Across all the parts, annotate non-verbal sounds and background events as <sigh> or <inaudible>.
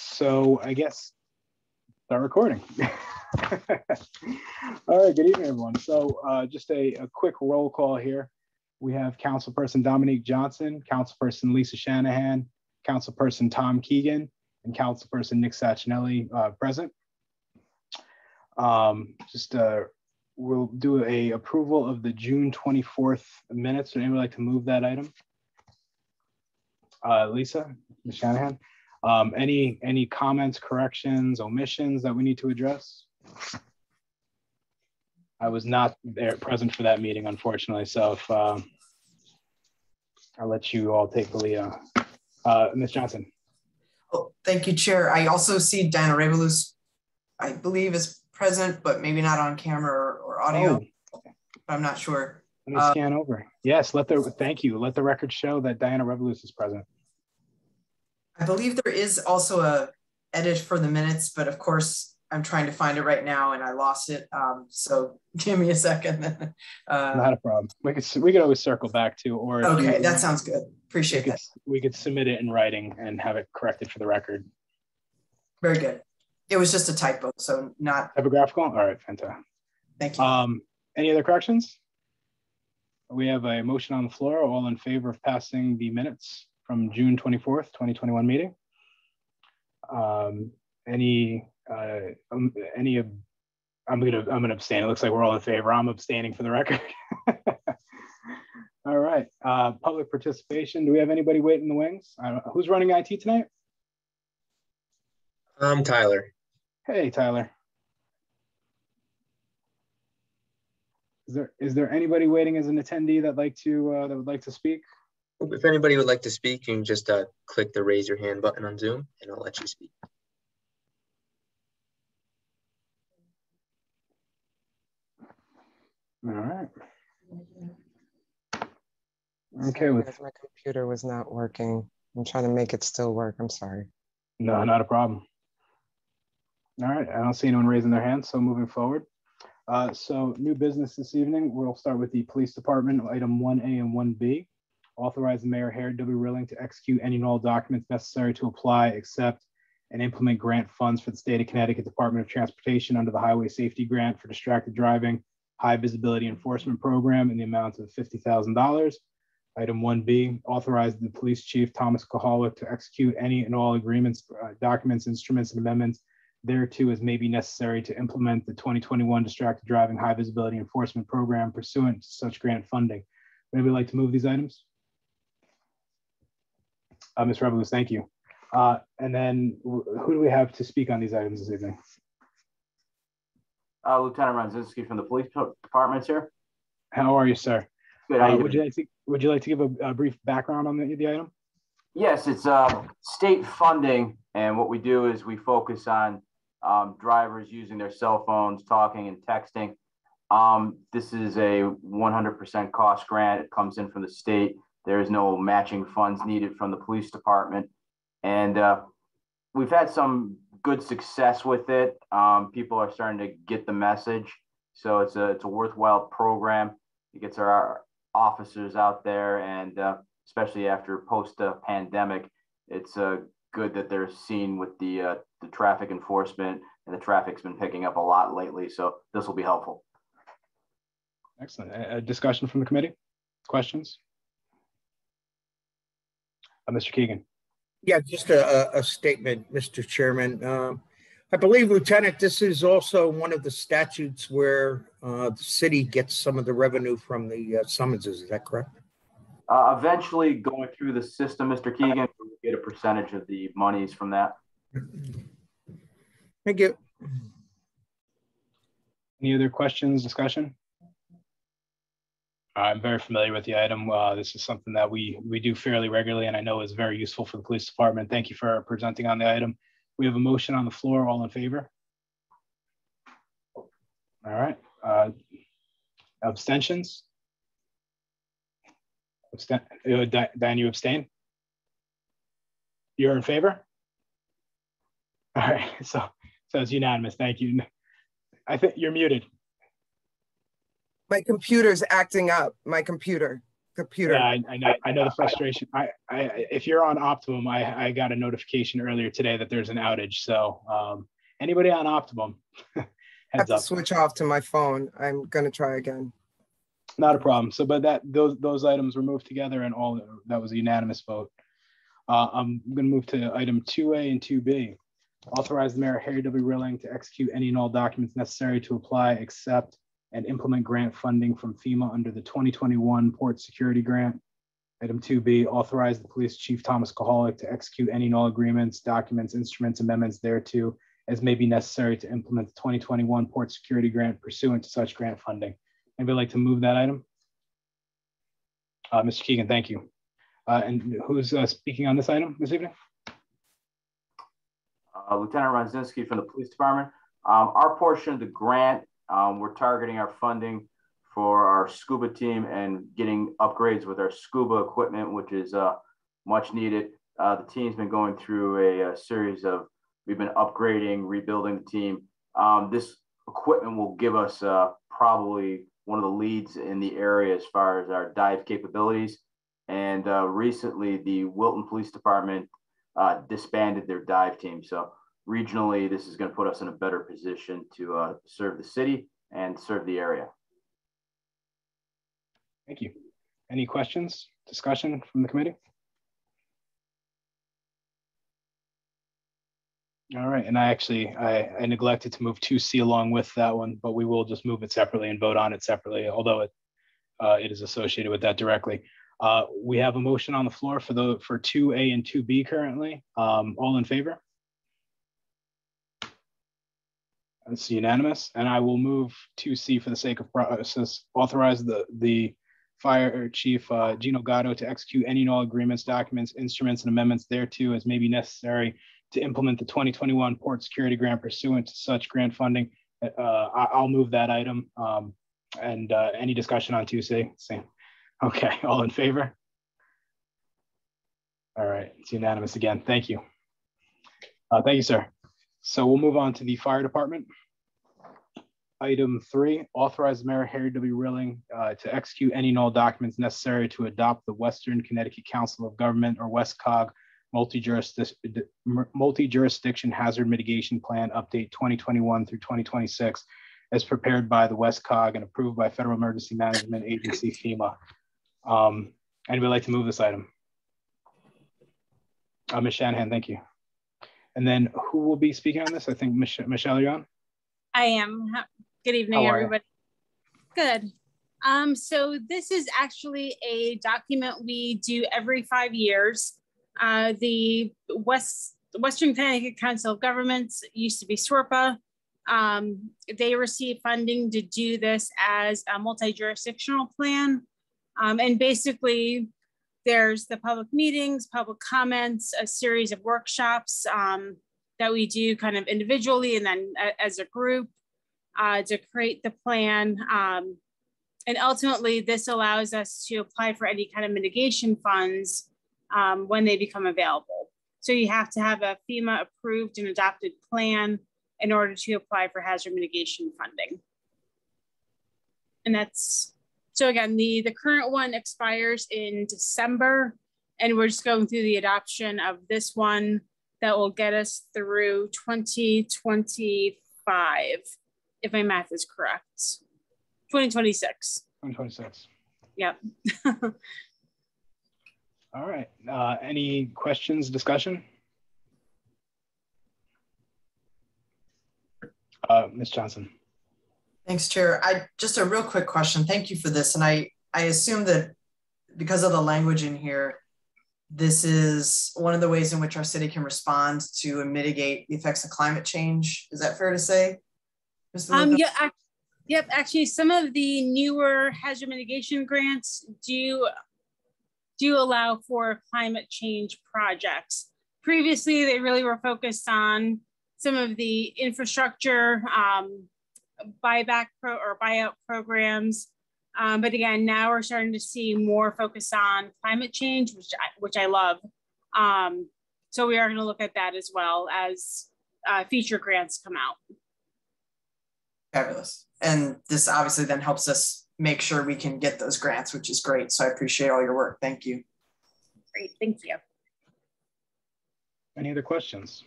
So I guess start recording. <laughs> All right, good evening, everyone. So uh, just a, a quick roll call here. We have Councilperson Dominique Johnson, Councilperson Lisa Shanahan, Councilperson Tom Keegan, and Councilperson Nick Sacchinelli uh, present. Um, just uh, we'll do a approval of the June 24th minutes. Would anyone like to move that item? Uh, Lisa, Ms. Shanahan, um, any any comments, corrections, omissions that we need to address? I was not there present for that meeting, unfortunately. So if um, I'll let you all take the lead. Uh, uh, Ms. Johnson. Oh, thank you, Chair. I also see Diana Revolus, I believe, is present, but maybe not on camera or, or audio. Oh. I'm not sure. Let me uh, scan over. Yes, let the thank you. Let the record show that Diana Revolus is present. I believe there is also a edit for the minutes, but of course I'm trying to find it right now and I lost it. Um, so <laughs> give me a second. <laughs> uh, Not a problem. We could we could always circle back to or okay, you, that sounds good. Appreciate we that. Could, we could submit it in writing and have it corrected for the record. Very good. It was just a typo, so not typographical. All right, fantastic. Thank you. Um, any other corrections? We have a motion on the floor. All in favor of passing the minutes from June 24th, 2021 meeting. Um, any, uh, um, any of, I'm gonna, I'm gonna abstain. It looks like we're all in favor. I'm abstaining for the record. <laughs> all right, uh, public participation. Do we have anybody waiting in the wings? who's running IT tonight? I'm Tyler. Hey, Tyler. Is there is there anybody waiting as an attendee that like to uh, that would like to speak? If anybody would like to speak, you can just uh, click the raise your hand button on Zoom and I'll let you speak. All right. Okay. With my computer was not working. I'm trying to make it still work. I'm sorry. No, not a problem. All right. I don't see anyone raising their hands. So moving forward. Uh, so new business this evening. We'll start with the police department, item 1A and 1B authorize the mayor Harry W. Rilling to execute any and all documents necessary to apply, accept, and implement grant funds for the state of Connecticut Department of Transportation under the Highway Safety Grant for Distracted Driving High Visibility Enforcement Program in the amount of $50,000. Item 1B, authorize the police chief, Thomas Kulhawik, to execute any and all agreements, uh, documents, instruments, and amendments thereto as may be necessary to implement the 2021 Distracted Driving High Visibility Enforcement Program pursuant to such grant funding. Would anybody like to move these items? Uh, Ms. Revolus, thank you. Uh, and then who do we have to speak on these items this evening? Uh, Lieutenant Ranzinski from the police department here. How are you, sir? Good. Uh, would, you like to, would you like to give a, a brief background on the, the item? Yes, it's uh, state funding. And what we do is we focus on um, drivers using their cell phones, talking and texting. Um, this is a 100% cost grant. It comes in from the state. There is no matching funds needed from the police department. And uh, we've had some good success with it. Um, people are starting to get the message. So it's a, it's a worthwhile program. It gets our officers out there and uh, especially after post uh, pandemic, it's uh, good that they're seen with the, uh, the traffic enforcement and the traffic's been picking up a lot lately. So this will be helpful. Excellent. A discussion from the committee? Questions? Uh, Mr. Keegan. Yeah, just a, a statement, Mr. Chairman. Um, I believe, Lieutenant, this is also one of the statutes where uh, the city gets some of the revenue from the uh, summonses. Is that correct? Uh, eventually, going through the system, Mr. Keegan, we get a percentage of the monies from that. Thank you. Any other questions, discussion? I'm very familiar with the item. Uh, this is something that we we do fairly regularly, and I know is very useful for the police department. Thank you for presenting on the item. We have a motion on the floor. All in favor? All right. Uh, abstentions? Abstain. Uh, Dan, you abstain? You're in favor? All right. <laughs> So so it's unanimous. Thank you. I think you're muted my computer's acting up, my computer, computer. Yeah, I, I know. I know the frustration. I, I, if you're on Optimum, I, I got a notification earlier today that there's an outage. So, um, anybody on Optimum, <laughs> heads I have to up. switch off to my phone. I'm gonna try again. Not a problem. So, but that those those items were moved together, and all that was a unanimous vote. Uh, I'm going to move to item 2A and 2B. Authorize the mayor Harry W. Rilling to execute any and all documents necessary to apply, accept, and implement grant funding from FEMA under the 2021 Port Security Grant. Item 2B, authorize the police chief Thomas Kulhawik to execute any and all agreements, documents, instruments, amendments thereto as may be necessary to implement the 2021 Port Security Grant pursuant to such grant funding. Anybody like to move that item? Uh, Mr. Keegan, thank you. Uh, and who's uh, speaking on this item this evening? Uh, Lieutenant Ronzinski from the Police Department. Um, our portion of the grant, um, we're targeting our funding for our scuba team and getting upgrades with our scuba equipment, which is uh, much needed. Uh, the team's been going through a, a, series of, we've been upgrading, rebuilding the team. Um, this equipment will give us uh, probably one of the leads in the area as far as our dive capabilities. And uh, recently, the Wilton Police Department uh, disbanded their dive team. So regionally, this is going to put us in a better position to uh, serve the city and serve the area. Thank you. Any questions, discussion from the committee? All right, and I actually, I, I neglected to move 2C along with that one, but we will just move it separately and vote on it separately, although it, uh, it is associated with that directly. Uh, we have a motion on the floor for the for 2A and 2B currently. Um, all in favor? That's unanimous. And I will move 2C for the sake of process, authorize the, the fire chief uh, Gino Gatto to execute any and all agreements, documents, instruments, and amendments thereto as may be necessary to implement the 2021 Port Security Grant pursuant to such grant funding. Uh, I'll move that item. Um, and uh, any discussion on 2C? Same. Okay, <laughs> all in favor? All right, it's unanimous again. Thank you. Uh, thank you, sir. So we'll move on to the fire department. Item three, authorize Mayor Harry W. Rilling uh, to execute any and all documents necessary to adopt the Western Connecticut Council of Government or WestCOG multi-jurisdiction multi hazard mitigation plan update 2021 through 2026 as prepared by the WestCOG and approved by Federal Emergency Management Agency FEMA. Um, anybody like to move this item? Uh, Ms. Shanahan, thank you. And then who will be speaking on this? I think Mich Michelle, you're on? I am. Good evening, everybody. You? Good. Um, so this is actually a document we do every five years. Uh, the West Western Connecticut Council of Governments used to be SWRPA. Um, they receive funding to do this as a multi-jurisdictional plan. Um, and basically, there's the public meetings, public comments, a series of workshops um, that we do kind of individually and then as a group uh, to create the plan. Um, and ultimately, this allows us to apply for any kind of mitigation funds um, when they become available. So you have to have a FEMA approved and adopted plan in order to apply for hazard mitigation funding. And that's so again, the, the current one expires in December, and we're just going through the adoption of this one that will get us through 2025, if my math is correct. 2026. 2026. Yep. <laughs> All right. Uh, any questions, discussion? Uh, Ms. Johnson. Thanks, Chair. I just a real quick question. Thank you for this. And I, I assume that because of the language in here, this is one of the ways in which our city can respond to and mitigate the effects of climate change. Is that fair to say? Um, yeah, yep. Actually, some of the newer hazard mitigation grants do do allow for climate change projects. Previously, they really were focused on some of the infrastructure, um, buyback pro or buyout programs. Um, but again, now we're starting to see more focus on climate change, which I, which I love. Um, so we are going to look at that as well as uh, future grants come out. Fabulous. And this obviously then helps us make sure we can get those grants, which is great. So I appreciate all your work. Thank you. Great, thank you. Any other questions?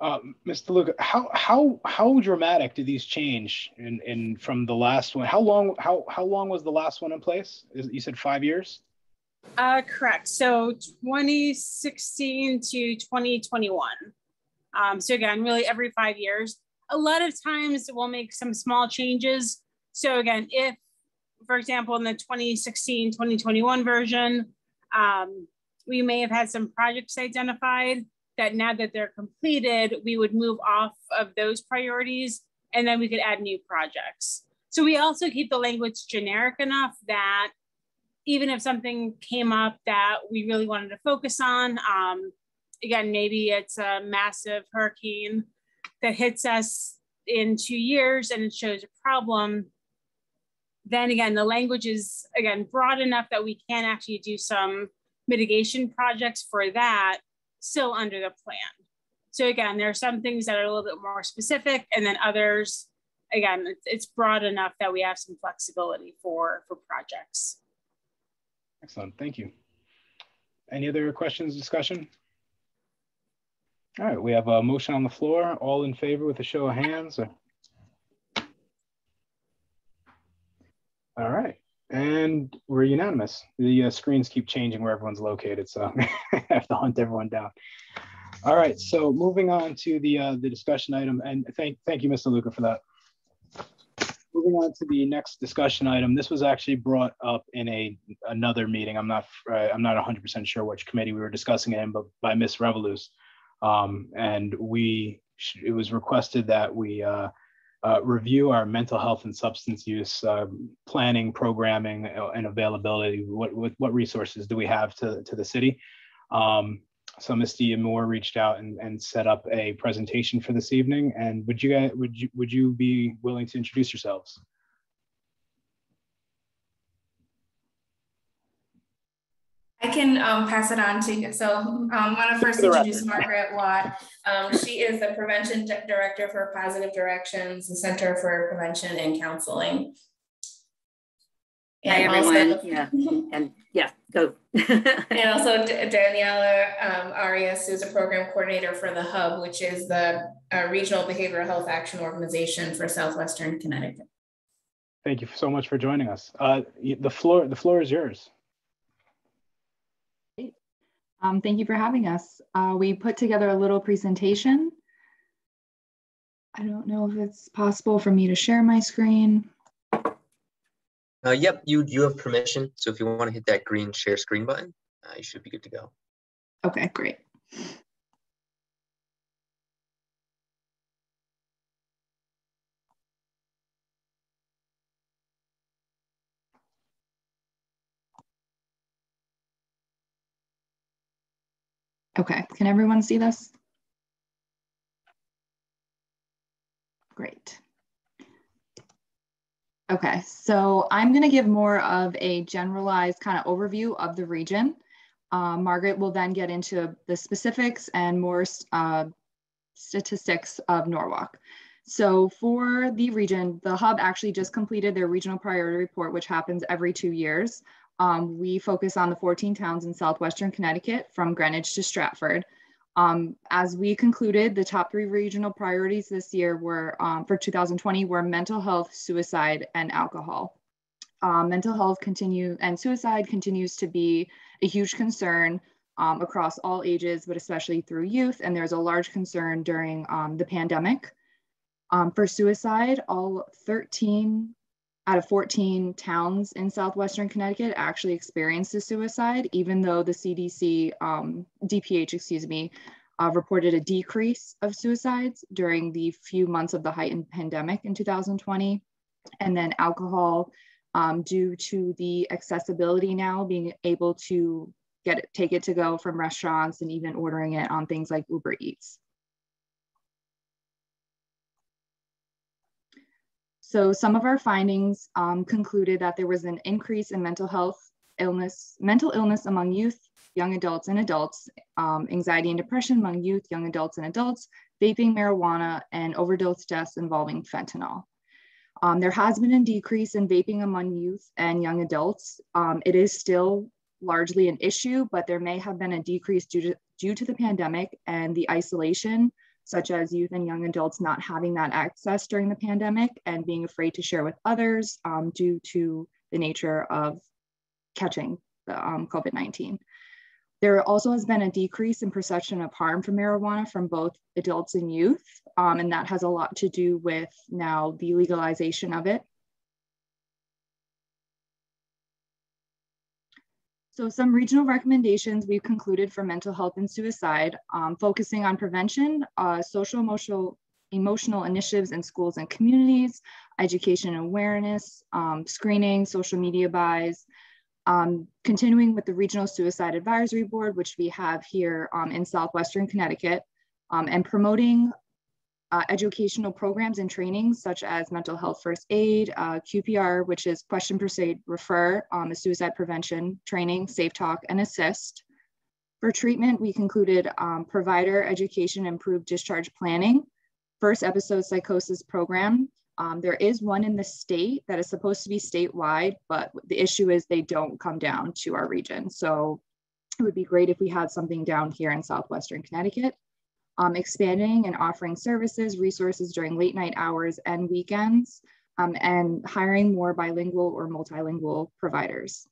Uh, Mr. Luca, how how how dramatic do these change in in from the last one? How long how how long was the last one in place? You said five years. Uh, correct. So 2016 to 2021. Um, so again, really every five years. A lot of times we'll make some small changes. So again, if, for example, in the 2016, 2021 version, um, we may have had some projects identified that now that they're completed, we would move off of those priorities and then we could add new projects. So we also keep the language generic enough that even if something came up that we really wanted to focus on, um, again, maybe it's a massive hurricane that hits us in two years and it shows a problem, then again, the language is, again, broad enough that we can actually do some mitigation projects for that still under the plan. So again, there are some things that are a little bit more specific and then others, again, it's, broad enough that we have some flexibility for, for projects. Excellent, thank you. Any other questions, discussion? All right, we have a motion on the floor. All in favor with a show of hands? All right, and we're unanimous. The uh, screens keep changing where everyone's located, so <laughs> I have to hunt everyone down. All right, so moving on to the uh, the discussion item, and thank thank you, Mr. Luca, for that. Moving on to the next discussion item. This was actually brought up in a another meeting. I'm not uh, I'm not 100% sure which committee we were discussing it in, but by Miss Revolus, um, and we it was requested that we uh, review our mental health and substance use uh, planning, programming, uh, and availability. What, what, what resources do we have to, to the city? Um, so Misty Moore reached out and, and set up a presentation for this evening. And would you guys, would you would you be willing to introduce yourselves? Can um, pass it on to you. So um, I want to first introduce Margaret Watt. Um, she is the Prevention Director for Positive Directions, the Center for Prevention and Counseling. And Hi, everyone. Also, yeah, <laughs> and yeah, go. <laughs> and also Daniela um, Arias, who's a program coordinator for the Hub, which is the uh, Regional Behavioral Health Action Organization for Southwestern Connecticut. Thank you so much for joining us. Uh, the floor, the floor is yours. Um, thank you for having us. Uh, we put together a little presentation. I don't know if it's possible for me to share my screen. Uh, yep, you, you have permission. So if you want to hit that green share screen button, uh, you should be good to go. Okay, great. Okay, can everyone see this? Great. Okay, so I'm going to give more of a generalized kind of overview of the region. Uh, Margaret will then get into the specifics and more uh, statistics of Norwalk. So for the region, the hub actually just completed their regional priority report, which happens every two years. Um, we focus on the 14 towns in Southwestern Connecticut from Greenwich to Stratford. Um, as we concluded, the top three regional priorities this year were um, for 2020 were mental health, suicide, and alcohol. Um, mental health continue and suicide continues to be a huge concern um, across all ages, but especially through youth. And there's a large concern during um, the pandemic. Um, for suicide, all 13 out of 14 towns in southwestern Connecticut actually experienced a suicide, even though the CDC, um, DPH, excuse me, uh, reported a decrease of suicides during the few months of the heightened pandemic in 2020. And then alcohol, um, due to the accessibility now, being able to get it, take it to go from restaurants and even ordering it on things like Uber Eats. So some of our findings um, concluded that there was an increase in mental health illness, mental illness among youth, young adults and adults, um, anxiety and depression among youth, young adults and adults, vaping marijuana, and overdose deaths involving fentanyl. Um, there has been a decrease in vaping among youth and young adults. Um, it is still largely an issue, but there may have been a decrease due to, due to the pandemic and the isolation, such as youth and young adults not having that access during the pandemic and being afraid to share with others um, due to the nature of catching the um, COVID-19. There also has been a decrease in perception of harm from marijuana from both adults and youth, um, and that has a lot to do with now the legalization of it. So some regional recommendations we've concluded for mental health and suicide, um, focusing on prevention, uh, social emotional emotional initiatives in schools and communities, education awareness, um, screening, social media buys, um, continuing with the Regional Suicide Advisory Board, which we have here um, in Southwestern Connecticut, um, and promoting uh, educational programs and trainings such as mental health first aid, uh, QPR, which is question, persuade, refer, um, suicide prevention training, safe talk, and assist. For treatment, we concluded um, provider education, improved discharge planning, first episode psychosis program, um, there is one in the state that is supposed to be statewide, but the issue is they don't come down to our region. So it would be great if we had something down here in Southwestern Connecticut. Um, expanding and offering services, resources during late night hours and weekends, um, and hiring more bilingual or multilingual providers.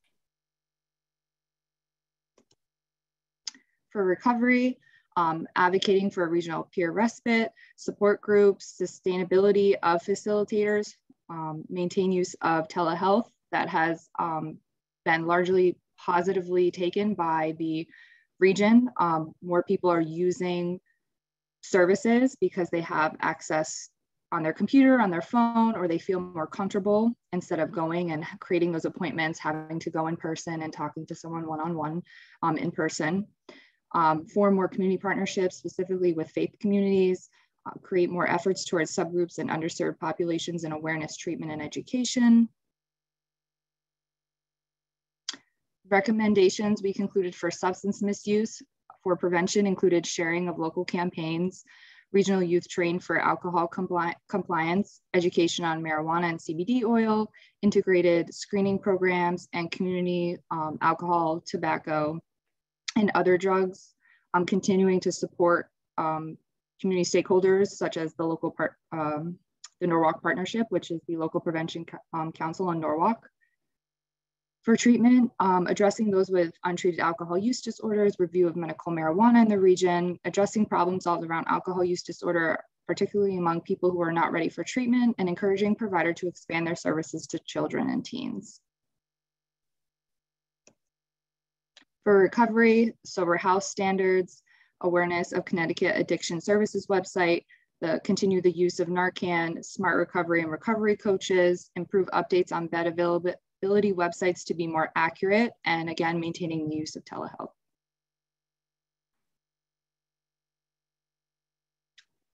For recovery, um, advocating for a regional peer respite, support groups, sustainability of facilitators, um, maintain use of telehealth that has um, been largely positively taken by the region. Um, more people are using services because they have access on their computer, on their phone, or they feel more comfortable instead of going and creating those appointments, having to go in person and talking to someone one-on-one -on -one, in person um, form more community partnerships, specifically with faith communities, uh, create more efforts towards subgroups and underserved populations in awareness, treatment, and education. Recommendations we concluded for substance misuse for prevention included sharing of local campaigns, regional youth trained for alcohol compli compliance, education on marijuana and CBD oil, integrated screening programs, and community um, alcohol, tobacco, and other drugs, um, continuing to support um, community stakeholders such as the local part, um, the Norwalk Partnership, which is the local prevention um, council in Norwalk. For treatment, um, addressing those with untreated alcohol use disorders, review of medical marijuana in the region, addressing problems solved around alcohol use disorder, particularly among people who are not ready for treatment, and encouraging provider to expand their services to children and teens. For recovery, sober house standards, awareness of Connecticut Addiction Services website, the continue the use of Narcan, smart recovery and recovery coaches, improve updates on bed availability websites to be more accurate, and again, maintaining the use of telehealth.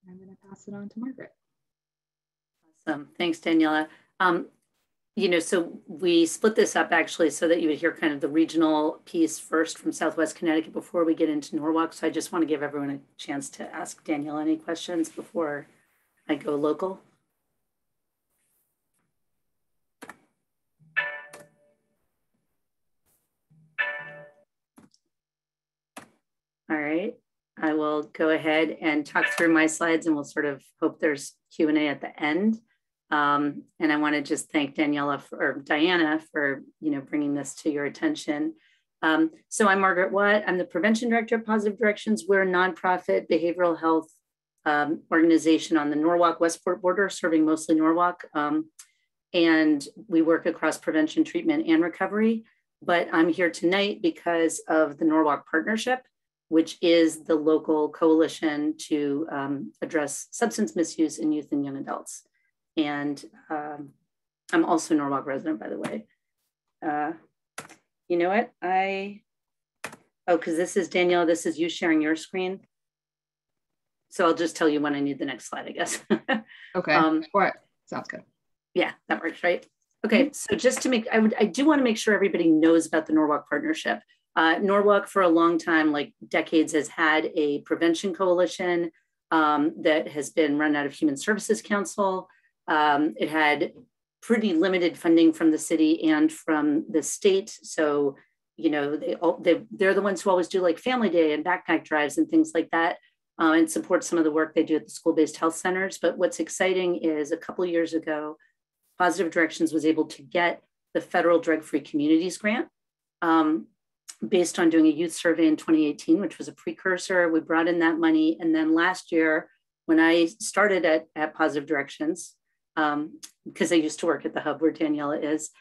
I'm gonna pass it on to Margaret. Awesome, thanks Daniela. Um, you know, so we split this up actually so that you would hear kind of the regional piece first from Southwest Connecticut before we get into Norwalk. So I just want to give everyone a chance to ask Danielle any questions before I go local. I will go ahead and talk through my slides and we'll sort of hope there's Q&A at the end. Um, and I want to just thank Daniela for, or Diana for, you know, bringing this to your attention. Um, so I'm Margaret Watt. I'm the Prevention Director of Positive Directions. We're a nonprofit behavioral health um, organization on the Norwalk Westport border, serving mostly Norwalk. Um, and we work across prevention, treatment, and recovery. But I'm here tonight because of the Norwalk Partnership, which is the local coalition to um, address substance misuse in youth and young adults. And um, I'm also a Norwalk resident, by the way. Uh, you know what? I, oh, because this is Danielle, this is you sharing your screen. So I'll just tell you when I need the next slide, I guess. <laughs> okay. Um, right. Sounds good. Yeah, that works, right? Okay, so just to make, I would, I do want to make sure everybody knows about the Norwalk partnership. Uh, Norwalk for a long time, like decades, has had a prevention coalition um, that has been run out of Human Services Council. Um, it had pretty limited funding from the city and from the state. So, you know, they, they, they're the ones who always do like family day and backpack drives and things like that uh, and support some of the work they do at the school-based health centers. But what's exciting is a couple years ago, Positive Directions was able to get the federal drug-free communities grant um, based on doing a youth survey in 2018, which was a precursor. We brought in that money. And then last year, when I started at, at Positive Directions, um, because I used to work at the hub where Daniela is,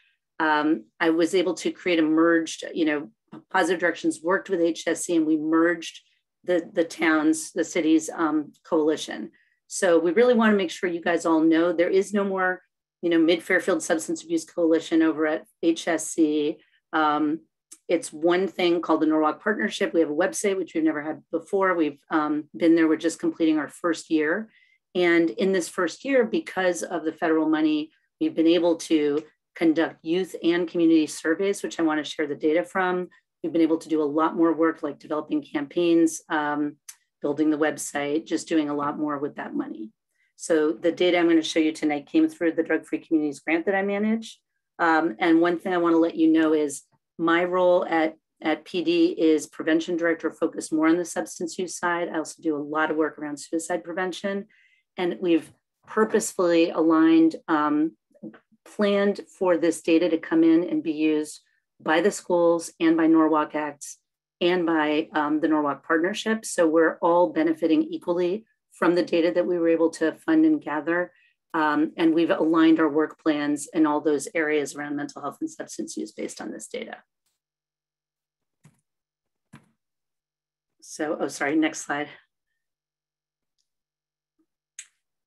um, I was able to create a merged, you know, Positive Directions worked with HSC and we merged the, the towns, the cities um, coalition. So we really want to make sure you guys all know there is no more, you know, Mid Fairfield Substance Abuse Coalition over at HSC. Um, it's one thing called the Norwalk Partnership. We have a website, which we've never had before. We've um, been there, we're just completing our first year. And in this first year, because of the federal money, we've been able to conduct youth and community surveys, which I want to share the data from. We've been able to do a lot more work like developing campaigns, um, building the website, just doing a lot more with that money. So the data I'm going to show you tonight came through the Drug Free Communities grant that I manage. Um, and one thing I want to let you know is my role at, at PD is prevention director focused more on the substance use side. I also do a lot of work around suicide prevention. And we've purposefully aligned, um, planned for this data to come in and be used by the schools and by Norwalk Acts and by um, the Norwalk Partnership. So we're all benefiting equally from the data that we were able to fund and gather. Um, and we've aligned our work plans in all those areas around mental health and substance use based on this data. So, oh, sorry, next slide.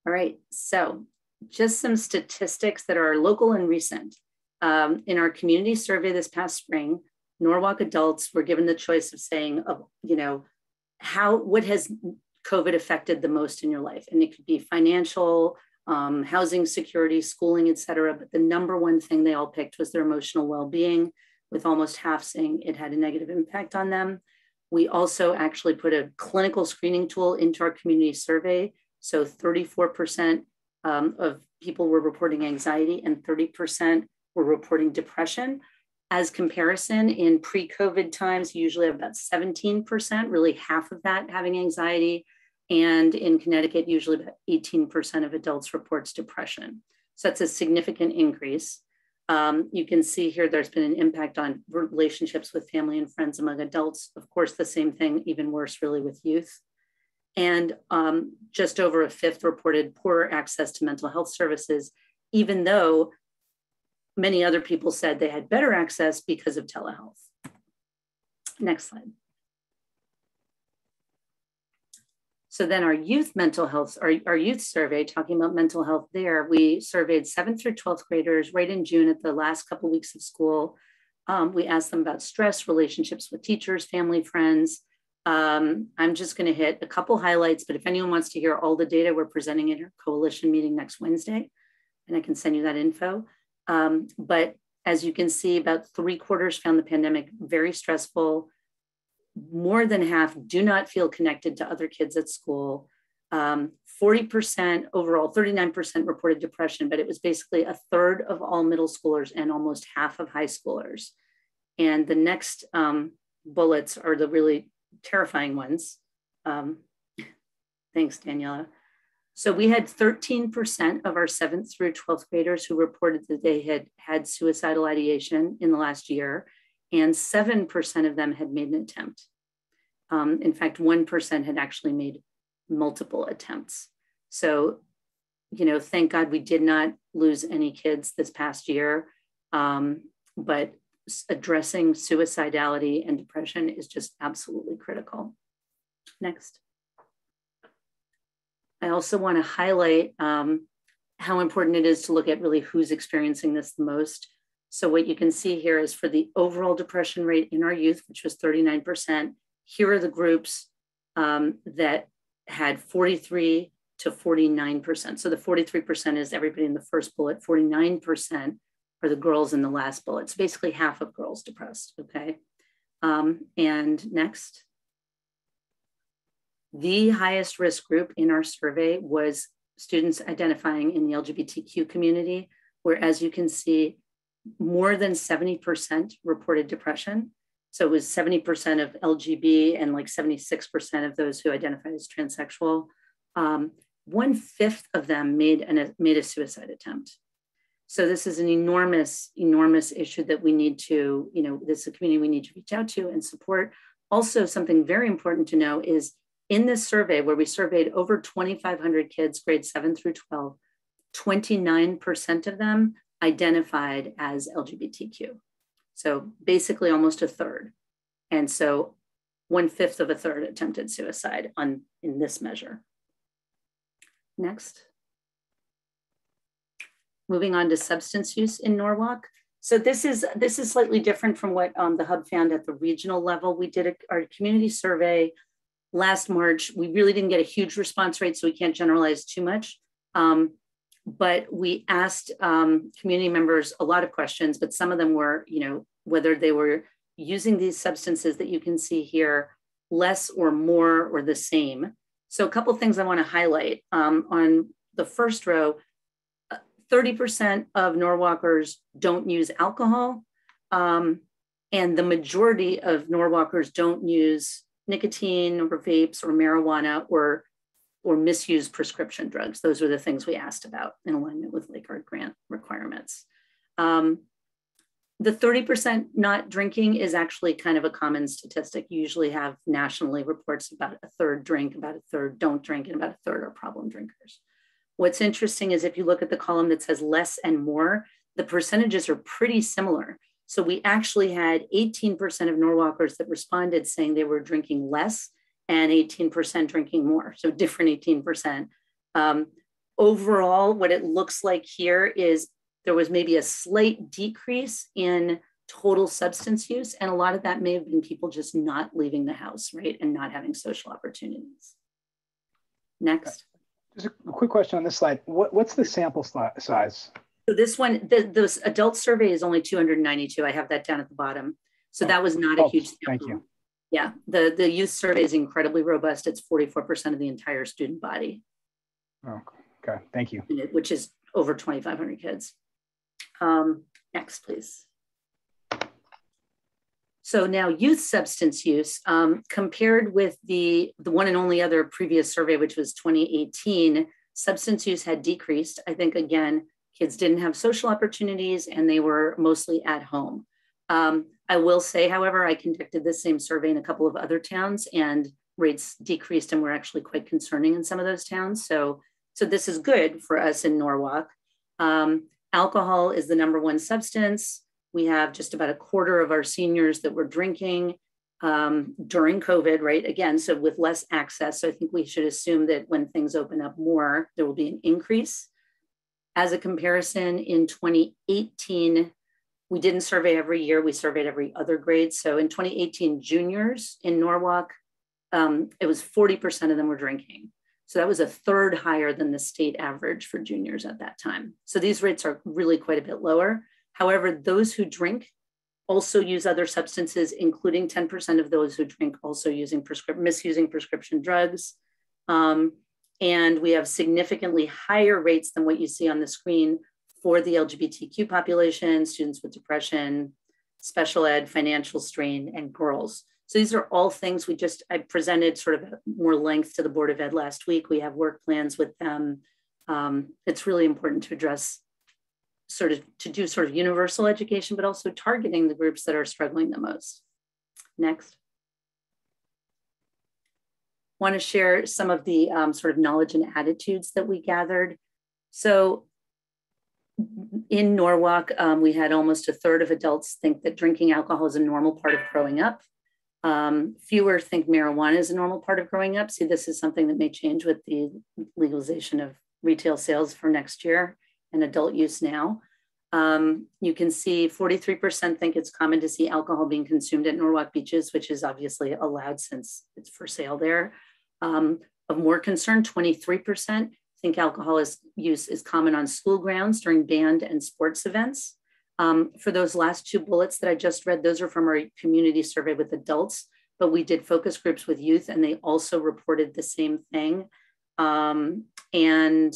All right, so just some statistics that are local and recent. Um, in our community survey this past spring, Norwalk adults were given the choice of saying, of, you know, how, what has COVID affected the most in your life? And it could be financial, um, housing security, schooling, et cetera. But the number one thing they all picked was their emotional well-being, with almost half saying it had a negative impact on them. We also actually put a clinical screening tool into our community survey. So 34% um, of people were reporting anxiety and 30% were reporting depression. As comparison, in pre-COVID times, usually about 17%, really half of that having anxiety. And in Connecticut, usually about 18% of adults reports depression. So that's a significant increase. Um, you can see here there's been an impact on relationships with family and friends among adults. Of course, the same thing, even worse really with youth. And um, just over a fifth reported poorer access to mental health services, even though many other people said they had better access because of telehealth. Next slide. So then our youth mental health, our, our youth survey, talking about mental health there, we surveyed 7th through 12th graders right in June at the last couple weeks of school. Um, we asked them about stress, relationships with teachers, family, friends. Um, I'm just gonna hit a couple highlights, but if anyone wants to hear all the data, we're presenting at our coalition meeting next Wednesday, and I can send you that info. Um, but as you can see, about three quarters found the pandemic very stressful, more than half do not feel connected to other kids at school. Um, 40% overall, 39% reported depression, but it was basically a third of all middle schoolers and almost half of high schoolers. And the next um, bullets are the really terrifying ones. Um, thanks, Daniela. So we had 13% of our seventh through 12th graders who reported that they had had suicidal ideation in the last year and 7% of them had made an attempt. Um, in fact, 1% had actually made multiple attempts. So, you know, thank God we did not lose any kids this past year. Um, but addressing suicidality and depression is just absolutely critical. Next. I also want to highlight um, how important it is to look at really who's experiencing this the most. So what you can see here is for the overall depression rate in our youth, which was 39%, here are the groups um, that had 43 to 49%. So the 43% is everybody in the first bullet, 49% are the girls in the last bullet. So basically half of girls depressed, okay? Um, and next. The highest risk group in our survey was students identifying in the LGBTQ community, where as you can see, more than 70% reported depression. So it was 70% of LGB and like 76% of those who identify as transsexual. Um, one fifth of them made, an, made a suicide attempt. So this is an enormous, enormous issue that we need to, you know, this is a community we need to reach out to and support. Also, something very important to know is in this survey where we surveyed over 2,500 kids, grade seven through 12, 29% of them identified as LGBTQ. So basically almost a third. And so one fifth of a third attempted suicide on in this measure. Next. Moving on to substance use in Norwalk. So this is this is slightly different from what um, the hub found at the regional level. We did a, our community survey last March. We really didn't get a huge response rate, so we can't generalize too much. Um, but we asked um, community members a lot of questions, but some of them were, you know, whether they were using these substances that you can see here less or more or the same. So a couple things I want to highlight um, on the first row, 30% of Norwalkers don't use alcohol. Um, and the majority of Norwalkers don't use nicotine or vapes or marijuana or or misuse prescription drugs. Those are the things we asked about in alignment with our grant requirements. Um, the 30% not drinking is actually kind of a common statistic. You usually have nationally reports about a third drink, about a third don't drink, and about a third are problem drinkers. What's interesting is if you look at the column that says less and more, the percentages are pretty similar. So we actually had 18% of Norwalkers that responded saying they were drinking less and 18% drinking more. So different 18%. Um, overall, what it looks like here is there was maybe a slight decrease in total substance use. And a lot of that may have been people just not leaving the house, right? And not having social opportunities. Next. Just a quick question on this slide. What, what's the sample size? So this one, the, the adult survey is only 292. I have that down at the bottom. So that was not a oh, huge. Thank you. Yeah, the, the youth survey is incredibly robust. It's 44% of the entire student body. Oh, okay, thank you. Which is over 2,500 kids. Um, next, please. So now youth substance use um, compared with the, the one and only other previous survey, which was 2018, substance use had decreased. I think, again, Kids didn't have social opportunities and they were mostly at home. Um, I will say, however, I conducted this same survey in a couple of other towns and rates decreased and were actually quite concerning in some of those towns. So, so this is good for us in Norwalk. Um, alcohol is the number one substance. We have just about a quarter of our seniors that were drinking um, during COVID, right? Again, so with less access. So I think we should assume that when things open up more, there will be an increase. As a comparison, in 2018, we didn't survey every year, we surveyed every other grade. So in 2018, juniors in Norwalk, um, it was 40% of them were drinking. So that was a third higher than the state average for juniors at that time. So these rates are really quite a bit lower. However, those who drink also use other substances, including 10% of those who drink also using prescription, misusing prescription drugs. Um, and we have significantly higher rates than what you see on the screen for the LGBTQ population, students with depression, special ed, financial strain, and girls. So these are all things we just, I presented sort of more length to the Board of Ed last week. We have work plans with them. Um, it's really important to address sort of, to do sort of universal education, but also targeting the groups that are struggling the most. Next want to share some of the um, sort of knowledge and attitudes that we gathered. So in Norwalk, um, we had almost a third of adults think that drinking alcohol is a normal part of growing up. Um, fewer think marijuana is a normal part of growing up. See, this is something that may change with the legalization of retail sales for next year and adult use now. Um, you can see 43% think it's common to see alcohol being consumed at Norwalk beaches, which is obviously allowed since it's for sale there. Um, of more concern, 23% think alcohol is, use is common on school grounds during band and sports events. Um, for those last two bullets that I just read, those are from our community survey with adults, but we did focus groups with youth and they also reported the same thing. Um, and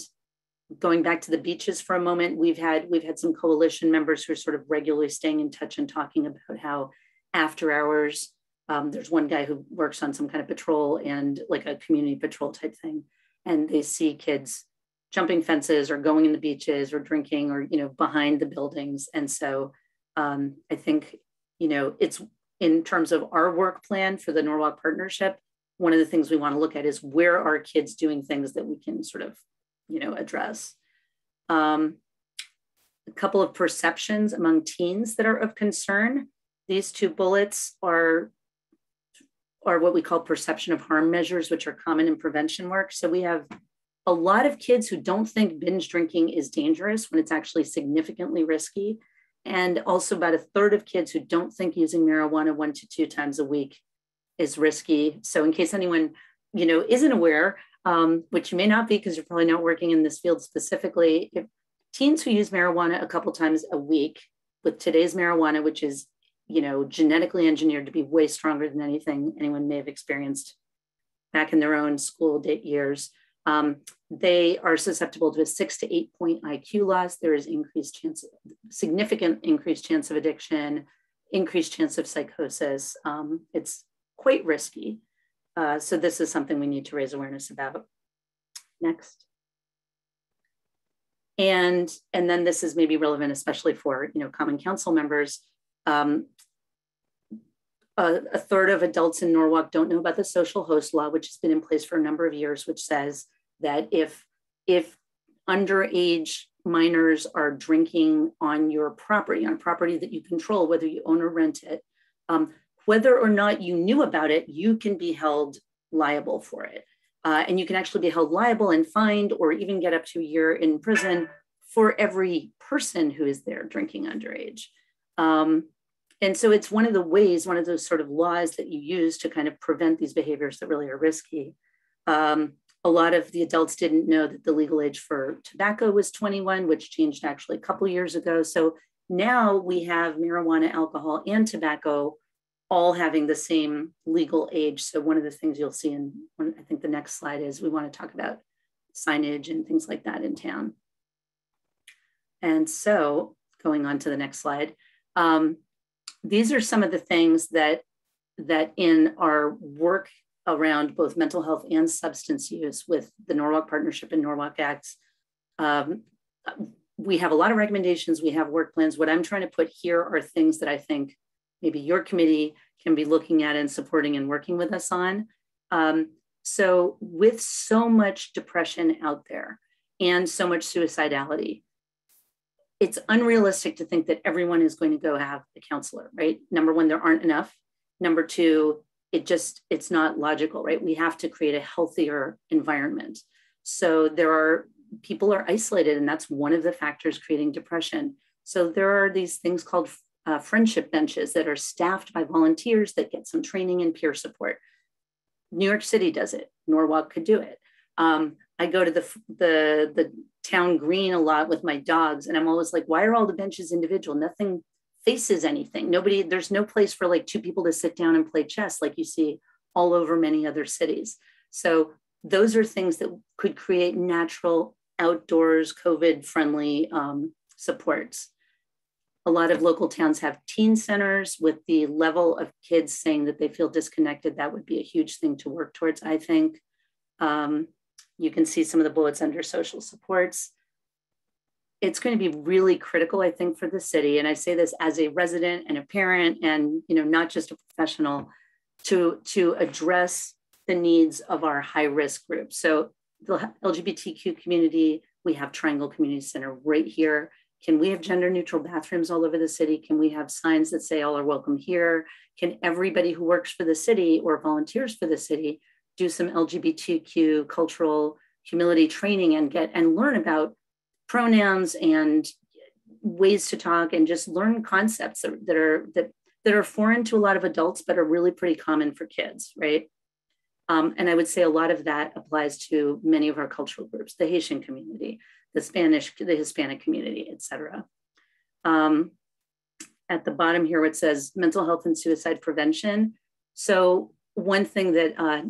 going back to the beaches for a moment, we've had we've had some coalition members who are sort of regularly staying in touch and talking about how after hours, um, there's one guy who works on some kind of patrol and like a community patrol type thing, and they see kids jumping fences or going in the beaches or drinking or you know behind the buildings, and so um, I think you know it's in terms of our work plan for the Norwalk partnership. One of the things we want to look at is where are kids doing things that we can sort of you know, address. Um, a couple of perceptions among teens that are of concern. These two bullets are, are what we call perception of harm measures, which are common in prevention work. So we have a lot of kids who don't think binge drinking is dangerous when it's actually significantly risky. And also about a third of kids who don't think using marijuana one to two times a week is risky. So in case anyone, you know, isn't aware, um, which you may not be because you're probably not working in this field specifically. If teens who use marijuana a couple times a week with today's marijuana, which is you know genetically engineered to be way stronger than anything anyone may have experienced back in their own school years, um, they are susceptible to a six to eight point IQ loss. There is increased chance, significant increased chance of addiction, increased chance of psychosis. Um, it's quite risky. Uh, so this is something we need to raise awareness about. Next. And, and then this is maybe relevant, especially for you know common council members. Um, a, a, third of adults in Norwalk don't know about the social host law, which has been in place for a number of years, which says that if if underage minors are drinking on your property, on property that you control, whether you own or rent it, um, whether or not you knew about it, you can be held liable for it. Uh, and you can actually be held liable and fined or even get up to a year in prison for every person who is there drinking underage. Um, and so it's one of the ways, one of those sort of laws that you use to kind of prevent these behaviors that really are risky. Um, a lot of the adults didn't know that the legal age for tobacco was 21, which changed actually a couple years ago. So now we have marijuana, alcohol, and tobacco all having the same legal age. So one of the things you'll see in, I think the next slide is we want to talk about signage and things like that in town. And so going on to the next slide, um, these are some of the things that, that in our work around both mental health and substance use with the Norwalk Partnership and Norwalk Acts, um, we have a lot of recommendations, we have work plans. What I'm trying to put here are things that I think maybe your committee can be looking at and supporting and working with us on. Um, so, with so much depression out there and so much suicidality, it's unrealistic to think that everyone is going to go have a counselor, right? Number one, there aren't enough. Number two, it just it's not logical, right? We have to create a healthier environment. So there are people are isolated, and that's one of the factors creating depression. So there are these things called uh, friendship benches that are staffed by volunteers that get some training and peer support. New York City does it. Norwalk could do it. Um, I go to the, the, the town green a lot with my dogs, and I'm always like, why are all the benches individual? Nothing faces anything. Nobody, there's no place for like two people to sit down and play chess like you see all over many other cities. So those are things that could create natural outdoors COVID friendly um, supports. A lot of local towns have teen centers with the level of kids saying that they feel disconnected. That would be a huge thing to work towards, I think. Um, you can see some of the bullets under social supports. It's going to be really critical, I think, for the city. And I say this as a resident and a parent and you know, not just a professional to, to address the needs of our high risk groups. So the LGBTQ community, we have Triangle Community Center right here can we have gender neutral bathrooms all over the city? Can we have signs that say all are welcome here? Can everybody who works for the city or volunteers for the city do some LGBTQ cultural humility training and get and learn about pronouns and ways to talk and just learn concepts that, that are that that are foreign to a lot of adults but are really pretty common for kids, right? Um, and I would say a lot of that applies to many of our cultural groups, the Haitian community, the Spanish, the Hispanic community, et cetera. Um, at the bottom here, it says mental health and suicide prevention. So one thing that uh,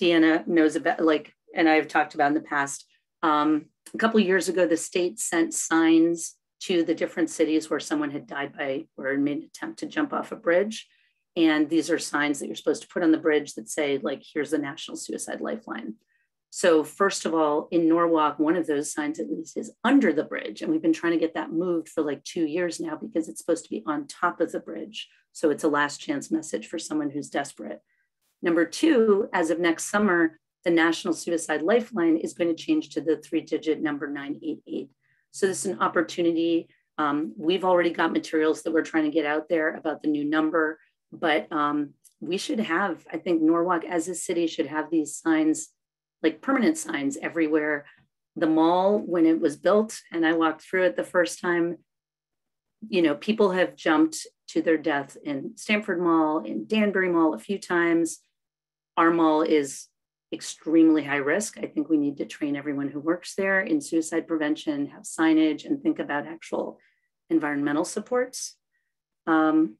Deanna knows about, like and I've talked about in the past. Um, a couple years ago, the state sent signs to the different cities where someone had died by or made an attempt to jump off a bridge. And these are signs that you're supposed to put on the bridge that say, like, here's the National Suicide Lifeline. So, first of all, in Norwalk, one of those signs at least is under the bridge. And we've been trying to get that moved for like two years now because it's supposed to be on top of the bridge. So, it's a last chance message for someone who's desperate. Number two, as of next summer, the National Suicide Lifeline is going to change to the three digit number 988. So, this is an opportunity. Um, we've already got materials that we're trying to get out there about the new number, but um, we should have, I think Norwalk as a city should have these signs like permanent signs everywhere. The mall, when it was built, and I walked through it the first time, you know, people have jumped to their death in Stamford Mall, in Danbury Mall a few times. Our mall is extremely high risk. I think we need to train everyone who works there in suicide prevention, have signage, and think about actual environmental supports. Um,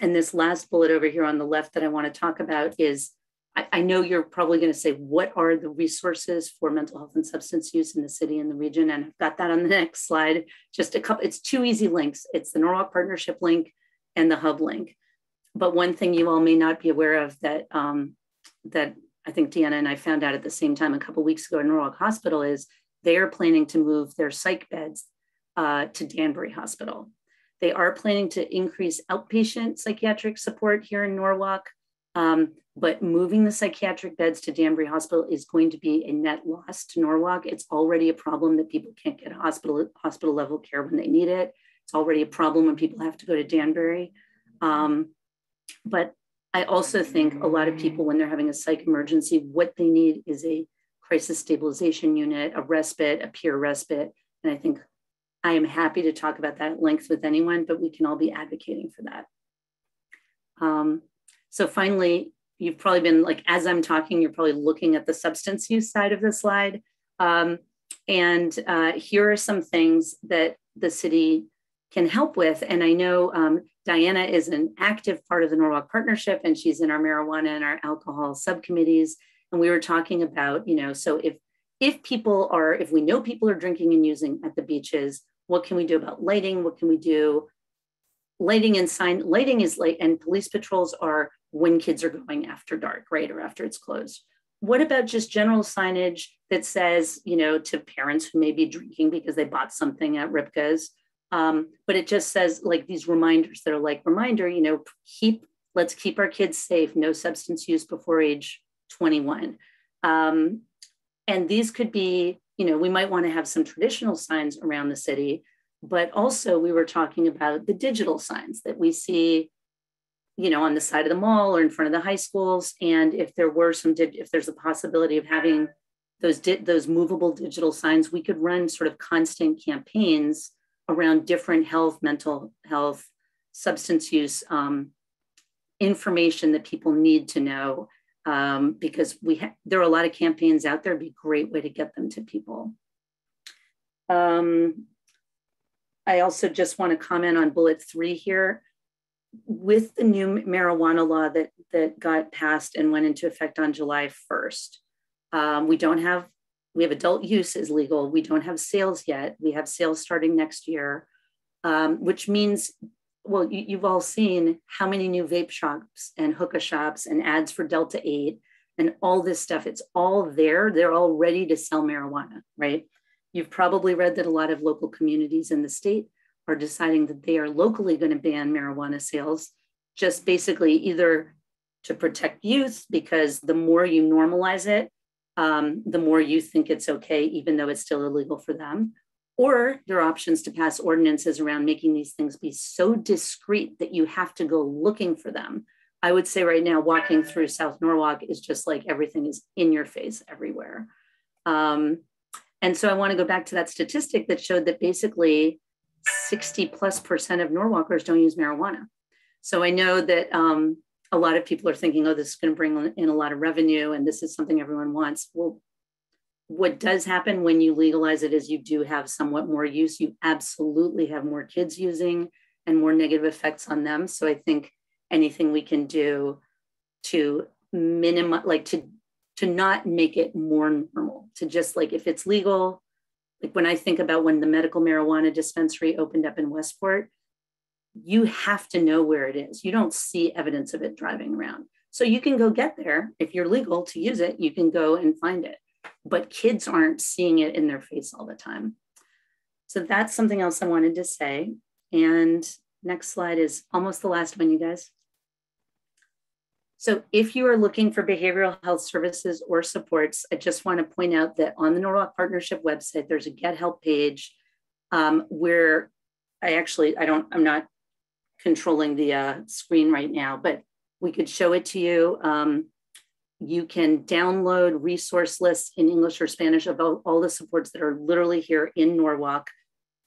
and this last bullet over here on the left that I want to talk about is I, I know you're probably going to say, what are the resources for mental health and substance use in the city and the region? And I've got that on the <laughs> next slide. Just a couple, it's two easy links. It's the Norwalk Partnership link and the Hub link. But one thing you all may not be aware of that um, that I think Deanna and I found out at the same time a couple weeks ago in Norwalk Hospital is they are planning to move their psych beds uh, to Danbury Hospital. They are planning to increase outpatient psychiatric support here in Norwalk. Um, but moving the psychiatric beds to Danbury Hospital is going to be a net loss to Norwalk. It's already a problem that people can't get hospital hospital level care when they need it. It's already a problem when people have to go to Danbury. Um, but I also think a lot of people, when they're having a psych emergency, what they need is a crisis stabilization unit, a respite, a peer respite. And I think I am happy to talk about that at length with anyone, but we can all be advocating for that. Um, so finally, you've probably been like, as I'm talking, you're probably looking at the substance use side of the slide. Um, and uh, here are some things that the city can help with. And I know um, Diana is an active part of the Norwalk Partnership and she's in our marijuana and our alcohol subcommittees. And we were talking about, you know, so if if people are, if we know people are drinking and using at the beaches, what can we do about lighting? What can we do? Lighting and sign, lighting is late, and police patrols are when kids are going after dark, right, or after it's closed. What about just general signage that says, you know, to parents who may be drinking because they bought something at Ripka's, um, but it just says like these reminders that are like reminder, you know, keep let's keep our kids safe, no substance use before age 21. Um, and these could be, you know, we might want to have some traditional signs around the city, but also we were talking about the digital signs that we see you know, on the side of the mall or in front of the high schools. And if there were some, if there's a possibility of having those those movable digital signs, we could run sort of constant campaigns around different health, mental health, substance use um, information that people need to know um, because we there are a lot of campaigns out there. It'd be a great way to get them to people. Um, I also just want to comment on bullet three here with the new marijuana law that that got passed and went into effect on July 1st, um, we don't have we have adult use is legal. We don't have sales yet. We have sales starting next year, um, which means, well, you, you've all seen how many new vape shops and hookah shops and ads for Delta 8 and all this stuff. It's all there. They're all ready to sell marijuana, right? You've probably read that a lot of local communities in the state are deciding that they are locally going to ban marijuana sales, just basically either to protect youth, because the more you normalize it, um, the more you think it's okay, even though it's still illegal for them. Or there are options to pass ordinances around making these things be so discreet that you have to go looking for them. I would say right now, walking through South Norwalk is just like everything is in your face everywhere. Um, and so I want to go back to that statistic that showed that basically 60 plus percent of Norwalkers don't use marijuana. So I know that um, a lot of people are thinking, oh, this is going to bring in a lot of revenue and this is something everyone wants. Well, what does happen when you legalize it is you do have somewhat more use. You absolutely have more kids using and more negative effects on them. So I think anything we can do to minimize, like to to not make it more normal, to just like if it's legal, like when I think about when the medical marijuana dispensary opened up in Westport, you have to know where it is. You don't see evidence of it driving around. So you can go get there. If you're legal to use it, you can go and find it. But kids aren't seeing it in their face all the time. So that's something else I wanted to say. And next slide is almost the last one, you guys. So if you are looking for behavioral health services or supports, I just want to point out that on the Norwalk Partnership website, there's a Get Help page um, where I actually, I don't, I'm not controlling the uh, screen right now, but we could show it to you. Um, you can download resource lists in English or Spanish all, all, the supports that are literally here in Norwalk.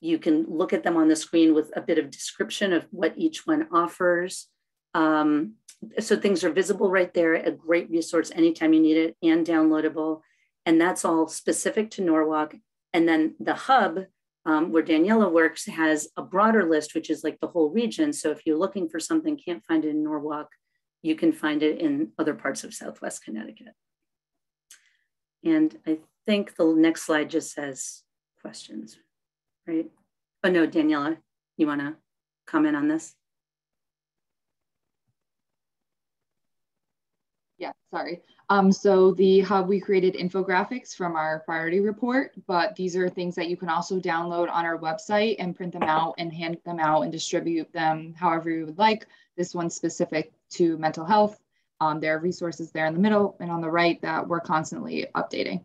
You can look at them on the screen with a bit of description of what each one offers. Um, so things are visible right there, a great resource anytime you need it and downloadable. And that's all specific to Norwalk. And then the hub um, where Daniela works has a broader list, which is like the whole region. So if you're looking for something, can't find it in Norwalk, you can find it in other parts of Southwest Connecticut. And I think the next slide just says questions, right? Oh no, Daniela, you wanna comment on this? Yeah, sorry. Um, so the hub, we created infographics from our priority report, but these are things that you can also download on our website and print them out and hand them out and distribute them however you would like. This one's specific to mental health. Um, there are resources there in the middle and on the right that we're constantly updating.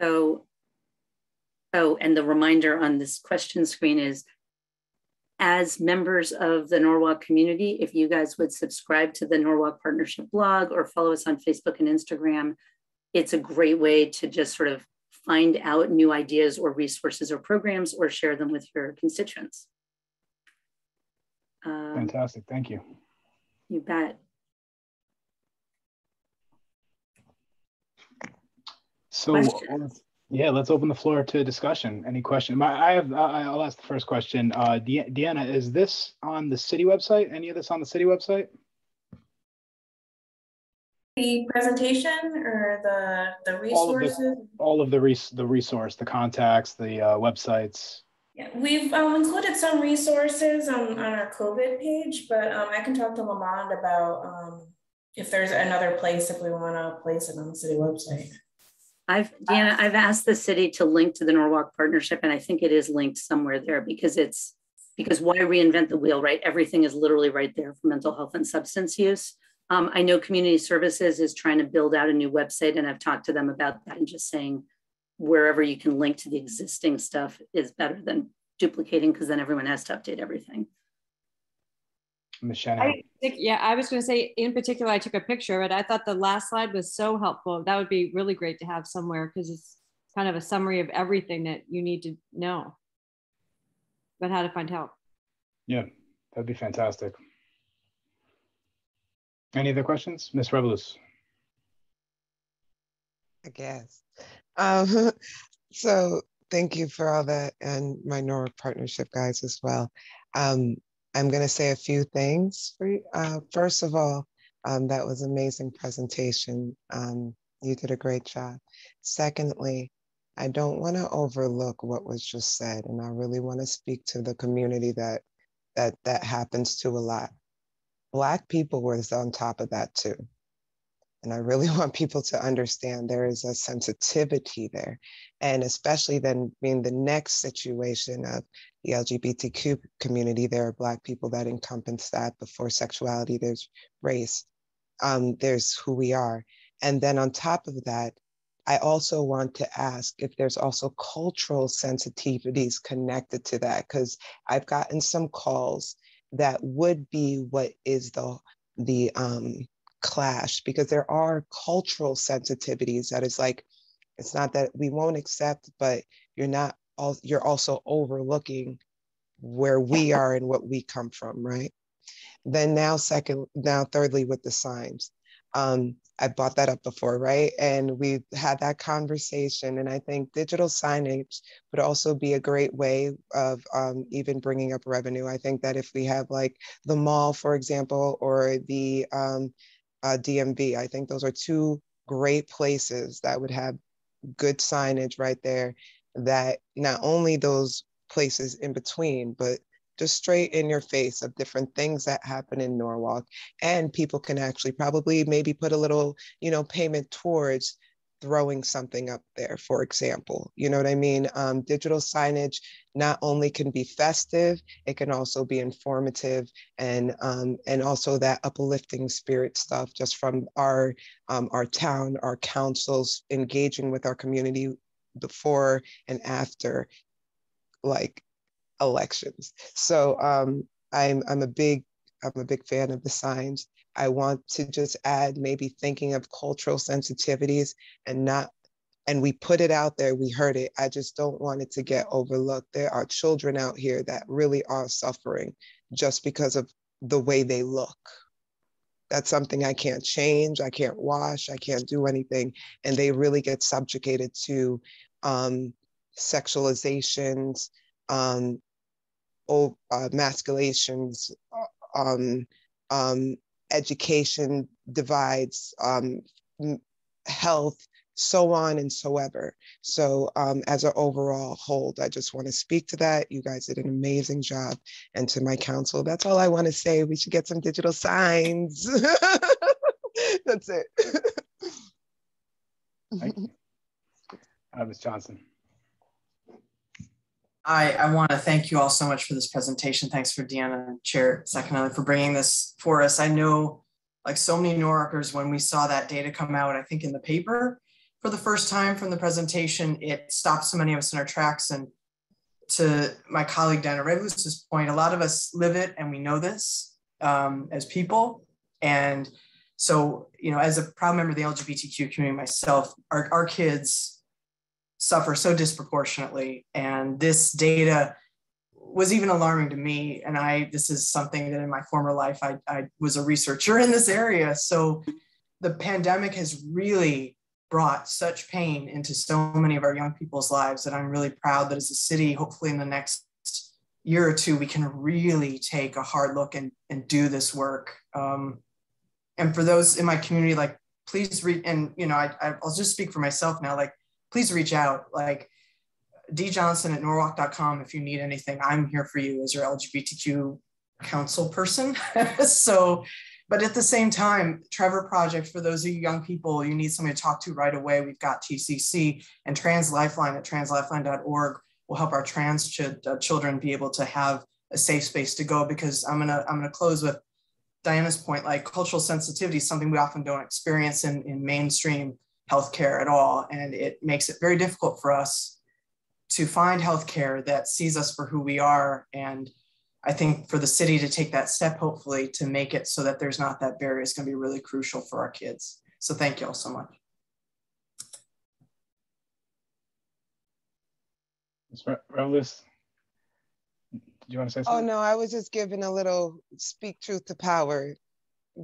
So, oh, and the reminder on this question screen is as members of the Norwalk community, if you guys would subscribe to the Norwalk Partnership blog or follow us on Facebook and Instagram, it's a great way to just sort of find out new ideas or resources or programs or share them with your constituents. Um, Fantastic, thank you. You bet. So yeah, let's open the floor to discussion. Any question? My, I have. I'll ask the first question. Uh, De Deanna, is this on the city website? Any of this on the city website? The presentation or the the resources? All of the, all of the, res the resource, the contacts, the uh, websites. Yeah, we've um, included some resources on, on our COVID page, but um, I can talk to Lamond about um, if there's another place if we want to place it on the city website. I've Deanna, I've asked the city to link to the Norwalk partnership, and I think it is linked somewhere there because it's because why reinvent the wheel, right? Everything is literally right there for mental health and substance use. Um, I know community services is trying to build out a new website, and I've talked to them about that and just saying wherever you can link to the existing stuff is better than duplicating because then everyone has to update everything. Michelle. I yeah, I was going to say in particular, I took a picture but. I thought the last slide was so helpful. That would be really great to have somewhere because it's kind of a summary of everything that you need to know about how to find help. Yeah, that'd be fantastic. Any other questions? Ms. Revolus? I guess. Um, <laughs> so thank you for all that and my Norwalk partnership guys as well. Um, I'm going to say a few things. For you. Uh, first of all, um, that was amazing presentation. Um, you did a great job. Secondly, I don't want to overlook what was just said, and I really want to speak to the community that that that happens to a lot. Black people was on top of that too. And I really <laughs> want people to understand there is a sensitivity there. And especially then being the next situation of the LGBTQ community, there are Black people that encompass that before sexuality, there's race, um, there's who we are. And then on top of that, I also want to ask if there's also cultural sensitivities connected to that, because I've gotten some calls that would be what is the the um, clash because there are cultural sensitivities that is like it's not that we won't accept but you're not all you're also overlooking where we are and what we come from right then now second now thirdly with the signs Um, I brought that up before, right? And we had that conversation. And I think digital signage would also be a great way of um, even bringing up revenue. I think that if we have like the mall, for example, or the um, uh, DMV, I think those are two great places that would have good signage right there that not only those places in between, but just straight in your face of different things that happen in Norwalk. And people can actually probably maybe put a little, you know, payment towards throwing something up there, for example. You know what I mean? Um, digital signage not only can be festive, it can also be informative and um, and also that uplifting spirit stuff just from our um, our town, our councils engaging with our community before and after like elections. So um, I'm I'm a big I'm a big fan of the signs. I want to just add maybe thinking of cultural sensitivities and not and we put it out there, we heard it. I just don't want it to get overlooked. There are children out here that really are suffering just because of the way they look. That's something I can't change. I can't wash. I can't do anything. And they really get subjugated to um, sexualizations, um, uh, masculations, uh, um, um, education divides, um, health, so on and so ever. So um, as an overall hold, I just want to speak to that. You guys did an amazing job. And to my council, that's all I want to say. We should get some digital signs. <laughs> that's it. Thank you. <laughs> Uh, Ms. Johnson. I, I want to thank you all so much for this presentation. Thanks for Deanna and Chair Second for bringing this for us. I know like so many Norwalkers, when we saw that data come out, I think in the paper for the first time from the presentation, it stopped so many of us in our tracks. And to my colleague Diana Revolus's point, a lot of us live it and we know this um, as people. And so, you know, as a proud member of the LGBTQ community myself, our, our kids suffer so disproportionately. And this data was even alarming to me. And I, this is something that in my former life, I, I was a researcher in this area. So the pandemic has really brought such pain into so many of our young people's lives that I'm really proud that as a city, hopefully in the next year or two, we can really take a hard look and, and do this work. Um, and for those in my community, like please read, and you know, I, I'll just speak for myself now, like please reach out. Like D Johnson at norwalk.com if you need anything. I'm here for you as your LGBTQ council person. <laughs> so, but at the same time, Trevor Project, for those of you young people, you need somebody to talk to right away. We've got TCC and Trans Lifeline at translifeline.org will help our trans ch uh, children be able to have a safe space to go because I'm gonna I'm gonna close with Diana's point, like cultural sensitivity is something we often don't experience in, in mainstream healthcare at all. And it makes it very difficult for us to find healthcare that sees us for who we are. And I think for the city to take that step, hopefully, to make it so that there's not that barrier is going to be really crucial for our kids. So thank you all so much. Ms. Revolus, do you want to say oh, something? Oh, no, I was just giving a little speak truth to power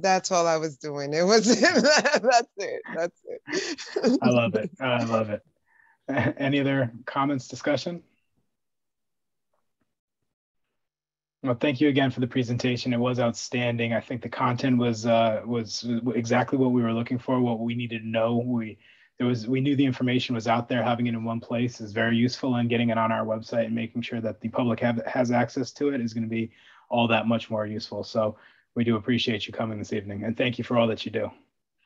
that's all I was doing. It was <laughs> that's it. That's it. I love it. I love it. <laughs> Any other comments, discussion? Well, thank you again for the presentation. It was outstanding. I think the content was uh, was exactly what we were looking for, what we needed to know. We there was we knew the information was out there. Having it in one place is very useful, and getting it on our website and making sure that the public have, has access to it is going to be all that much more useful. So we do appreciate you coming this evening and thank you for all that you do.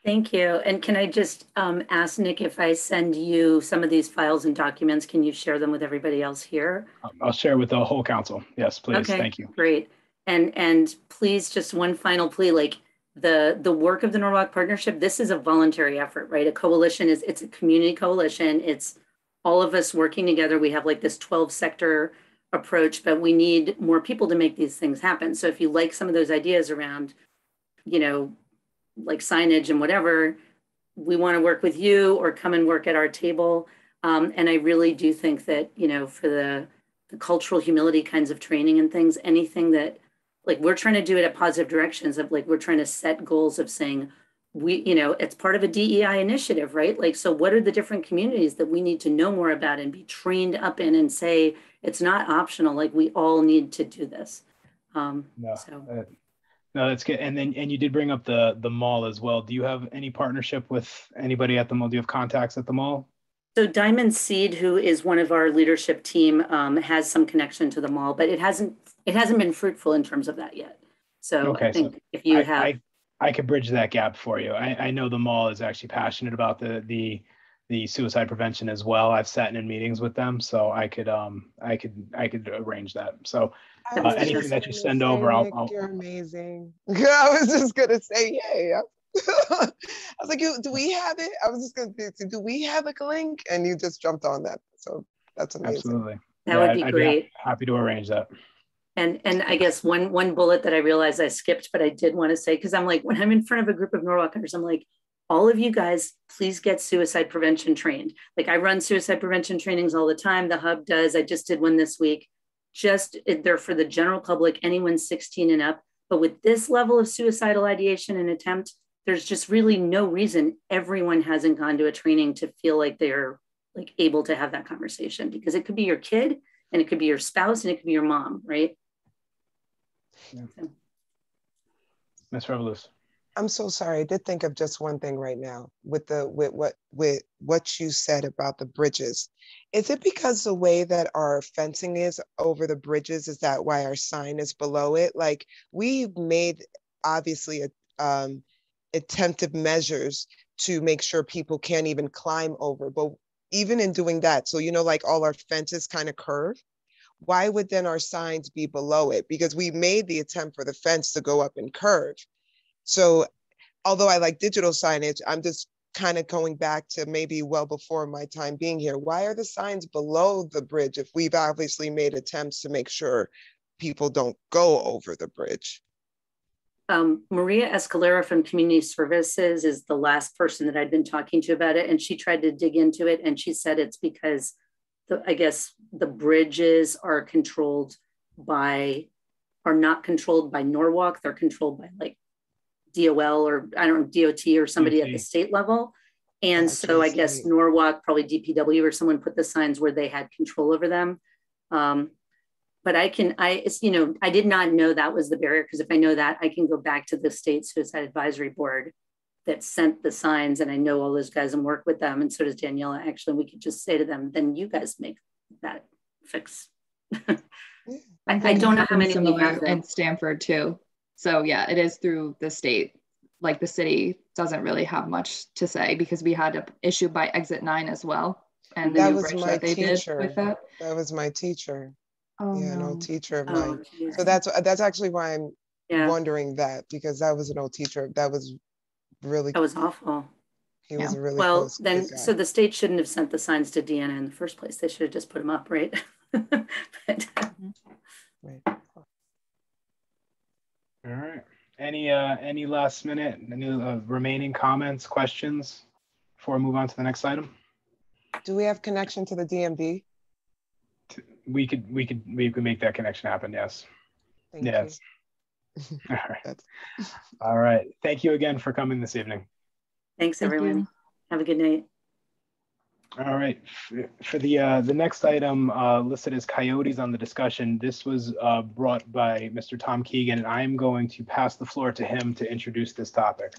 Thank you. And can I just um, ask Nick if I send you some of these files and documents, can you share them with everybody else here? I'll share with the whole council. Yes, please. Okay, Thank you. Great. And and please just one final plea, like the the work of the Norwalk Partnership, this is a voluntary effort, right? A coalition is it's a community coalition. It's all of us working together. We have like this 12 sector approach, but we need more people to make these things happen. So if you like some of those ideas around, you know, like signage and whatever, we want to work with you or come and work at our table. Um, and I really do think that, you know, for the, the cultural humility kinds of training and things, anything that like we're trying to do it at positive directions of like we're trying to set goals of saying we, you know, it's part of a DEI initiative, right? Like, so what are the different communities that we need to know more about and be trained up in and say it's not optional, like we all need to do this. Um, No, so. uh, no, that's good. And then, and you did bring up the the mall as well. Do you have any partnership with anybody at the mall? Do you have contacts at the mall? So Diamond Seed, who is one of our leadership team, um, has some connection to the mall, but it hasn't it hasn't been fruitful in terms of that yet. So Okay, I so think if you I, have, I, I could bridge that gap for you. I, I know the mall is actually passionate about the the the suicide prevention as well. I've sat in meetings with them, so I could um I could I could arrange that. So uh, anything that you send say, over, I'll, I'll You're amazing. <laughs> I was just gonna say, yay. <laughs> I was like, do we have it? I was just gonna say, do we have a link? And you just jumped on that. So that's amazing. absolutely. that would be I'd ha- great. happy to arrange that. And and I guess one one bullet that I realized I skipped, but I did want to say because I'm like when I'm in front of a group of Norwalkers, I'm like, all of you guys, please get suicide prevention trained. Like I run suicide prevention trainings all the time. The hub does. I just did one this week. Just they're for the general public, anyone 16 and up. But with this level of suicidal ideation and attempt, there's just really no reason everyone hasn't gone to a training to feel like they're like able to have that conversation because it could be your kid and it could be your spouse and it could be your mom, right? Ms. Revolus. I'm so sorry. I did think of just one thing right now with the with what with what you said about the bridges. Is it because the way that our fencing is over the bridges is that why our sign is below it? Like we made obviously a um attempted measures to make sure people can't even climb over, but even in doing that, so you know, like all our fences kind of curve. Why would then our signs be below it? Because we made the attempt for the fence to go up and curve. So although I like digital signage, I'm just kind of going back to maybe well before my time being here. Why are the signs below the bridge if we've obviously made attempts to make sure people don't go over the bridge? Um, Maria Escalera from Community Services is the last person that I'd been talking to about it. And she tried to dig into it and she said it's because the, I guess the bridges are controlled by, are not controlled by Norwalk. They're controlled by like DOL or I don't know, DOT or somebody at the state level. And That's so I guess. Norwalk, probably DPW or someone put the signs where they had control over them. Um, but I can, I, you know, I did not know that was the barrier because if I know that, I can go back to the state suicide advisory board that sent the signs and I know all those guys and work with them. And so does Daniela actually. We could just say to them, then you guys make that fix. <laughs> I, I don't know how many we similar have though. in Stamford too. So yeah, it is through the state. Like the city doesn't really have much to say because we had to issue by exit nine as well. And the That new was my that they did teacher. with that. That was my teacher. Oh yeah, an no. old teacher of Oh, mine. geez. So that's that's actually why I'm yeah, wondering that because that was an old teacher. That was really that was awful. he was yeah. a really Well, close then, guy. so the state shouldn't have sent the signs to Deanna in the first place. They should have just put them up, right? <laughs> But- Right. All right. Any uh any last minute, any uh, remaining comments, questions before we move on to the next item? Do we have connection to the DMV? We could we could we could make that connection happen. Yes. Thank you. yes. <laughs> All right. All right. Thank you again for coming this evening. Thanks, Thank everyone. you. Have a good night. All right. For the uh, the next item uh, listed as coyotes on the discussion, this was uh, brought by Mr. Tom Keegan, and I'm going to pass the floor to him to introduce this topic.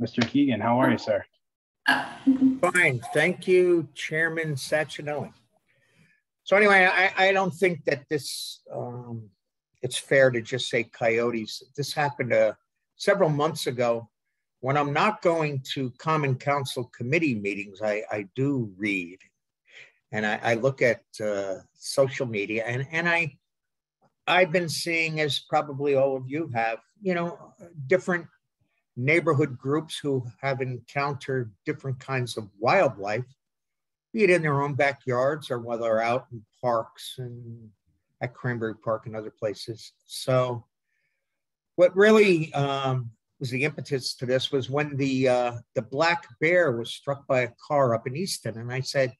Mr. Keegan, how are you, sir? Fine, thank you, Chairman Sacchinelli. So anyway, I, I don't think that this, um, it's fair to just say coyotes. This happened uh, several months ago. When I'm not going to Common Council committee meetings, I, I do read. And I, I look at uh, social media and, and I, I've been seeing, as probably all of you have, you know, different neighborhood groups who have encountered different kinds of wildlife, be it in their own backyards or whether out in parks and at Cranberry Park and other places. So, what really um, was the impetus to this was when the uh, the black bear was struck by a car up in Easton, and I said,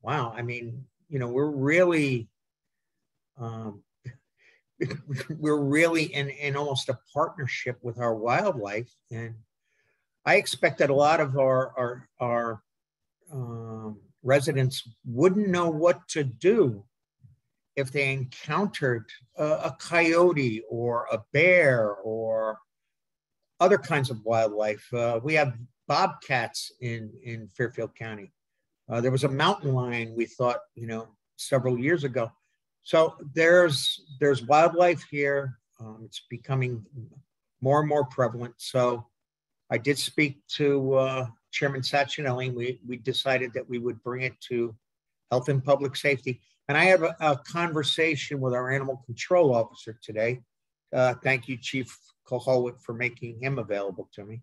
"Wow, I mean, you know, we're really." Um, <laughs> we're really in, in almost a partnership with our wildlife and I expect that a lot of our, our, our um, residents wouldn't know what to do if they encountered a, a coyote or a bear or other kinds of wildlife. Uh, we have bobcats in, in Fairfield County. Uh, there was a mountain lion we thought, you know, several years ago. So there's there's wildlife here. Um, it's becoming more and more prevalent. So I did speak to uh, Chairman Sacchinelli. We we decided that we would bring it to Health and Public Safety. And I have a, a conversation with our animal control officer today. Uh, thank you, Chief Kulhawik, for making him available to me.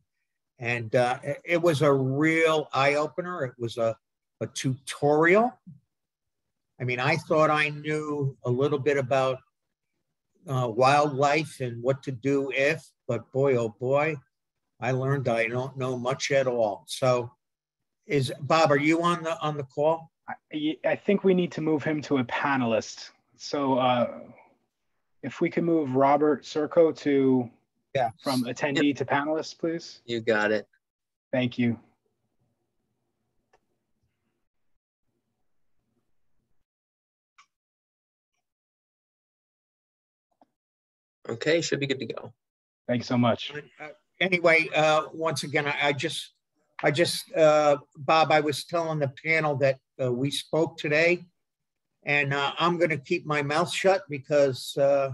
And uh, it, it was a real eye opener. It was a, a tutorial. I mean, I thought I knew a little bit about uh, wildlife and what to do if, but boy, oh boy, I learned I don't know much at all. So, is Bob? Are you on the on the call? I, I think we need to move him to a panelist. So, uh, if we can move Robert Sirico to yeah from attendee yep. to panelist, please. You got it. Thank you. Okay, should be good to go. Thank you so much. Anyway, uh, once again, I, I just, I just, uh, Bob, I was telling the panel that uh, we spoke today, and uh, I'm going to keep my mouth shut because uh,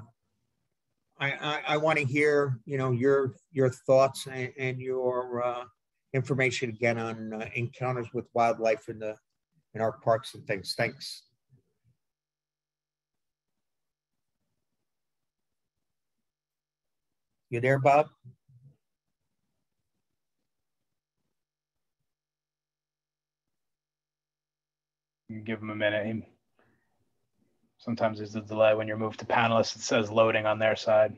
I, I, I want to hear, you know, your your thoughts and, and your uh, information again on encounters with wildlife in the in our parks and things. Thanks. You there, Bob? You give him a minute. Sometimes there's a delay when you're moved to panelists. It says loading on their side.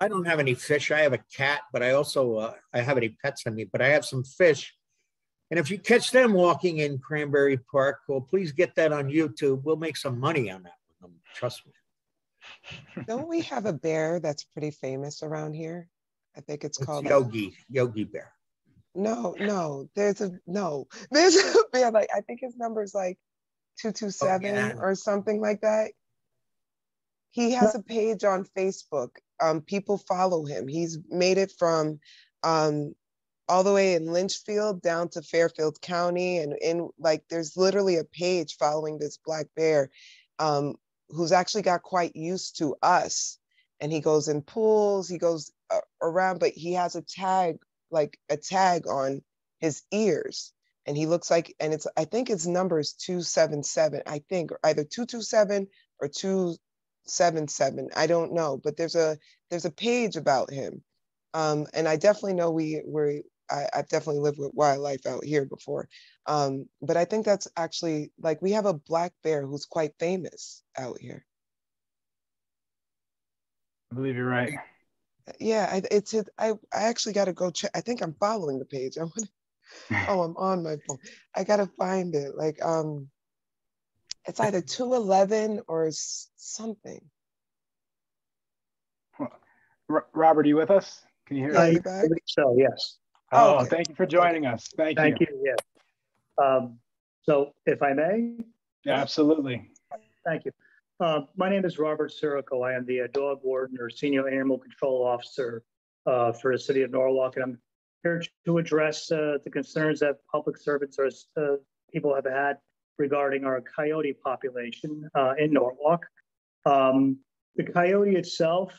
I don't have any fish. I have a cat, but I also uh, I have any pets on me. But I have some fish, and if you catch them walking in Cranberry Park, well, please get that on YouTube. We'll make some money on that. Trust me. Don't we have a bear that's pretty famous around here? I think it's, it's called Yogi, a, Yogi Bear. No, no, there's a no, there's a <laughs> bear like I think his number is like 227 oh, yeah. or something like that. He has a page on Facebook. Um, people follow him. He's made it from um, all the way in Litchfield down to Fairfield County, and in like there's literally a page following this black bear. Um, who's actually got quite used to us. And he goes in pools he goes uh, around but he has a tag like a tag on his ears. And he looks like and it's i think his number is 277 i think either 227 or 277 i don't know but there's a there's a page about him. Um, and i definitely know we we I, have definitely lived with wildlife out here before. Um, but I think that's actually like we have a black bear who's quite famous out here. I believe you're right. Yeah, I, it's it. I I actually got to go check. I think I'm following the page. <laughs> I want. oh, I'm on my phone. I gotta find it. Like um, it's either <laughs> two eleven or something. Robert, are you with us? Can you hear me? I so yes. Oh, okay. thank you for joining us. Thank, thank you. Thank you. Yeah. Um, so, if I may. Yeah, absolutely. Thank you. Uh, my name is Robert Sirico. I am the uh, dog warden or senior animal control officer uh, for the city of Norwalk, and I'm here to address uh, the concerns that public servants or uh, people have had regarding our coyote population uh, in Norwalk. Um, the coyote itself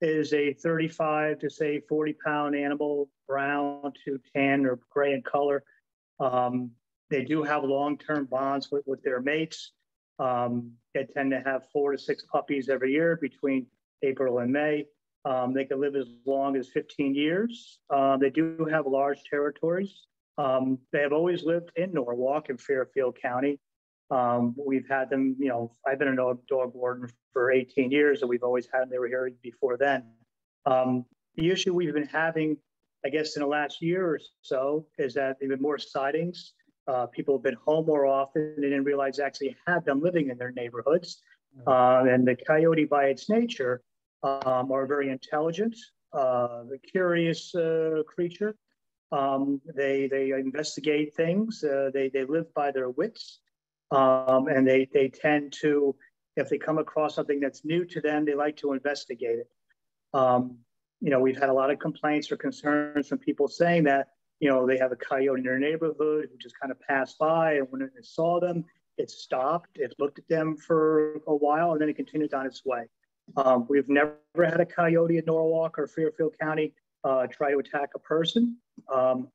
is a 35 to say 40 pound animal, brown to tan or gray in color. Um, they do have long-term bonds with, with their mates. Um, they tend to have four to six puppies every year between April and May. Um, they can live as long as 15 years. Uh, they do have large territories. Um, they have always lived in Norwalk in Fairfield County. Um, we've had them, you know, I've been a dog, dog warden for 18 years, and we've always had them. They were here before then. Um, the issue we've been having, I guess, in the last year or so is that there have been more sightings Uh, people have been home more often. They didn't realize they actually had them living in their neighborhoods. Uh, and the coyote, by its nature, um, are very intelligent, uh, curious uh, creature. Um, they they investigate things. Uh, they they live by their wits, um, and they they tend to, if they come across something that's new to them, they like to investigate it. Um, you know, we've had a lot of complaints or concerns from people saying that you know they have a coyote in their neighborhood who just kind of passed by, and when it saw them, it stopped. It looked at them for a while, and then it continued on its way. Um, we've never had a coyote in Norwalk or Fairfield County uh, try to attack a person. Um,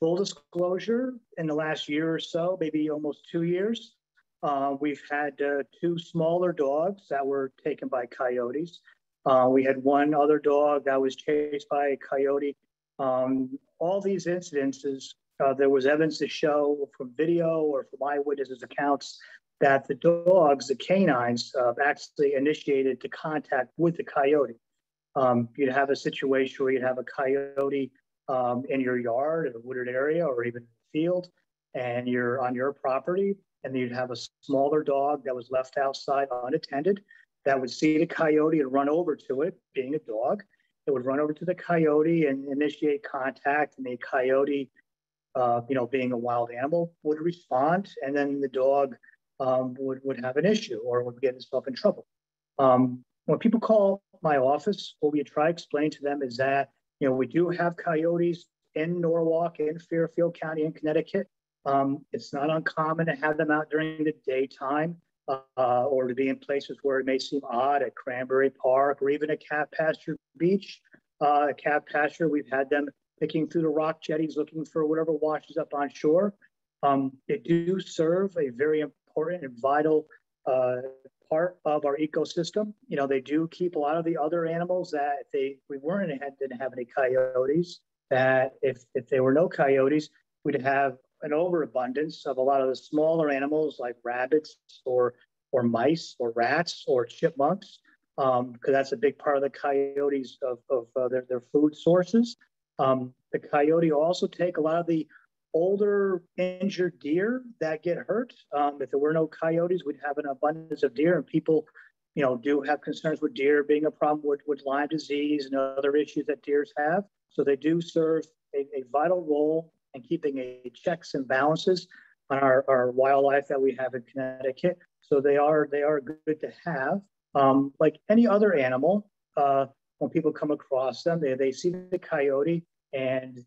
full disclosure, in the last year or so, maybe almost two years, uh, we've had uh, two smaller dogs that were taken by coyotes. Uh, we had one other dog that was chased by a coyote. Um, all these incidences, uh, there was evidence to show from video or from eyewitnesses' accounts that the dogs, the canines, uh, actually initiated the contact with the coyote. Um, you'd have a situation where you'd have a coyote um, in your yard, in a wooded area, or even in the field, and you're on your property, and you'd have a smaller dog that was left outside unattended that would see the coyote and run over to it, being a dog. It would run over to the coyote and initiate contact, and the coyote, uh, you know, being a wild animal, would respond, and then the dog um, would, would have an issue or would get himself in trouble. Um, when people call my office, what we try to explain to them is that, you know, we do have coyotes in Norwalk, in Fairfield County, in Connecticut. Um, it's not uncommon to have them out during the daytime uh, or to be in places where it may seem odd at Cranberry Park or even at Calf Pasture Beach. Uh, at Calf Pasture, we've had them picking through the rock jetties looking for whatever washes up on shore. Um, they do serve a very important and vital uh, part of our ecosystem. You know, they do keep a lot of the other animals that if they we weren't didn't have any coyotes. That if if there were no coyotes, we'd have an overabundance of a lot of the smaller animals like rabbits or or mice or rats or chipmunks, because um, that's a big part of the coyotes of, of uh, their, their food sources. Um, the coyote also take a lot of the older injured deer that get hurt. Um, if there were no coyotes, we'd have an abundance of deer, and people, you know, do have concerns with deer being a problem with, with Lyme disease and other issues that deers have. So they do serve a, a vital role in keeping a checks and balances on our, our wildlife that we have in Connecticut. So they are they are good to have. Um, like any other animal, uh, when people come across them, they, they see the coyote, and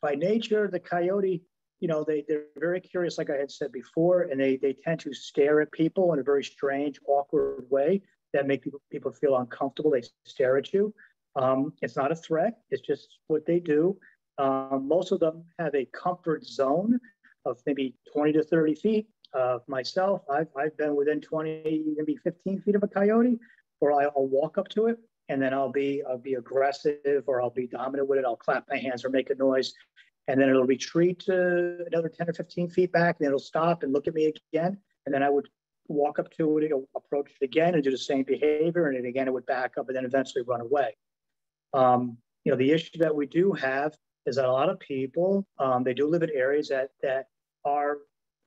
by nature, the coyote you know, they, they're very curious, like I had said before, and they, they tend to stare at people in a very strange, awkward way that make people, people feel uncomfortable. They stare at you. Um, it's not a threat, it's just what they do. Um, most of them have a comfort zone of maybe 20 to 30 feet. Uh, myself, I've, I've been within 20, maybe 15 feet of a coyote, or I'll walk up to it and then I'll be I'll be aggressive or I'll be dominant with it. I'll clap my hands or make a noise, and then it'll retreat uh, another 10 or 15 feet back, and it'll stop and look at me again. And then I would walk up to it, approach it again, and do the same behavior. And again, it would back up and then eventually run away. Um, you know, the issue that we do have is that a lot of people, um, they do live in areas that, that are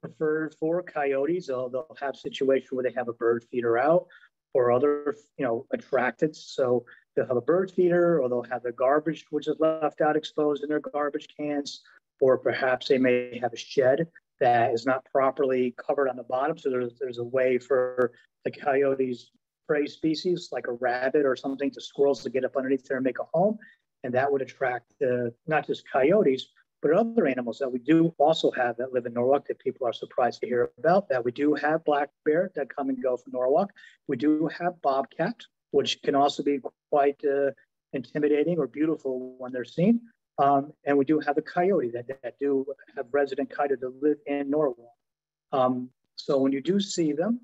preferred for coyotes. They'll, they'll have situations where they have a bird feeder out or other, you know, attractants. So they'll have a bird feeder or they'll have the garbage which is left out exposed in their garbage cans, or perhaps they may have a shed that is not properly covered on the bottom. So there's, there's a way for the coyotes prey species like a rabbit or something to squirrels to get up underneath there and make a home. And that would attract uh, not just coyotes, but other animals that we do also have that live in Norwalk that people are surprised to hear about. That we do have black bear that come and go from Norwalk. We do have bobcat, which can also be quite uh, intimidating or beautiful when they're seen. Um, and we do have the coyote that, that do have resident coyote that live in Norwalk. Um, so when you do see them,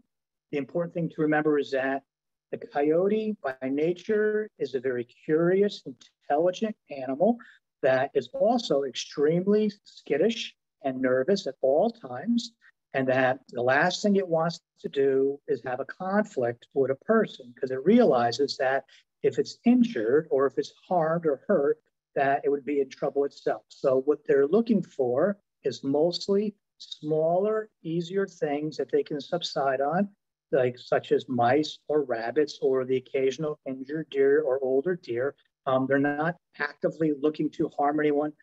the important thing to remember is that the coyote by nature is a very curious, intelligent animal that is also extremely skittish and nervous at all times and that the last thing it wants to do is have a conflict with a person because it realizes that if it's injured or if it's harmed or hurt, that it would be in trouble itself. So what they're looking for is mostly smaller, easier things that they can subside on, like such as mice or rabbits or the occasional injured deer or older deer. Um, they're not actively looking to harm anyone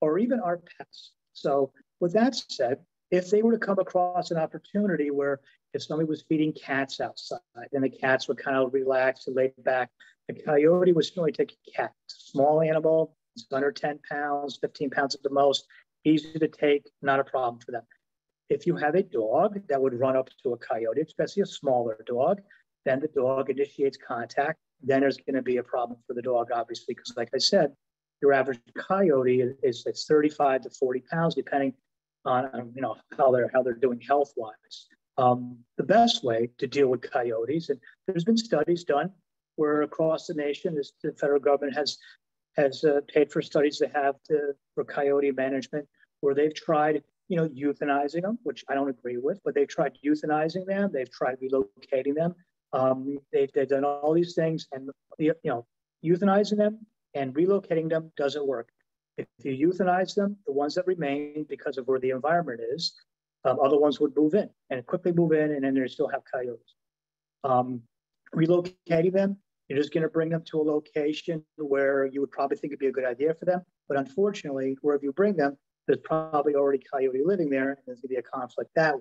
or even our pets. So with that said, if they were to come across an opportunity where if somebody was feeding cats outside and the cats would kind of relax and lay back, the coyote was to take a cat, small animal, it's under 10 pounds, 15 pounds at the most, easy to take, not a problem for them. If you have a dog that would run up to a coyote, especially a smaller dog, then the dog initiates contact. Then there's going to be a problem for the dog, obviously, because like I said, your average coyote is, is 35 to 40 pounds, depending on you know how they're how they're doing health wise. Um, the best way to deal with coyotes, and there's been studies done where across the nation, this, the federal government has has uh, paid for studies to have to, for coyote management, where they've tried you know euthanizing them, which I don't agree with, but they've tried euthanizing them, they've tried relocating them, um, they've, they've done all these things, and you know euthanizing them and relocating them doesn't work. If you euthanize them, the ones that remain because of where the environment is, um, other ones would move in and quickly move in, and then they still have coyotes. Um, relocating them, you're just going to bring them to a location where you would probably think it'd be a good idea for them. But unfortunately, wherever you bring them, there's probably already coyote living there, and there's going to be a conflict that way.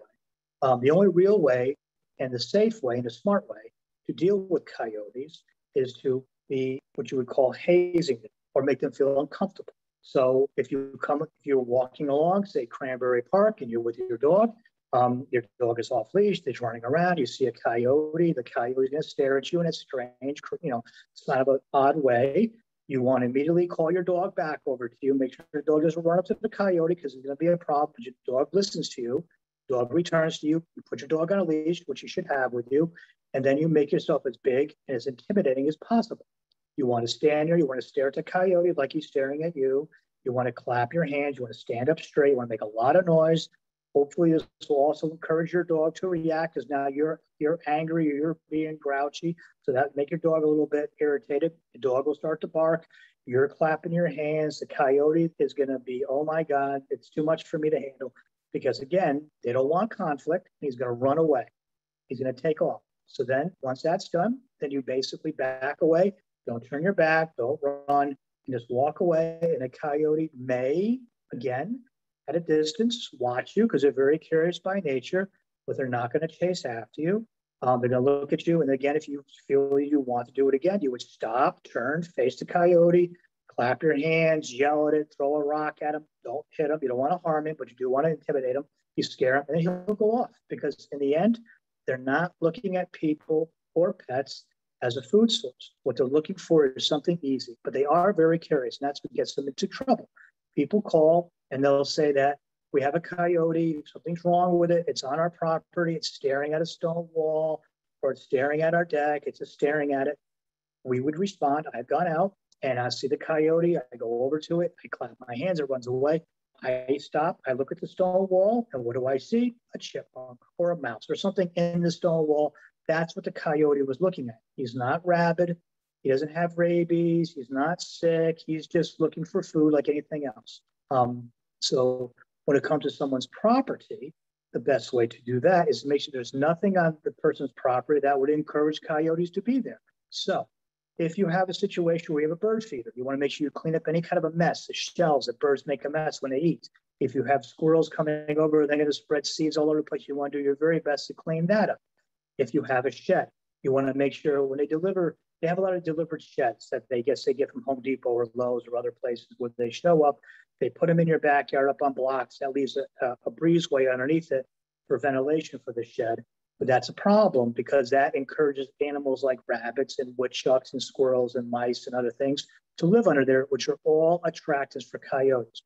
Um, the only real way and the safe way and the smart way to deal with coyotes is to be what you would call hazing them or make them feel uncomfortable. So if you come, if you're walking along, say Cranberry Park, and you're with your dog, um, your dog is off leash, it's running around, you see a coyote, the coyote is going to stare at you in a strange, you know, it's kind of an odd way. You want to immediately call your dog back over to you, make sure your dog doesn't run up to the coyote because it's going to be a problem. But your dog listens to you, dog returns to you, you put your dog on a leash, which you should have with you, and then you make yourself as big and as intimidating as possible. You want to stand there. You want to stare at the coyote like he's staring at you. You want to clap your hands. You want to stand up straight. You want to make a lot of noise. Hopefully, this will also encourage your dog to react because now you're you're angry or you're being grouchy. So that make your dog a little bit irritated. The dog will start to bark. You're clapping your hands. The coyote is going to be, oh my God, it's too much for me to handle. Because again, they don't want conflict. He's going to run away. He's going to take off. So then once that's done, then you basically back away don't turn your back, don't run, and just walk away. And a coyote may, again, at a distance, watch you because they're very curious by nature, but they're not going to chase after you. Um, they're going to look at you. And again, if you feel you want to do it again, you would stop, turn, face the coyote, clap your hands, yell at it, throw a rock at him. Don't hit him. You don't want to harm him, but you do want to intimidate him. You scare him, and then he'll go off because in the end, they're not looking at people or pets as a food source. What they're looking for is something easy, but they are very curious, and that's what gets them into trouble. People call and they'll say that we have a coyote, something's wrong with it, it's on our property, it's staring at a stone wall, or it's staring at our deck, it's just staring at it. We would respond, I've gone out and I see the coyote, I go over to it, I clap my hands, it runs away. I stop, I look at the stone wall, and what do I see? A chipmunk or a mouse or something in the stone wall that's what the coyote was looking at. He's not rabid. He doesn't have rabies. He's not sick. He's just looking for food like anything else. Um, so when it comes to someone's property, the best way to do that is to make sure there's nothing on the person's property that would encourage coyotes to be there. So if you have a situation where you have a bird feeder, you want to make sure you clean up any kind of a mess, the shells that birds make a mess when they eat. If you have squirrels coming over, they're going to spread seeds all over the place. You want to do your very best to clean that up if you have a shed. You want to make sure when they deliver, they have a lot of delivered sheds that they guess they get from Home Depot or Lowe's or other places where they show up. They put them in your backyard up on blocks. That leaves a, a, breezeway underneath it for ventilation for the shed. But that's a problem because that encourages animals like rabbits and woodchucks and squirrels and mice and other things to live under there, which are all attractors for coyotes.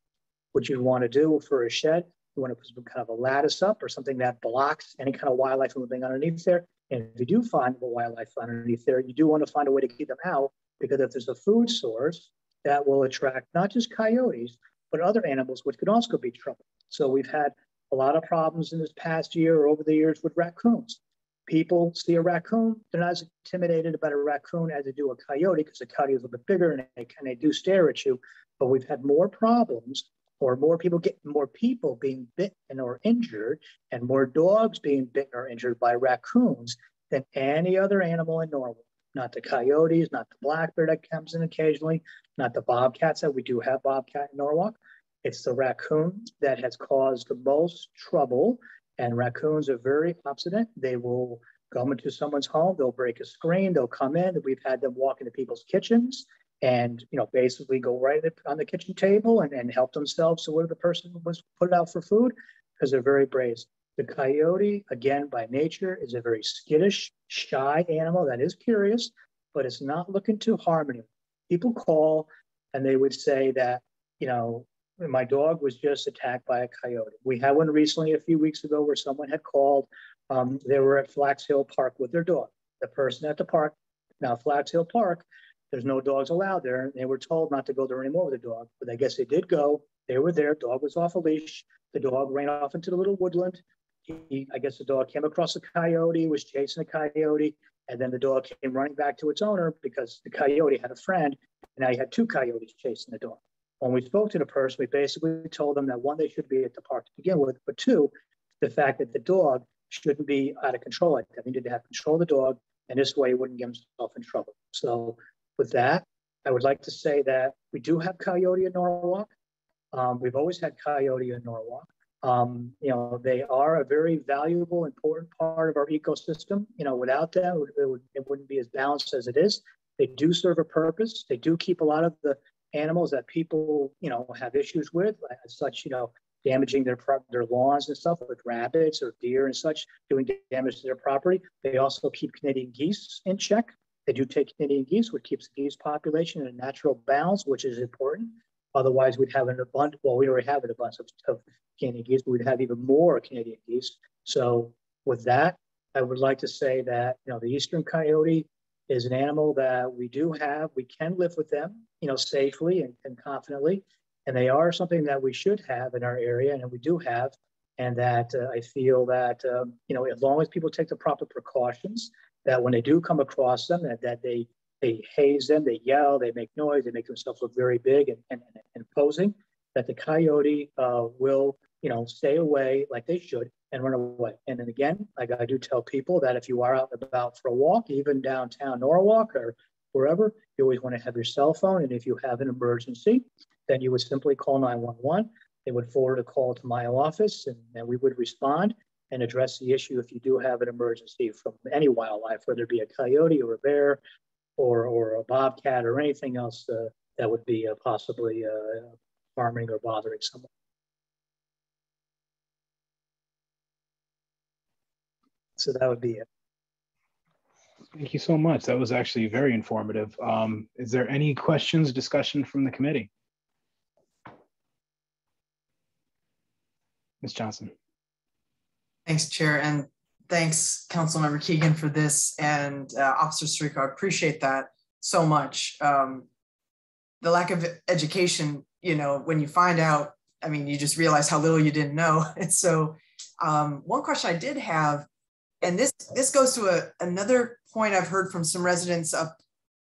What you want to do for a shed you want to put some kind of a lattice up or something that blocks any kind of wildlife from living underneath there. And if you do find wildlife underneath there, you do want to find a way to keep them out because if there's a food source, that will attract not just coyotes, but other animals, which could also be trouble. So we've had a lot of problems in this past year or over the years with raccoons. People see a raccoon, they're not as intimidated about a raccoon as they do a coyote because the coyote is a little bit bigger and they, and they do stare at you. But we've had more problems or more people get more people being bitten or injured and more dogs being bitten or injured by raccoons than any other animal in Norwalk. Not the coyotes, not the black bear that comes in occasionally, not the bobcats that we do have bobcat in Norwalk. It's the raccoon that has caused the most trouble. And raccoons are very obstinate. They will come into someone's home, they'll break a screen, they'll come in. We've had them walk into people's kitchens and you know basically go right on the kitchen table and, and help themselves to where the person was put out for food because they're very brave. The coyote, again, by nature, is a very skittish, shy animal that is curious, but it's not looking to harm anyone. People call and they would say that, you know, my dog was just attacked by a coyote. We had one recently a few weeks ago where someone had called. Um, they were at Flax Hill Park with their dog. The person at the park, now Flax Hill Park, there's no dogs allowed there. And they were told not to go there anymore with a dog, but I guess they did go. They were there. Dog was off a leash. The dog ran off into the little woodland. He, I guess the dog came across a coyote, was chasing a coyote, and then the dog came running back to its owner because the coyote had a friend, and now he had two coyotes chasing the dog. When we spoke to the person, we basically told them that one, they should be at the park to begin with, but two, the fact that the dog shouldn't be out of control I needed to have control of the dog, and this way he wouldn't get himself in trouble. So with that, I would like to say that we do have coyote in Norwalk. Um, we've always had coyote in Norwalk. Um, you know, they are a very valuable, important part of our ecosystem. You know, without them, it, would, it wouldn't be as balanced as it is. They do serve a purpose. They do keep a lot of the animals that people, you know, have issues with, such, you know, damaging their their lawns and stuff with rabbits or deer and such, doing damage to their property. They also keep Canadian geese in check. They do take Canadian geese, which keeps the geese population in a natural balance, which is important. Otherwise, we'd have an abundant, well, we already have an abundance of, of Canadian geese, but we'd have even more Canadian geese. So with that, I would like to say that, you know, the Eastern coyote is an animal that we do have, we can live with them, you know, safely and, and confidently. And they are something that we should have in our area and we do have. And that uh, I feel that, um, you know, as long as people take the proper precautions, that when they do come across them, that, that they they haze them, they yell, they make noise, they make themselves look very big and, and, and imposing, that the coyote uh, will, you know, stay away like they should and run away. And then again, like I do tell people that if you are out and about for a walk, even downtown Norwalk or wherever, you always want to have your cell phone. And if you have an emergency, then you would simply call 911. They would forward a call to my office and then we would respond and address the issue if you do have an emergency from any wildlife, whether it be a coyote or a bear or, or a bobcat or anything else uh, that would be uh, possibly uh, harming or bothering someone. So that would be it. Thank you so much. That was actually very informative. Um, is there any questions, discussion from the committee? Ms. Johnson. Thanks, Chair, and thanks, Councilmember Keegan, for this, and uh, Officer Sirico. I appreciate that so much. Um, the lack of education, you know, when you find out, I mean, you just realize how little you didn't know. <laughs> And so, um, one question I did have, and this this goes to a, another point I've heard from some residents up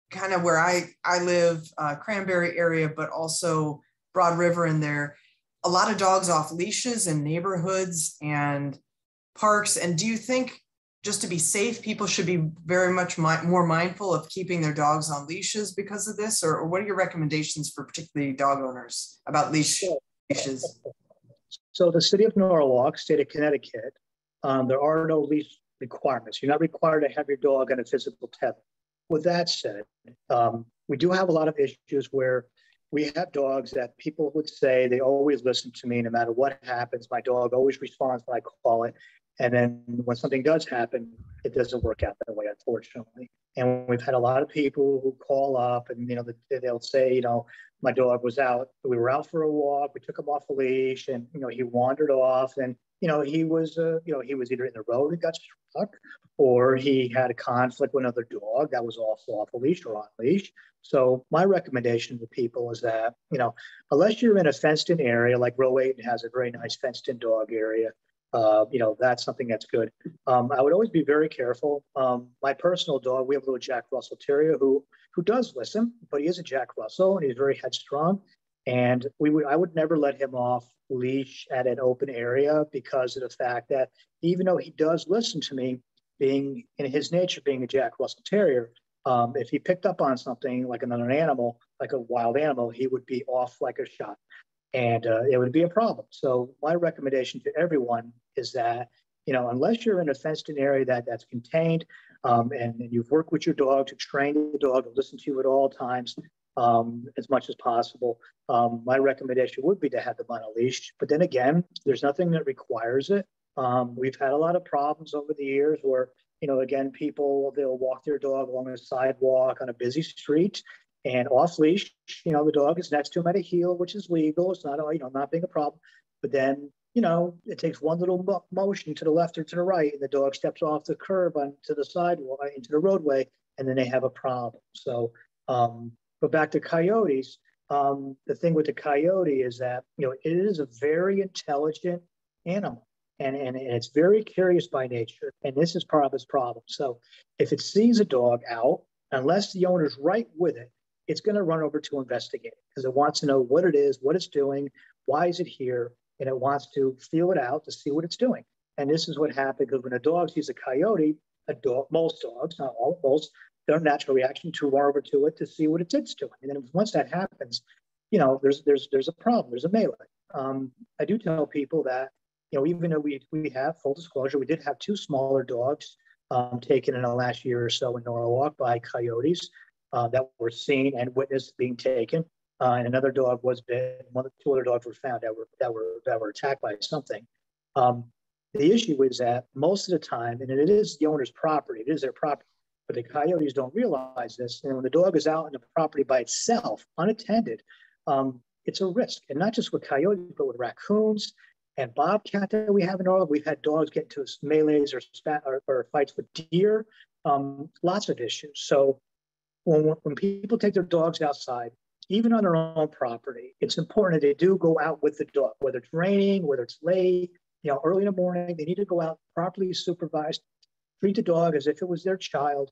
kind of where I I live, uh, Cranberry area, but also Broad River in there. A lot of dogs off leashes in neighborhoods, and parks? And do you think just to be safe, people should be very much mi more mindful of keeping their dogs on leashes because of this? Or, or what are your recommendations for particularly dog owners about leash, leashes? So the city of Norwalk, state of Connecticut, um, there are no leash requirements. You're not required to have your dog on a physical tether. With that said, um, we do have a lot of issues where we have dogs that people would say they always listen to me no matter what happens. My dog always responds when I call it. And then when something does happen, it doesn't work out that way, unfortunately. And we've had a lot of people who call up and, you know, they'll say, you know, my dog was out, we were out for a walk, we took him off a leash and, you know, he wandered off and, you know, he was, uh, you know, he was either in the road and got struck or he had a conflict with another dog that was also off a leash or on leash. So my recommendation to people is that, you know, unless you're in a fenced in area, like row eight has a very nice fenced in dog area, uh, you know, that's something that's good. Um, I would always be very careful. Um, my personal dog, we have a little Jack Russell Terrier who who does listen, but he is a Jack Russell and he's very headstrong. And we would, I would never let him off leash at an open area because of the fact that even though he does listen to me, being in his nature, being a Jack Russell Terrier, um, if he picked up on something like another animal, like a wild animal, he would be off like a shot and uh, it would be a problem. So my recommendation to everyone is that, you know, unless you're in a fenced in area that that's contained um, and, and, you've worked with your dog to train the dog to listen to you at all times um, as much as possible, um, my recommendation would be to have them on a leash. But then again, there's nothing that requires it. Um, we've had a lot of problems over the years where, you know, again, people, they'll walk their dog along a sidewalk on a busy street and off leash, you know, the dog is next to him at a heel, which is legal. It's not, you know, not being a problem. But then, you know, it takes one little mo- motion to the left or to the right, and the dog steps off the curb onto the sidewalk into the roadway, and then they have a problem. So, um, but back to coyotes. Um, the thing with the coyote is that you know it is a very intelligent animal, and, and, and it's very curious by nature, and this is part of its problem. So, if it sees a dog out, unless the owner's right with it, it's going to run over to investigate because it wants to know what it is, what it's doing, why is it here, and it wants to feel it out to see what it's doing. And this is what happened because when a dog sees a coyote, a dog, most dogs, not all, most, their natural reaction to run over to it to see what it's doing. And then once that happens, you know, there's there's there's a problem. There's a melee. Um, I do tell people that, you know, even though we we have full disclosure, we did have two smaller dogs um, taken in the last year or so in Norwalk by coyotes uh, that were seen and witnessed being taken. Uh, and another dog was bitten. One two other dogs were found that were that were that were attacked by something. Um, the issue is that most of the time, and it is the owner's property, it is their property, but the coyotes don't realize this. And when the dog is out in the property by itself, unattended, um, it's a risk. And not just with coyotes, but with raccoons and bobcat that we have in Orlando. We've had dogs get into melees or, spat, or, or fights with deer, um, lots of issues. So when, when people take their dogs outside, even on their own property, it's important that they do go out with the dog, whether it's raining, whether it's late, you know, early in the morning, they need to go out properly supervised, treat the dog as if it was their child,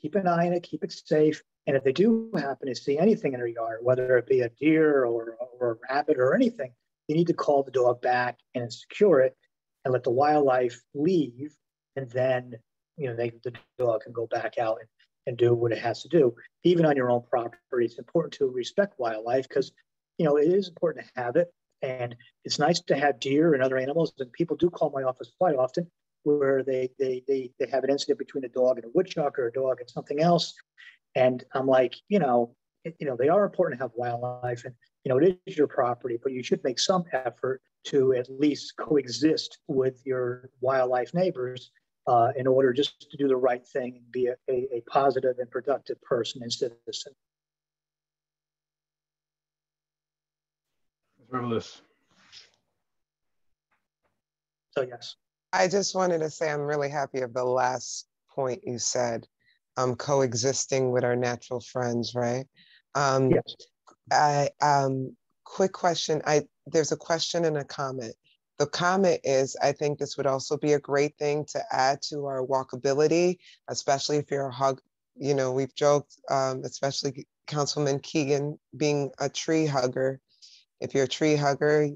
keep an eye on it, keep it safe. And if they do happen to see anything in their yard, whether it be a deer or, or a rabbit or anything, you need to call the dog back and secure it and let the wildlife leave. And then, you know, they, the dog can go back out and and do what it has to do. Even on your own property, it's important to respect wildlife because, you know, it is important to have it. And it's nice to have deer and other animals. And people do call my office quite often where they they they, they have an incident between a dog and a woodchuck or a dog and something else. And I'm like, you know, it, you know, they are important to have wildlife and you know, it is your property, but you should make some effort to at least coexist with your wildlife neighbors uh, in order just to do the right thing and be a, a, a positive and productive person and citizen. Revolus. So yes. I just wanted to say I'm really happy of the last point you said, um, coexisting with our natural friends, right? Um, yes. I um, quick question. I there's a question and a comment the comment is I think this would also be a great thing to add to our walkability, especially if you're a hug. You know, we've joked, um, especially Councilman Keegan being a tree hugger. If you're a tree hugger,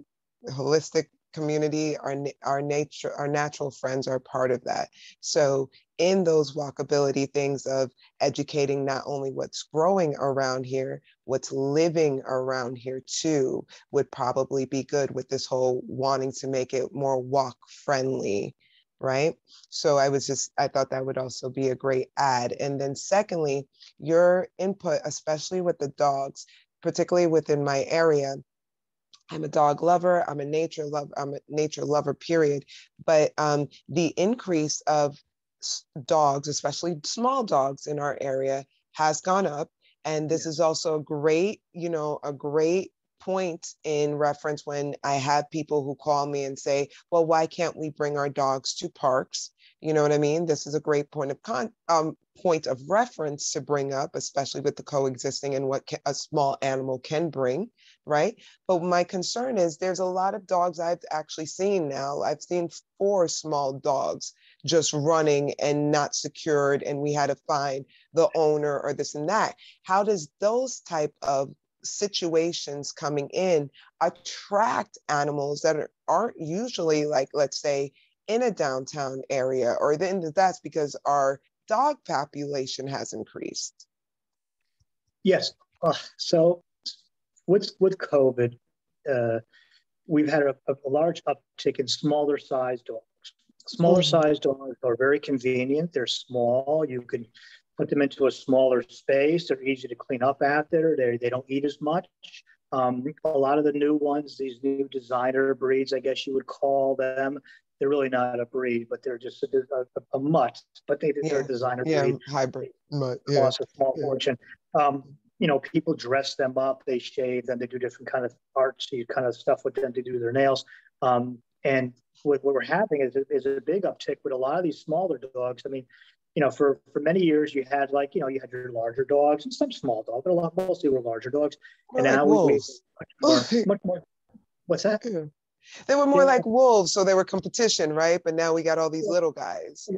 holistic community, our, our nature, our natural friends are part of that. So in those walkability things of educating not only what's growing around here, what's living around here too, would probably be good with this whole wanting to make it more walk friendly, right? So I was just, I thought that would also be a great add. And then secondly, your input, especially with the dogs, particularly within my area, I'm a dog lover. I'm a nature lover. I'm a nature lover. Period. But um, the increase of dogs, especially small dogs in our area, has gone up, and this yeah. is also a great, you know, a great point in reference when I have people who call me and say, "Well, why can't we bring our dogs to parks?" You know what I mean? This is a great point of con um, point of reference to bring up, especially with the coexisting and what a small animal can bring right? But my concern is there's a lot of dogs I've actually seen now. I've seen four small dogs just running and not secured, and we had to find the owner or this and that. How does those type of situations coming in attract animals that are, aren't usually like, let's say, in a downtown area, or then that's because our dog population has increased. Yes. Uh, so with with COVID, uh, we've had a, a, large uptick in smaller sized dogs. Smaller mm-hmm. sized dogs are very convenient. They're small. You can put them into a smaller space. They're easy to clean up after. They they don't eat as much. Um, a lot of the new ones, these new designer breeds, I guess you would call them, they're really not a breed, but they're just a, a, a mutt. But they, they're a designer yeah, breed. hybrid mutt. Yeah. Cost a small yeah. fortune. Um, you know, people dress them up, they shave them, they do different kind of artsy kind of stuff with them to do their nails. Um, and what, what we're having is, is a big uptick with a lot of these smaller dogs. I mean, you know, for, for many years you had like, you know, you had your larger dogs and some small dogs, but a lot, mostly were larger dogs. and now we, we much more, <laughs> much more, what's that? They were more yeah. like wolves, so they were competition, right? But now we got all these little guys.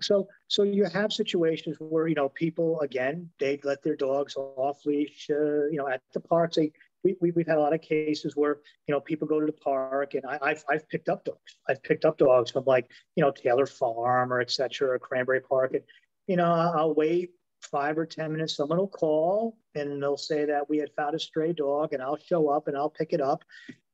So, so you have situations where you know people again they let their dogs off leash, uh, you know, at the parks. They we, we we've had a lot of cases where you know people go to the park, and I, I've, I've picked up dogs. I've picked up dogs from like you know Taylor Farm or etc. or Cranberry Park, and you know I'll wait five or ten minutes. Someone will call and they'll say that we had found a stray dog, and I'll show up and I'll pick it up,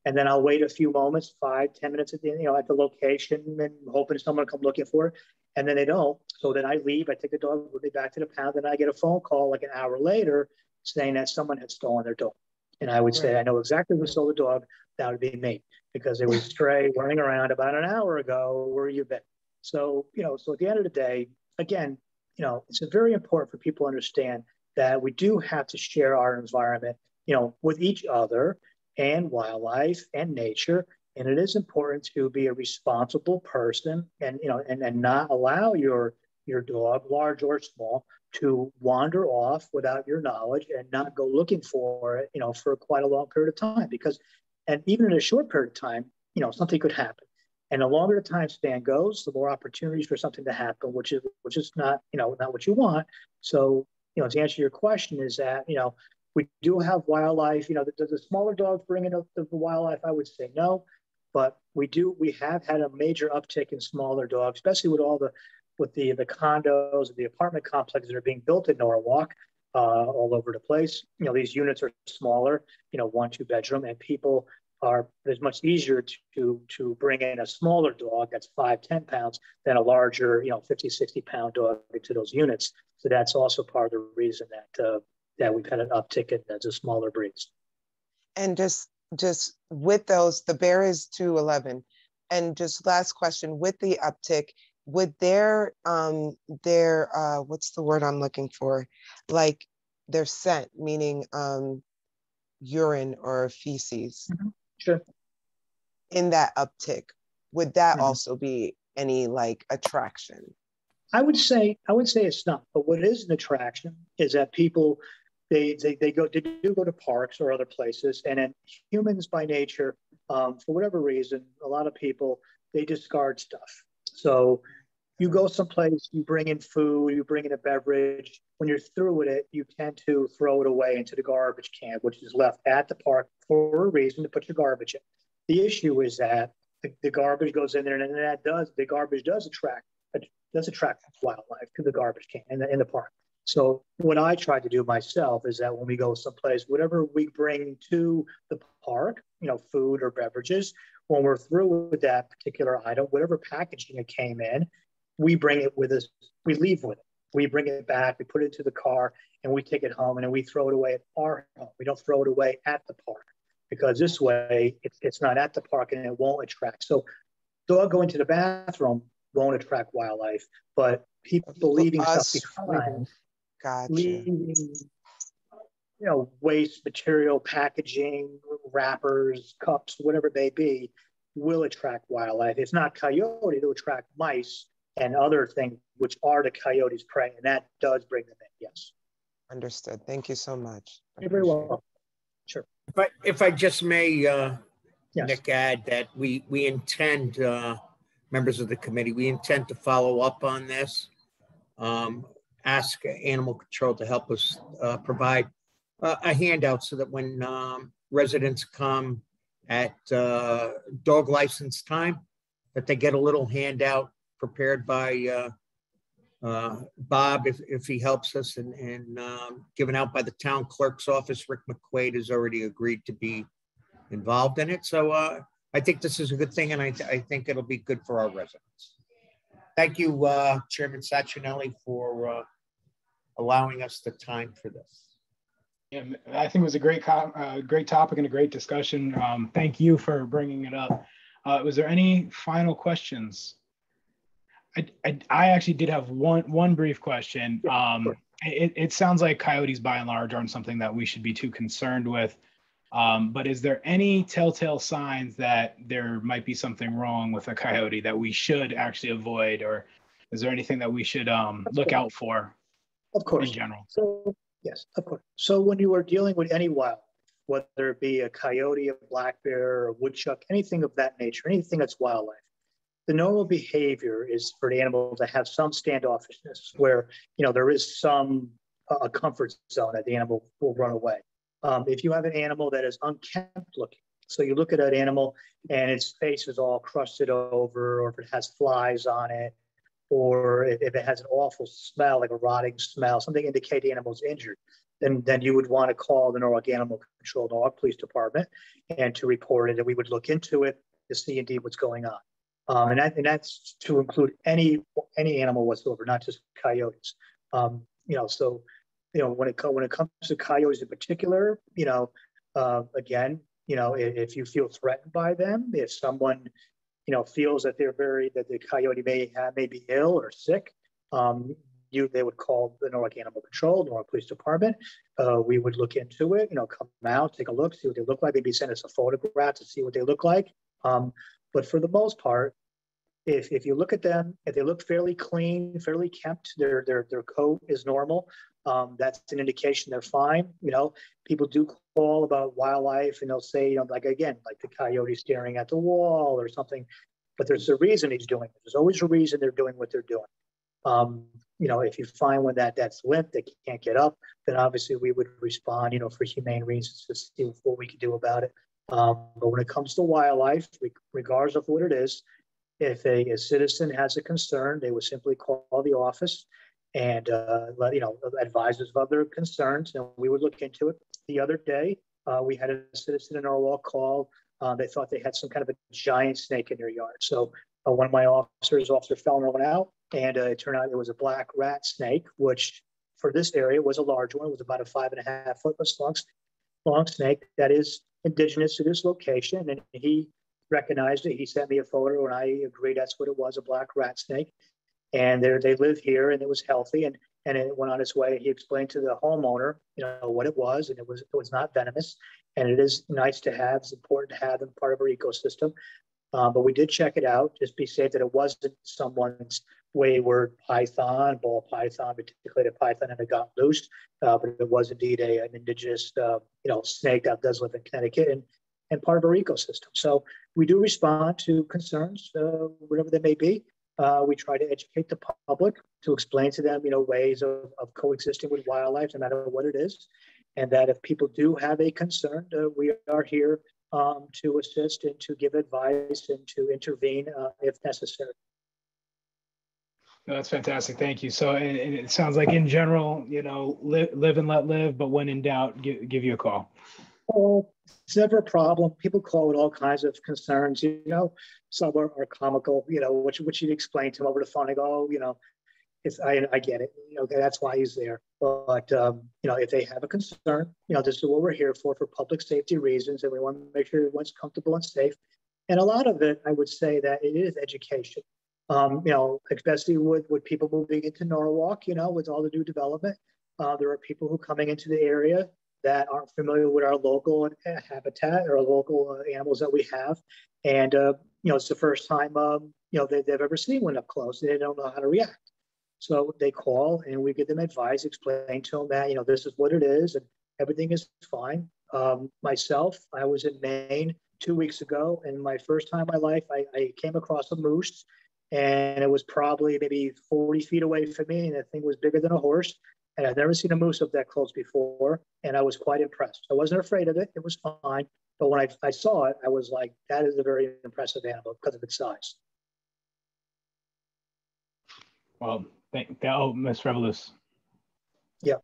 and then I'll wait a few moments, five, ten minutes at the you know at the location, and hoping someone will come looking for it. And then they don't. So then I leave. I take the dog with me back to the pound. and I get a phone call like an hour later saying that someone had stolen their dog. And I would right. say, I know exactly who stole the dog. That would be me because it was <laughs> stray running around about an hour ago. Where you been? So you know. So at the end of the day, again, you know, it's very important for people to understand that we do have to share our environment, you know, with each other and wildlife and nature. And it is important to be a responsible person and, you know, and, and not allow your, your dog, large or small, to wander off without your knowledge and not go looking for it, you know, for quite a long period of time. Because, and even in a short period of time, you know, something could happen. And the longer the time span goes, the more opportunities for something to happen, which is which is not, you know, not what you want. So, you know, to answer your question is that, you know, we do have wildlife. You know, does the smaller dogs bring in the, the wildlife? I would say no, but we do. We have had a major uptick in smaller dogs, especially with all the with the the condos, and the apartment complexes that are being built in Norwalk. Uh, all over the place. You know, these units are smaller, you know, one, two bedroom, and people are, it's much easier to, to bring in a smaller dog that's five, 10 pounds than a larger, you know, 50, 60 pound dog into those units. So that's also part of the reason that uh, that we've had an uptick in the smaller breeds. And just just with those, the bear is 211. And just last question, with the uptick, would their um their uh what's the word I'm looking for? Like their scent, meaning um urine or feces. Mm-hmm. Sure. In that uptick, would that mm-hmm. also be any like attraction? I would say I would say it's not, but what is an attraction is that people they, they, they go they do go to parks or other places and then humans by nature um, for whatever reason a lot of people they discard stuff so you go someplace you bring in food you bring in a beverage. When you're through with it you tend to throw it away into the garbage can which is left at the park for a reason to put your garbage in. The issue is that the, the garbage goes in there and that does the garbage does attract does attract wildlife to the garbage can in the, in the park. So what I try to do myself is that when we go someplace, whatever we bring to the park, you know, food or beverages, when we're through with that particular item, whatever packaging it came in, we bring it with us. We leave with it. We bring it back. We put it into the car, and we take it home, and then we throw it away at our home. We don't throw it away at the park because this way it's, it's not at the park and it won't attract. So dog going to the bathroom won't attract wildlife, but people leaving stuff behind Gotcha. leaving, you know, waste material, packaging, wrappers, cups, whatever it may be, will attract wildlife. It's not coyote, it'll attract mice and other things, which are the coyote's prey, and that does bring them in. Yes. Understood. Thank you so much. You're very welcome. Sure. If I, if I just may, uh, yes. Nick, add that we we intend, uh, members of the committee, we intend to follow up on this. Um, ask animal control to help us uh, provide uh, a handout so that when um, residents come at uh, dog license time, that they get a little handout prepared by uh, uh, Bob, if, if he helps us, and, and um, given out by the town clerk's office. Rick McQuaid has already agreed to be involved in it. So uh, I think this is a good thing, and I, th I think it'll be good for our residents. Thank you, Chairman Sacchinelli, for allowing us the time for this. Yeah, I think it was a great, uh, great topic and a great discussion. Um, thank you for bringing it up. Uh, was there any final questions? I, I, I, actually did have one one brief question. Um, it, it sounds like coyotes by and large aren't something that we should be too concerned with. Um, but is there any telltale signs that there might be something wrong with a coyote that we should actually avoid, or is there anything that we should um, look out for? Of course. In general. So yes, of course. So when you are dealing with any wild, whether it be a coyote, a black bear, a woodchuck, anything of that nature, anything that's wildlife, the normal behavior is for the animal to have some standoffishness, where you know there is some uh, a comfort zone that the animal will run away. Um, if you have an animal that is unkempt looking, so you look at that animal and its face is all crusted over, or if it has flies on it, or if, it has an awful smell, like a rotting smell, something indicate the animal is injured, then, then you would want to call the Norwalk Animal Control Dog Police Department and to report it, and we would look into it to see indeed what's going on. Um, and, that, and that's to include any any animal whatsoever, not just coyotes. Um, you know, so you know, when it when it comes to coyotes in particular, you know, uh, again, you know, if, if, you feel threatened by them, if someone, you know, feels that they're very that the coyote may have, may be ill or sick, um, you they would call the Norwalk Animal Control, Norwalk Police Department. Uh, we would look into it, you know, come out, take a look, see what they look like, maybe send us a photograph to see what they look like. Um, but for the most part, if, if you look at them, if they look fairly clean, fairly kept, their their their coat is normal, um, that's an indication they're fine. You know, people do call about wildlife and they'll say, you know, like again, like the coyote staring at the wall or something, but there's a reason he's doing it. There's always a reason they're doing what they're doing. Um, you know, if you find one that that's limp, they can't get up, then obviously we would respond, you know, for humane reasons to see what we could do about it. Um, but when it comes to wildlife, regardless of what it is, if a, a, citizen has a concern, they would simply call the office and uh, let you know advise us of their concerns, and we would look into it. The other day, uh, we had a citizen in Norwalk call. Uh, they thought they had some kind of a giant snake in their yard. So uh, one of my officers, Officer Fellner, went out, and uh, it turned out it was a black rat snake, which for this area was a large one. It was about a five and a half foot long, long snake that is indigenous to this location, and he recognized it. He sent me a photo, and I agreed that's what it was—a black rat snake and they they live here and it was healthy and and it went on its way. He explained to the homeowner, you know, what it was, and it was it was not venomous, and it is nice to have. It's important to have them part of our ecosystem. Um, but we did check it out, just be safe that it wasn't someone's wayward python, ball python, particularly a python, and it got loose. Uh, but it was indeed a, an indigenous, uh, you know, snake that does live in Connecticut and, and part of our ecosystem. So we do respond to concerns, uh, whatever they may be. Uh, we try to educate the public to explain to them, you know, ways of, of coexisting with wildlife, no matter what it is. And that if people do have a concern, uh, we are here um, to assist and to give advice and to intervene uh, if necessary. No, that's fantastic. Thank you. So, and, and, it sounds like in general, you know, live, live and let live, but when in doubt, give, give you a call. Oh, it's never a problem. People call with all kinds of concerns. You know, some are, are comical. You know, which which you explain to them over the phone. I go, oh, you know, it's I, I get it. You know, that's why he's there. But um, you know, if they have a concern, you know, this is what we're here for for public safety reasons, and we want to make sure everyone's comfortable and safe. And a lot of it, I would say that it is education. Um, you know, especially with with people moving into Norwalk, you know, with all the new development, uh, there are people who are coming into the area that aren't familiar with our local habitat or local uh, animals that we have. And, uh, you know, it's the first time, um, you know, they, have ever seen one up close. They don't know how to react. So they call and we give them advice, explain to them that, you know, this is what it is and everything is fine. Um, myself, I was in Maine two weeks ago and my first time in my life, I, I came across a moose and it was probably maybe 40 feet away from me and the thing was bigger than a horse And I've never seen a moose up that close before, and I was quite impressed. I wasn't afraid of it; it was fine. But when I, I saw it, I was like, "That is a very impressive animal because of its size." Well, thank oh, miss Revolus. Yeah.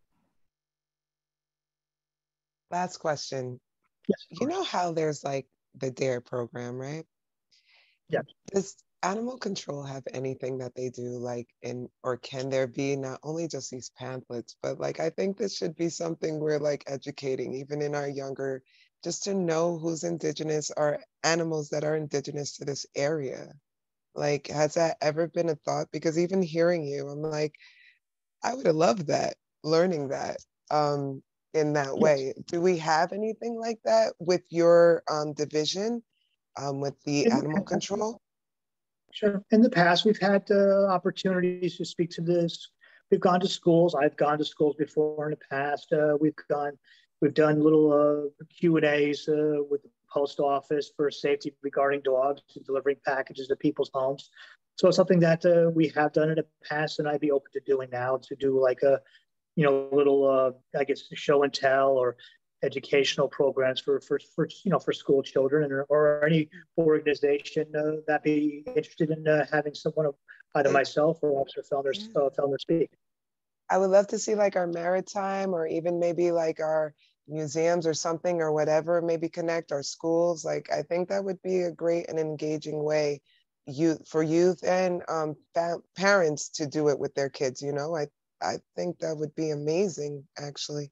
Last question. Yes. You know how there's like the DARE program, right? Yeah. Does animal control have anything that they do like in or can there be not only just these pamphlets, but like I think this should be something we're like educating even in our younger just to know who's indigenous or animals that are indigenous to this area. Like, has that ever been a thought? Because even hearing you, I'm like, I would have loved that, learning that um, in that way. Do we have anything like that with your um, division, um, with the animal control? Sure. In the past, we've had uh, opportunities to speak to this. We've gone to schools. I've gone to schools before in the past. Uh, we've gone, we've done little uh, Q and A's uh, with the post office for safety regarding dogs and delivering packages to people's homes. So it's something that uh, we have done in the past, and I'd be open to doing now to do like a, you know, little, uh, I guess, show and tell or educational programs for, for, for you know, for school children or, or any organization uh, that be interested in uh, having someone, either myself or Officer Fellner, uh, Fellner speak. I would love to see like our maritime or even maybe like our museums or something or whatever, maybe connect our schools. Like I think that would be a great and engaging way youth for youth and um, parents to do it with their kids. You know, I I think that would be amazing actually.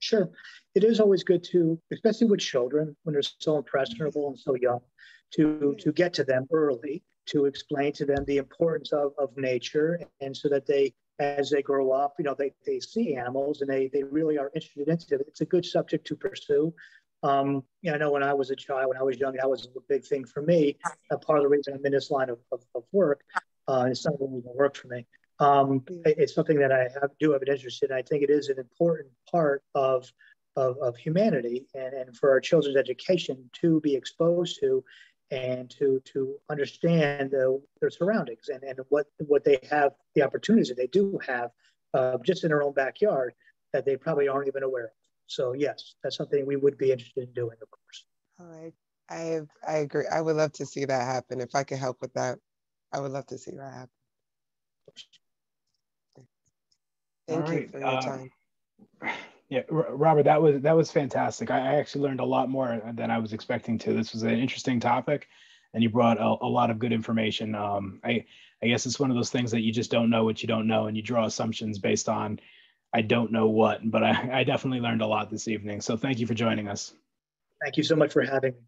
Sure, it is always good to, especially with children when they're so impressionable and so young, to to get to them early to explain to them the importance of, of nature and so that they as they grow up, you know, they, they see animals and they, they really are interested into it. It's a good subject to pursue. Um, you know, I know when I was a child, when I was young, that was a big thing for me. Part of the reason I'm in this line of, of, of work, uh, it's something that work for me. Um, it's something that I have, do have an interest in. I think it is an important part of, of, of humanity and, and for our children's education to be exposed to and to to understand uh, their surroundings and, and what what they have the opportunities that they do have uh, just in their own backyard that they probably aren't even aware of. So yes, that's something we would be interested in doing, of course. All right. I I agree. I would love to see that happen. If I could help with that, I would love to see that happen. Thank you for your uh, time. <sighs> Yeah, Robert, that was that was fantastic. I, I, actually learned a lot more than I was expecting to. This was an interesting topic, and you brought a, a lot of good information. Um, I I guess it's one of those things that you just don't know what you don't know, and you draw assumptions based on I don't know what. But I, <laughs> I definitely learned a lot this evening. So thank you for joining us. Thank you so much for having me.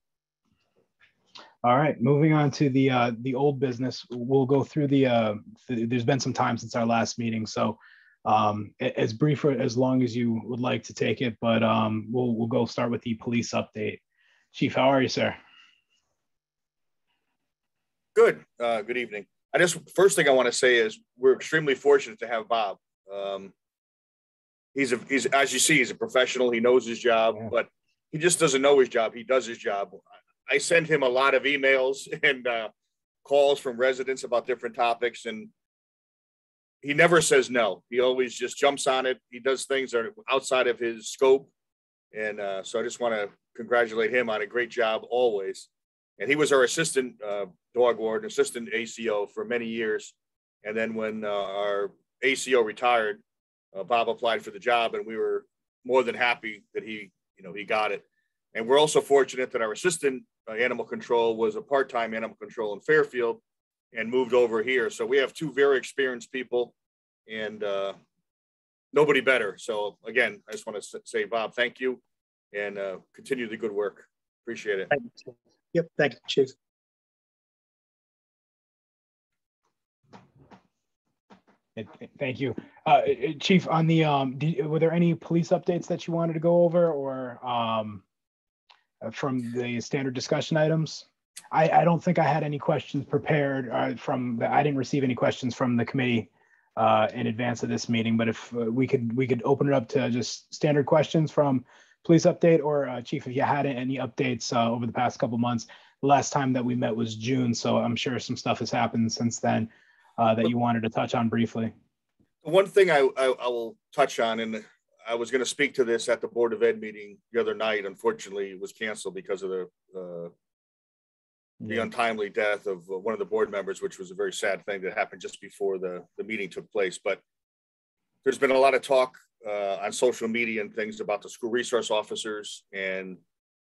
All right, moving on to the uh, the old business. We'll go through the. Uh, th there's been some time since our last meeting, so um, as brief or as long as you would like to take it, but um, we'll, we'll go start with the police update. Chief, how are you, sir? Good. Uh, good evening. I just first thing I want to say is we're extremely fortunate to have Bob. Um, he's a he's as you see he's a professional. He knows his job, yeah. but he just doesn't know his job. He does his job. I send him a lot of emails <laughs> and uh, calls from residents about different topics, and he never says no. He always just jumps on it. He does things that are outside of his scope. And uh, so I just want to congratulate him on a great job always. And he was our assistant uh, dog warden, assistant ACO for many years. And then when uh, our ACO retired, uh, Bob applied for the job, and we were more than happy that he, you know, he got it. And we're also fortunate that our assistant uh, animal control was a part-time animal control in Fairfield, and moved over here. So we have two very experienced people and uh, nobody better. So again, I just want to say, Bob, thank you and uh, continue the good work. Appreciate it. Thank yep. Thank you, Chief. Thank you, uh, Chief. On the um, did, were there any police updates that you wanted to go over, or um, from the standard discussion items? I, I don't think I had any questions prepared uh, from the, I didn't receive any questions from the committee uh, in advance of this meeting, but if uh, we could we could open it up to just standard questions from police update or uh, chief, if you had any updates uh, over the past couple months. The last time that we met was June, so I'm sure some stuff has happened since then uh, that you wanted to touch on briefly. One thing I, I, I will touch on, and I was going to speak to this at the Board of Ed meeting the other night. Unfortunately, it was canceled because of the the Yeah. untimely death of uh, one of the board members, which was a very sad thing that happened just before the, the meeting took place. But there's been a lot of talk uh, on social media and things about the school resource officers and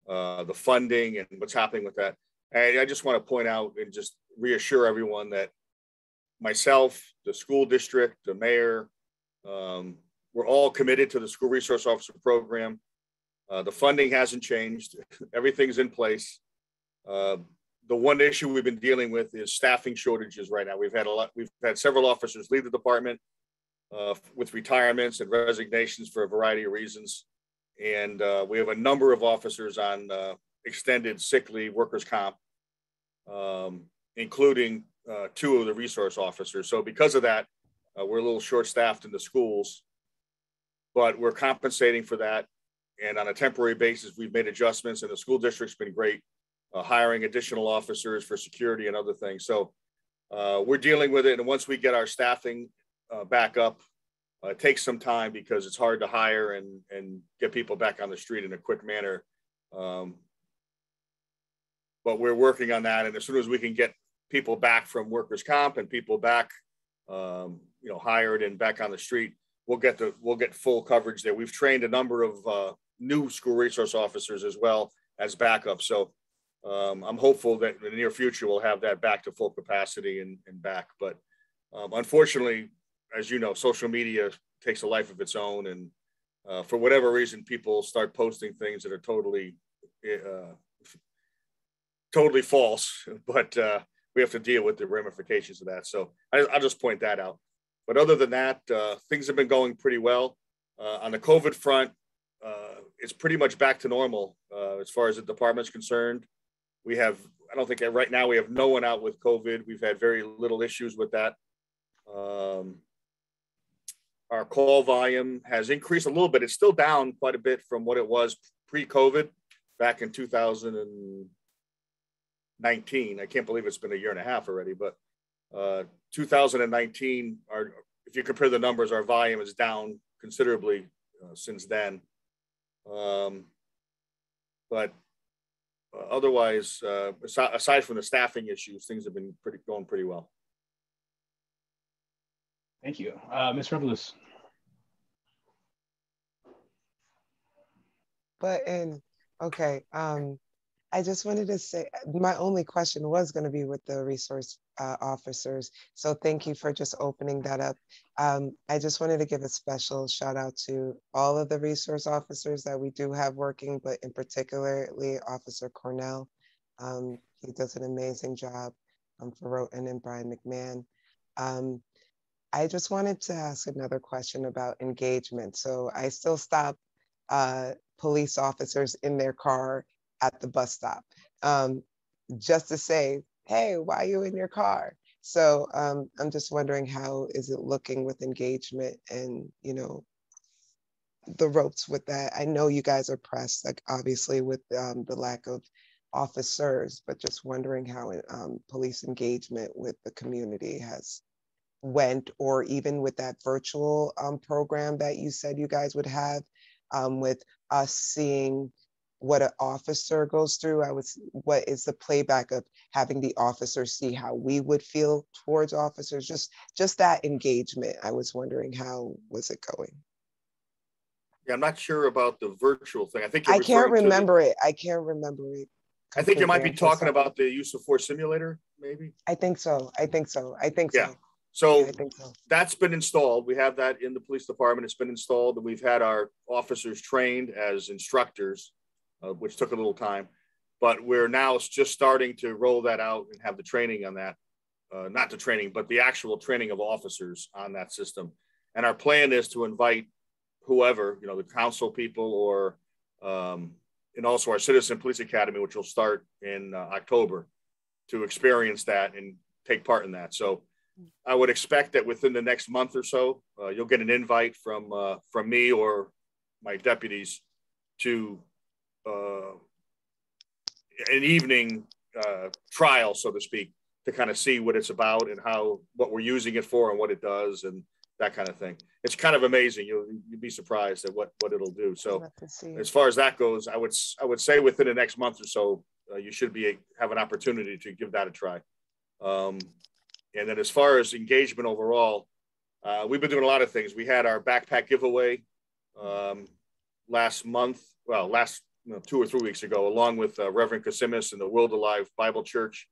uh, the funding and what's happening with that. And I just want to point out and just reassure everyone that myself, the school district, the mayor, um, we're all committed to the school resource officer program. Uh, the funding hasn't changed. <laughs> Everything's in place. The one issue we've been dealing with is staffing shortages right now. We've had a lot, we've had several officers leave the department uh, with retirements and resignations for a variety of reasons. And uh, we have a number of officers on uh, extended sick leave, workers' comp, um, including uh, two of the resource officers. So because of that, uh, we're a little short-staffed in the schools, but we're compensating for that. And on a temporary basis, we've made adjustments, and the school district's been great, uh, hiring additional officers for security and other things. So uh, we're dealing with it, and once we get our staffing uh, back up, uh, it takes some time because it's hard to hire and and get people back on the street in a quick manner. Um, but we're working on that, and as soon as we can get people back from workers' comp and people back, um, you know, hired and back on the street, we'll get the we'll get full coverage there. We've trained a number of uh, new school resource officers as well as backup. So um, I'm hopeful that in the near future we'll have that back to full capacity and, and back. But um, unfortunately, as you know, social media takes a life of its own, and uh, for whatever reason, people start posting things that are totally uh, totally false. <laughs> But uh, we have to deal with the ramifications of that. So I, will just point that out. But other than that, uh, things have been going pretty well. Uh, on the COVID front, uh, it's pretty much back to normal as far as the department's concerned. We have, I don't think right now we have no one out with COVID. We've had very little issues with that. Um, our call volume has increased a little bit. It's still down quite a bit from what it was pre-COVID back in 2019. I can't believe it's been a year and a half already, but uh, 2019, our, if you compare the numbers, our volume is down considerably uh, since then. Um, but otherwise, uh, aside, aside from the staffing issues, things have been pretty going pretty well. Thank you. Uh, Ms. Revolus. But and okay, um, I just wanted to say my only question was going to be with the resource uh, officers. So thank you for just opening that up. Um, I just wanted to give a special shout out to all of the resource officers that we do have working, but in particularly Officer Cornell. Um, he does an amazing job um, for Roton and Brien McMahon. Um, I just wanted to ask another question about engagement. So I still stop uh, police officers in their car at the bus stop um, just to say, hey, why are you in your car? So um, I'm just wondering how is it looking with engagement and, you know, the ropes with that. I know you guys are pressed, like obviously with um, the lack of officers, but just wondering how um, police engagement with the community has went or even with that virtual um, program that you said you guys would have um, with us seeing what an officer goes through i was what is the playback of having the officer see how we would feel towards officers just just that engagement i was wondering how was it going? Yeah i'm not sure about the virtual thing. I think i can't remember the, it. I can't remember it i think you might be talking about the use of force simulator maybe? I think so. I think so. I think yeah. so. So, I think so. that's been installed. We have that in the police department. It's been installed, and we've had our officers trained as instructors, uh, which took a little time. But we're now just starting to roll that out and have the training on that. Uh, not the training, but the actual training of officers on that system. And our plan is to invite whoever, you know, the council people or, um, and also our Citizen Police Academy, which will start in uh, October, to experience that and take part in that. So I would expect that within the next month or so, uh, you'll get an invite from uh, from me or my deputies to an evening uh, trial, so to speak, to kind of see what it's about and how what we're using it for and what it does, and that kind of thing. It's kind of amazing. You'll you'd be surprised at what what it'll do. So as far as that goes, I would I would say within the next month or so, uh, you should be have an opportunity to give that a try. Um, and then as far as engagement overall, uh, we've been doing a lot of things. We had our backpack giveaway um, last month, well, last two or three weeks ago, along with uh, Reverend Casimis and the World Alive Bible Church,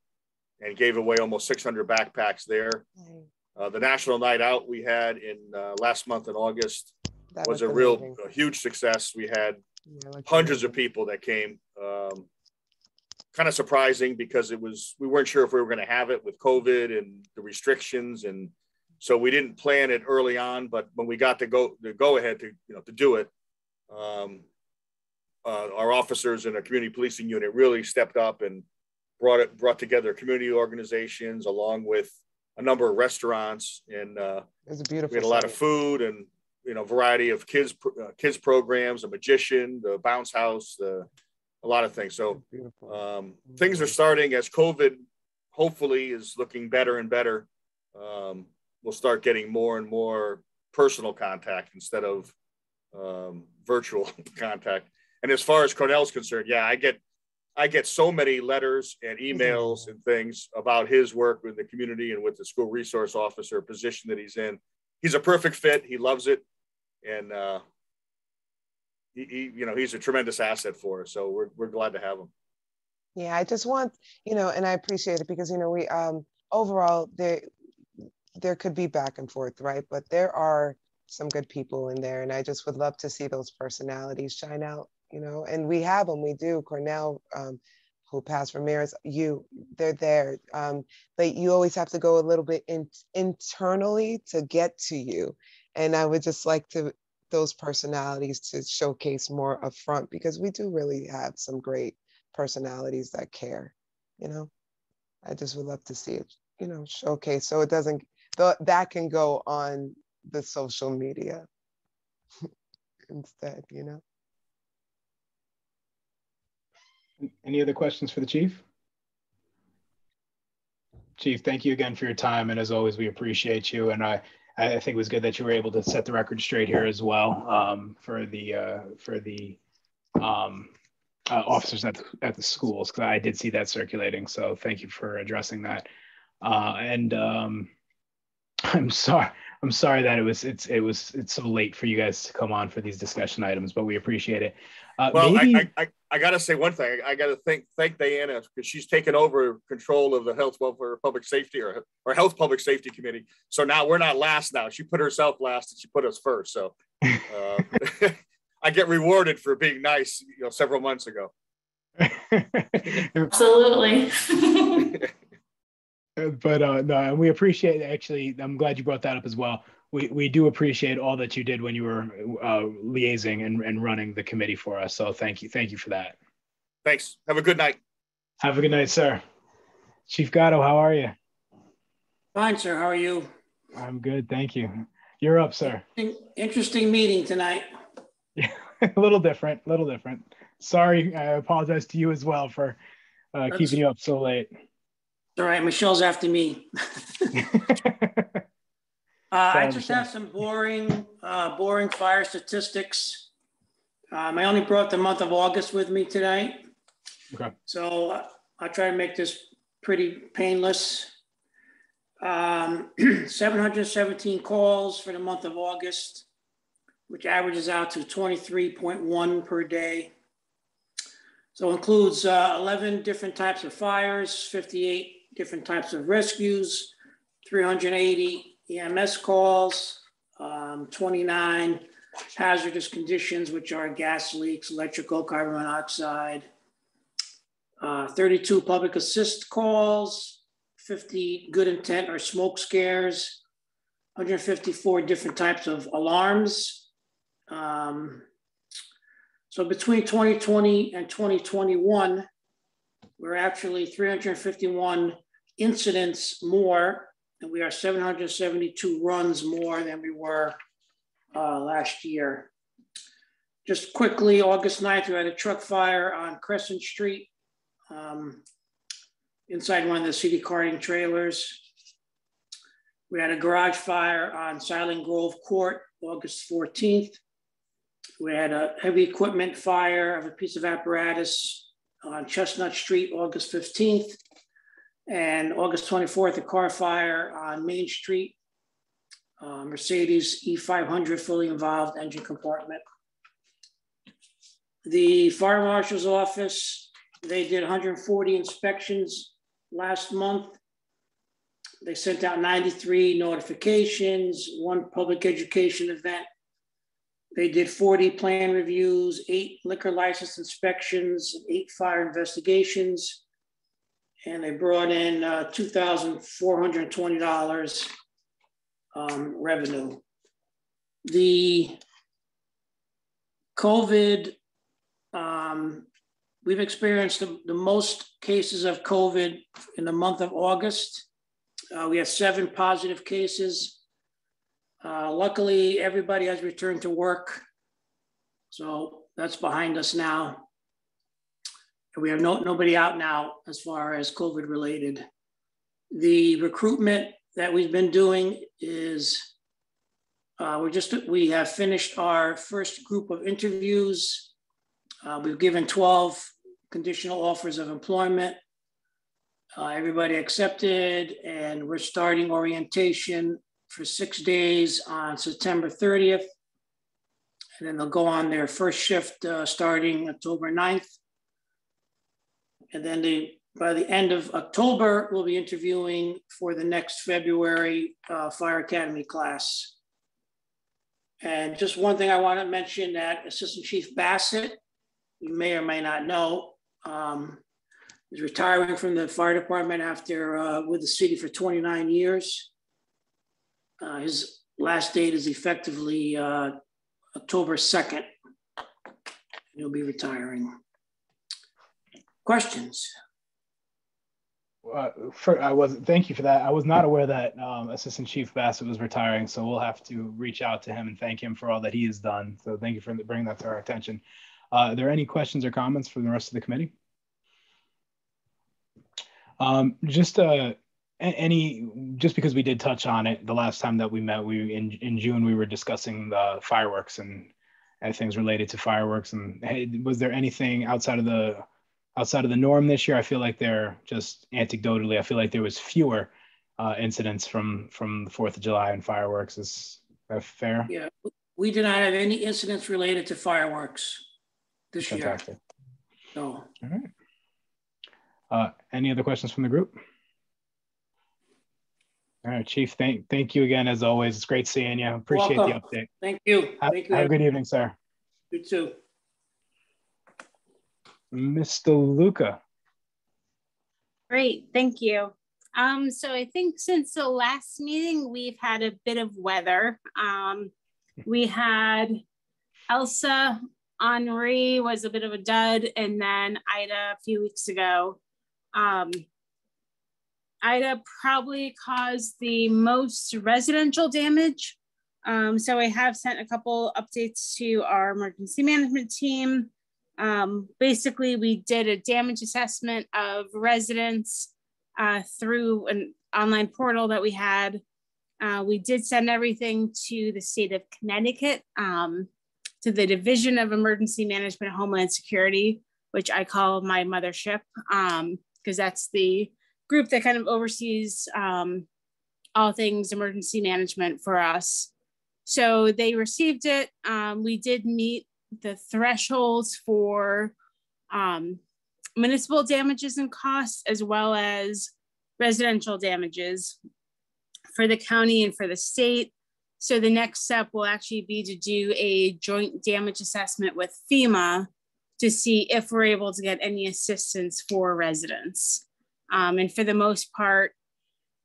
and gave away almost 600 backpacks there. Uh, the National Night Out we had in uh, last month in August that was, was a real a huge success. We had yeah, hundreds of people that came. Um, kind of surprising because it was we weren't sure if we were going to have it with COVID and the restrictions, and so we didn't plan it early on. But when we got to go the go ahead to you know to do it, um, uh, our officers in a community policing unit really stepped up and brought it brought together community organizations along with a number of restaurants and uh, it was a beautiful. We had a lot of food and you know variety of kids uh, kids programs, a magician, the bounce house, the a lot of things. So um, things are starting as COVID hopefully is looking better and better. Um, we'll start getting more and more personal contact instead of um, virtual <laughs> contact. And as far as Cornell's concerned, yeah, I get I get so many letters and emails and things about his work with the community and with the school resource officer position that he's in. He's a perfect fit. He loves it, and uh, he, he, you know, he's a tremendous asset for us. So we're we're glad to have him. Yeah, I just want you know, and I appreciate it because you know we um overall there there could be back and forth, right? But there are some good people in there, and I just would love to see those personalities shine out, you know. And we have them, we do. Cornell, um, who passed Ramirez, you, they're there. Um, but you always have to go a little bit in, internally to get to you. And I would just like to those personalities to showcase more upfront because we do really have some great personalities that care, you know. I just would love to see it, you know, showcase so it doesn't that can go on the social media <laughs> instead, you know. Any other questions for the chief? Chief, thank you again for your time. And as always, we appreciate you. And I, I think it was good that you were able to set the record straight here as well um, for the uh, for the um, uh, officers at the, at the schools because I did see that circulating. So thank you for addressing that. Uh, and um, <laughs> I'm sorry. I'm sorry that it was it's it was it's so late for you guys to come on for these discussion items, but we appreciate it. Uh, well, maybe... I, I, I got to say one thing. I got to thank thank Diana because she's taken over control of the health welfare public safety or or health public safety committee. So now we're not last. Now she put herself last and she put us first. So uh, <laughs> I get rewarded for being nice. You know, several months ago. <laughs> <laughs> Absolutely. But uh, no, and we appreciate actually. I'm glad you brought that up as well we, we do appreciate all that you did when you were uh, liaising and, and running the committee for us. So thank you. Thank you for that. Thanks. Have a good night. Have a good night, sir. Chief Gatto, how are you? Fine, sir. How are you? I'm good. Thank you. You're up, sir. Interesting meeting tonight. Yeah, <laughs> a little different, a little different. Sorry, I apologize to you as well for uh, keeping you up so late. All right, Michelle's after me. <laughs> Uh, I just have some boring, uh, boring fire statistics. Um, I only brought the month of August with me tonight. Okay. So uh, I'll try to make this pretty painless. Um, <clears throat> 717 calls for the month of August, which averages out to 23.1 per day. So includes uh, 11 different types of fires, 58 different types of rescues, 380 EMS calls, um, 29 hazardous conditions, which are gas leaks, electrical, carbon monoxide, uh, 32 public assist calls, 50 good intent or smoke scares, 154 different types of alarms. Um, so between 2020 and 2021, we're actually 351 incidents more and we are 772 runs more than we were uh, last year. Just quickly, August 9th, we had a truck fire on Crescent Street um, inside one of the city carting trailers. We had a garage fire on Silent Grove Court, August 14th. We had a heavy equipment fire of a piece of apparatus on Chestnut Street, August 15th. And August 24th, a car fire on Main Street, uh, Mercedes E500 fully involved engine compartment. The fire marshal's office, they did 140 inspections last month. They sent out 93 notifications, one public education event. They did 40 plan reviews, eight liquor license inspections, eight fire investigations, and they brought in uh, $2,420 um, revenue. The COVID, um, we've experienced the, the, most cases of COVID in the month of August. Uh, we had seven positive cases. Uh, luckily, everybody has returned to work. So that's behind us now. We have no, nobody out now as far as COVID related. The recruitment that we've been doing is uh, we're just, we have finished our first group of interviews. Uh, we've given 12 conditional offers of employment. Uh, everybody accepted, and we're starting orientation for six days on September 30th. And then they'll go on their first shift uh, starting October 9th. And then they, by the end of October, we'll be interviewing for the next February uh, Fire Academy class. And just one thing I want to mention that Assistant Chief Bassett, you may or may not know, um, is retiring from the fire department after uh, with the city for 29 years. Uh, his last date is effectively uh, October 2nd. He'll be retiring. Questions? Uh, for, I was thank you for that. I was not aware that um, Assistant Chief Bassett was retiring, so we'll have to reach out to him and thank him for all that he has done. So thank you for bringing that to our attention. Uh, are there any questions or comments from the rest of the committee? Um, just uh, any just because we did touch on it the last time that we met, we in in June we were discussing the fireworks and and things related to fireworks. And hey, was there anything outside of the outside of the norm this year? I feel like they're just anecdotally. I feel like there was fewer uh, incidents from from the Fourth of July and fireworks. Is that fair? Yeah, we did not have any incidents related to fireworks this Fantastic. year. No. All right. Uh, any other questions from the group? All right, Chief. Thank thank you again as always. It's great seeing you. Appreciate Welcome. the update. Thank you. Have, thank you. Have a good evening, sir. You too. Mr. Luca. Great, thank you. Um, so I think since the last meeting, we've had a bit of weather. Um, we had Elsa Henri was a bit of a dud, and then Ida a few weeks ago. Um, Ida probably caused the most residential damage. Um, so I have sent a couple updates to our emergency management team. Um, basically, we did a damage assessment of residents uh, through an online portal that we had. Uh, we did send everything to the state of Connecticut, um, to the Division of Emergency Management Homeland Security, which I call my mothership, because um, that's the group that kind of oversees um, all things emergency management for us. So they received it. Um, we did meet the thresholds for um, municipal damages and costs, as well as residential damages for the county and for the state. So the next step will actually be to do a joint damage assessment with FEMA to see if we're able to get any assistance for residents. Um, and for the most part,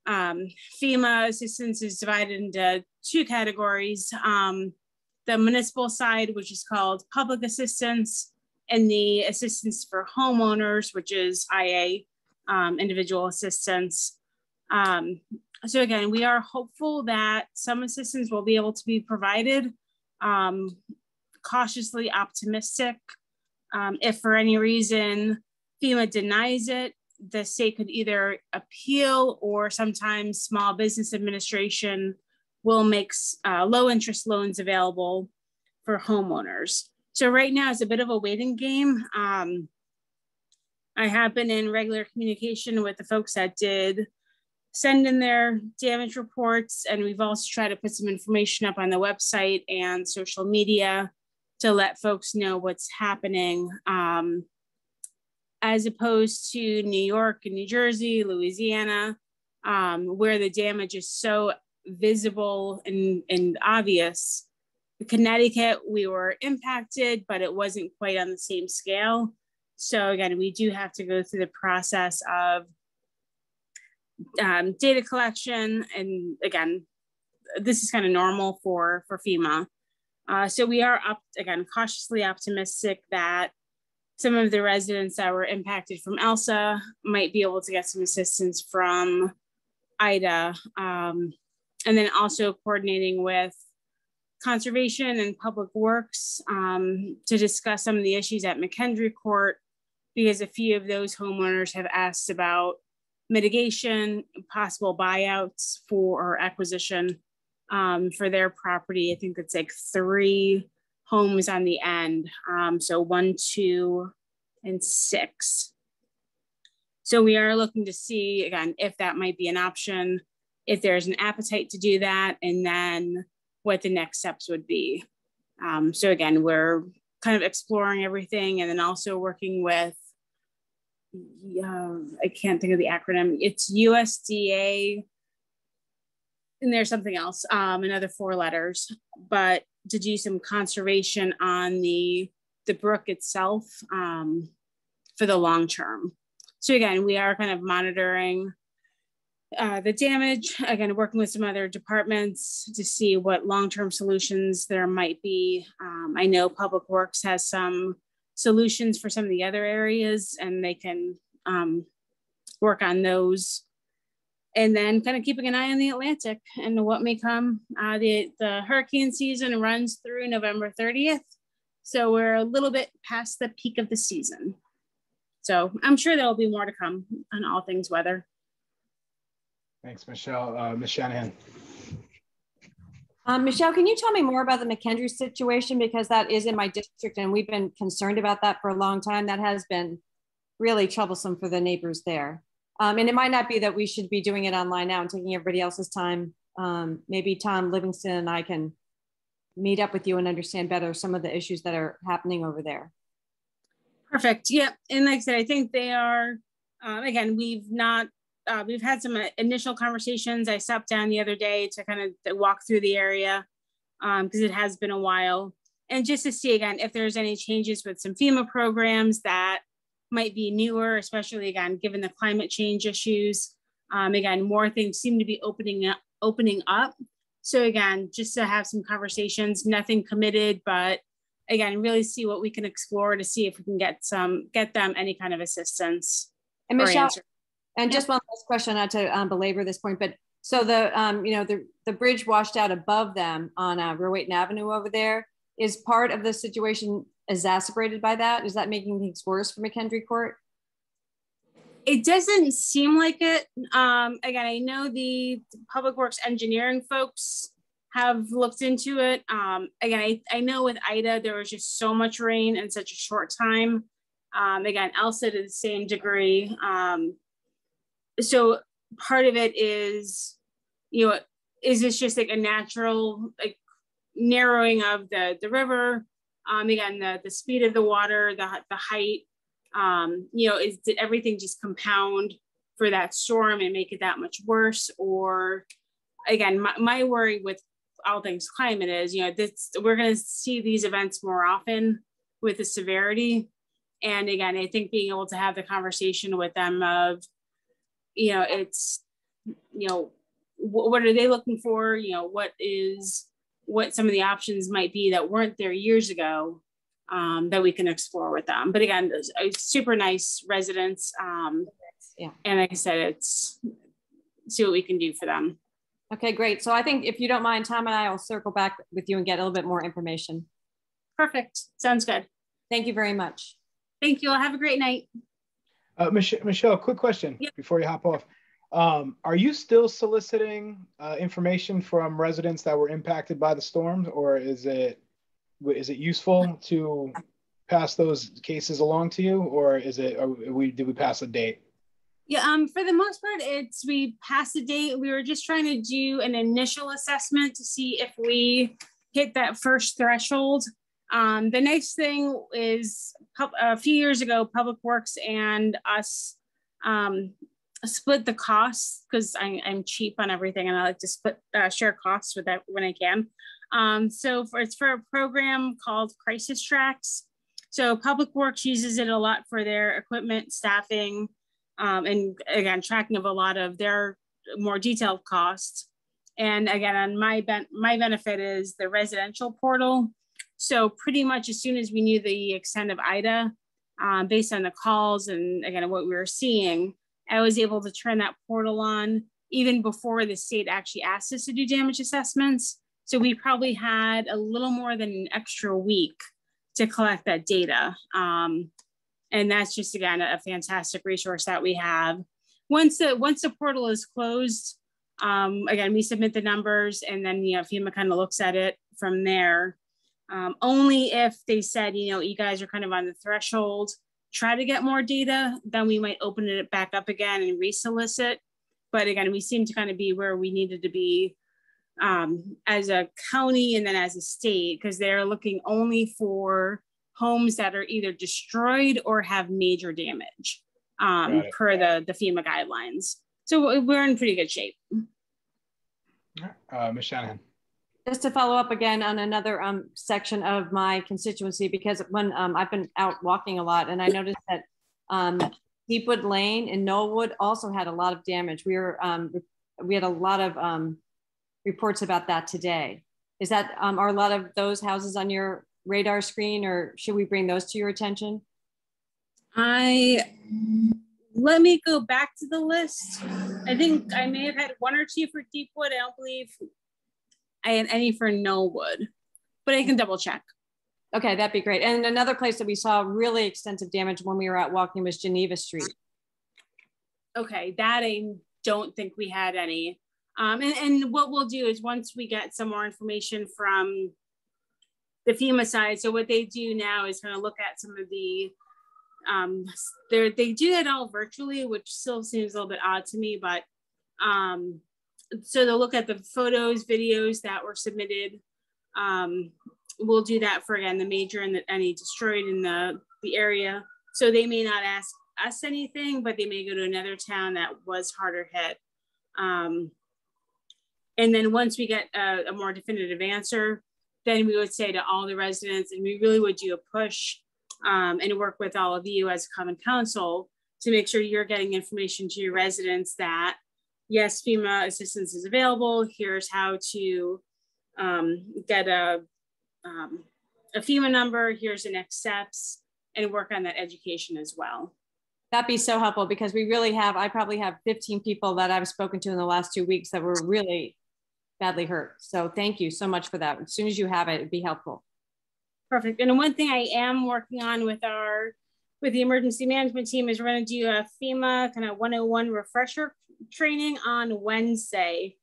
um, FEMA assistance is divided into two categories. Um, the municipal side, which is called public assistance, and the assistance for homeowners, which is IA, um, individual assistance. Um, so again, we are hopeful that some assistance will be able to be provided. Um, cautiously optimistic. if for any reason FEMA denies it, the state could either appeal or sometimes small business administration will make uh, low interest loans available for homeowners. So right now it's a bit of a waiting game. Um, I have been in regular communication with the folks that did send in their damage reports, and we've also tried to put some information up on the website and social media to let folks know what's happening. Um, as opposed to New York and New Jersey, Louisiana, um, where the damage is so visible and, and obvious. Connecticut, we were impacted, but it wasn't quite on the same scale. So again, we do have to go through the process of um, data collection. And again, this is kind of normal for, for FEMA. Uh, so we are up, again, cautiously optimistic that some of the residents that were impacted from Elsa might be able to get some assistance from Ida. Um, and then also coordinating with conservation and public works um, to discuss some of the issues at McKendree Court because a few of those homeowners have asked about mitigation, possible buyouts for or acquisition um, for their property. I think it's like three homes on the end. Um, so one, two, and six. So we are looking to see, again, if that might be an option, if there's an appetite to do that, and then what the next steps would be. Um, so again, we're kind of exploring everything and then also working with um, I can't think of the acronym. It's USDA, and there's something else, um, another four letters, but to do some conservation on the the brook itself um, for the long term. So again, we are kind of monitoring uh, the damage, again, working with some other departments to see what long-term solutions there might be. Um, I know Public Works has some solutions for some of the other areas and they can um, work on those. And then kind of keeping an eye on the Atlantic and what may come. Uh, the, the hurricane season runs through November 30th. So we're a little bit past the peak of the season. So I'm sure there'll be more to come on all things weather. Thanks, Michelle. Uh, Ms. Shanahan. Um, Michelle, can you tell me more about the McKendree situation? Because that is in my district and we've been concerned about that for a long time. That has been really troublesome for the neighbors there. Um, and it might not be that we should be doing it online now and taking everybody else's time. Um, maybe Tom Livingston and I can meet up with you and understand better some of the issues that are happening over there. Perfect. Yeah. And like I said, I think they are, um, again, we've not uh, we've had some uh, initial conversations. I stopped down the other day to kind of walk through the area because um, it has been a while. And just to see again if there's any changes with some FEMA programs that might be newer, especially again, given the climate change issues. Um, again, more things seem to be opening up, opening up. So again, just to have some conversations, nothing committed, but again, really see what we can explore to see if we can get some, get them any kind of assistance. And Michelle, and just one last question, not to um, belabor this point, but so the um, you know the the bridge washed out above them on uh, Rowayton Avenue over there is part of the situation exacerbated by that. Is that making things worse for McKendree Court? It doesn't seem like it. Um, again, I know the public works engineering folks have looked into it. Um, again, I, I know with Ida, there was just so much rain in such a short time. Um, again, Elsa to the same degree. Um, so part of it is, you know, is this just like a natural like narrowing of the the river? Um, again, the the speed of the water, the the height. Um, you know, is did everything just compound for that storm and make it that much worse? Or again, my, my worry with all things climate is, you know, this we're going to see these events more often with the severity. And again, I think being able to have the conversation with them of, you know, it's, you know, what are they looking for? You know, what is, what some of the options might be that weren't there years ago um, that we can explore with them. But again, super nice residents. Um, yeah. And like I said, it's see what we can do for them. Okay, great. So I think if you don't mind, Tom and I will circle back with you and get a little bit more information. Perfect. Sounds good. Thank you very much. Thank you. all Have a great night. Uh, Michelle, Michelle, quick question yep. before you hop off. Um, are you still soliciting uh, information from residents that were impacted by the storms, or is it is it useful to pass those cases along to you, or is it we did we pass a date? Yeah, um, for the most part, it's we passed a date. We were just trying to do an initial assessment to see if we hit that first threshold. Um, the next thing is a few years ago, Public Works and us um, split the costs because I'm cheap on everything and I like to split uh, share costs with that when I can. Um, so for, it's for a program called Crisis Tracks. So Public Works uses it a lot for their equipment, staffing, um, and again, tracking of a lot of their more detailed costs. And again, on my, ben my benefit is the residential portal. So pretty much as soon as we knew the extent of Ida, um, based on the calls and again, what we were seeing, I was able to turn that portal on even before the state actually asked us to do damage assessments. So we probably had a little more than an extra week to collect that data. Um, and that's just again a fantastic resource that we have. Once the once the portal is closed, um, again we submit the numbers, and then you know FEMA kind of looks at it from there. Um, only if they said you know you guys are kind of on the threshold, try to get more data, then we might open it back up again and resolicit. But again, we seem to kind of be where we needed to be um, as a county and then as a state because they're looking only for homes that are either destroyed or have major damage um, per the, the FEMA guidelines. So we're in pretty good shape. Uh, Ms. Shanahan. Just to follow up again on another um, section of my constituency, because when um, I've been out walking a lot and I noticed that um, Deepwood Lane in Knollwood also had a lot of damage. We were um, we had a lot of um, reports about that today. Is that um, are a lot of those houses on your radar screen or should we bring those to your attention? I, let me go back to the list. I think I may have had one or two for Deepwood. I don't believe I had any for Knollwood, but I can double check. Okay, that'd be great. And another place that we saw really extensive damage when we were out walking was Geneva Street. Okay, that I don't think we had any. Um, and, and what we'll do is once we get some more information from the FEMA side. So what they do now is kind of look at some of the um they they do it all virtually, which still seems a little bit odd to me, but um so they'll look at the photos, videos that were submitted. Um, we'll do that for again the major and the, any destroyed in the the area. So they may not ask us anything, but they may go to another town that was harder hit. Um, and then once we get a, a more definitive answer, then we would say to all the residents, and we really would do a push um, and work with all of you as common council to make sure you're getting information to your residents that yes, FEMA assistance is available. Here's how to um, get a, um, a FEMA number. Here's the next steps and work on that education as well. That'd be so helpful because we really have, I probably have 15 people that I've spoken to in the last two weeks that were really badly hurt. So thank you so much for that. As soon as you have it, it'd be helpful. Perfect. And one thing I am working on with our with the emergency management team is we're going to do a FEMA kind of 101 refresher training on Wednesday.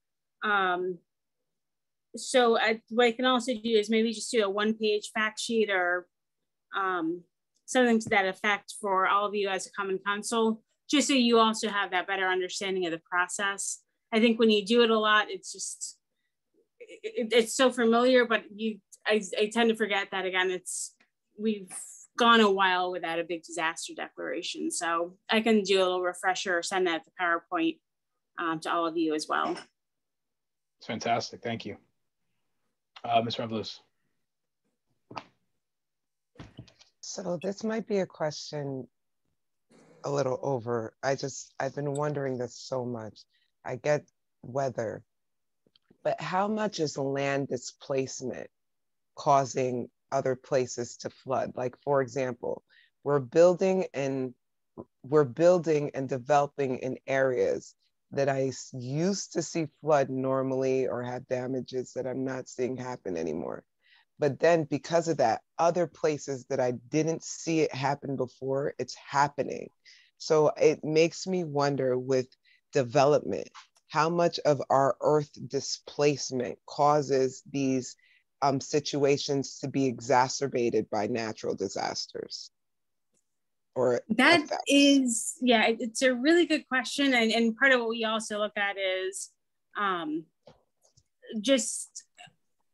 Um, so I, what I can also do is maybe just do a one page fact sheet or um, something to that effect for all of you as a common council, just so you also have that better understanding of the process. I think when you do it a lot, it's just it, it's so familiar, but you, I, I tend to forget that again, it's, we've gone a while without a big disaster declaration. So I can do a little refresher, or send that to PowerPoint um, to all of you as well. It's fantastic. Thank you. Uh, Ms. Revolus. So this might be a question a little over. I just, I've been wondering this so much. I get weather, but how much is land displacement causing other places to flood? Like, for example, we're building and we're building and developing in areas that I used to see flood normally or have damages that I'm not seeing happen anymore. But then because of that, other places that I didn't see it happen before, it's happening. So it makes me wonder with development, how much of our earth displacement causes these um, situations to be exacerbated by natural disasters? Or that effects? is, yeah, it's a really good question. And, and part of what we also look at is um, just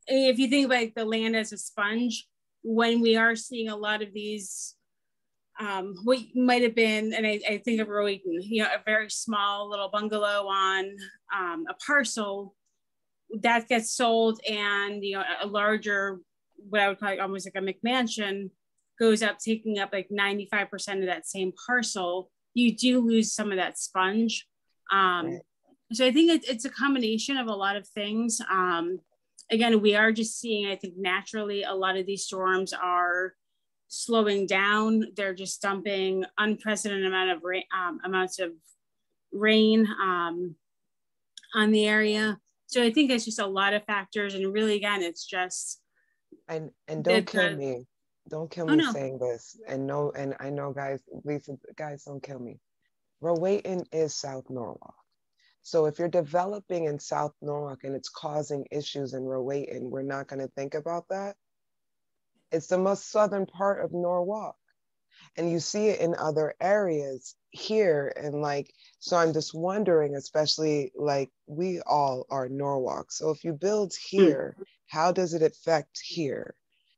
if you think about the land as a sponge, when we are seeing a lot of these um, what might have been, and I, I think of Rowayton, you know, a very small little bungalow on um, a parcel that gets sold, and you know, a larger, what I would call almost like a McMansion, goes up, taking up like 95% of that same parcel. You do lose some of that sponge. Um, so I think it, it's a combination of a lot of things. Um, again, we are just seeing, I think naturally, a lot of these storms are slowing down. They're just dumping unprecedented amount of rain, um, amounts of rain um, on the area. So I think it's just a lot of factors, and really, again, it's just and and don't kill me, don't kill oh, me oh, no. saying this. And no, and I know, guys, Lisa, guys, don't kill me. Rowayton is South Norwalk. So if you're developing in South Norwalk and it's causing issues in Rowayton, we're not going to think about that. It's the most southern part of Norwalk. And you see it in other areas here. And like, so I'm just wondering, especially like we all are Norwalk. So if you build hmm. here, how does it affect here?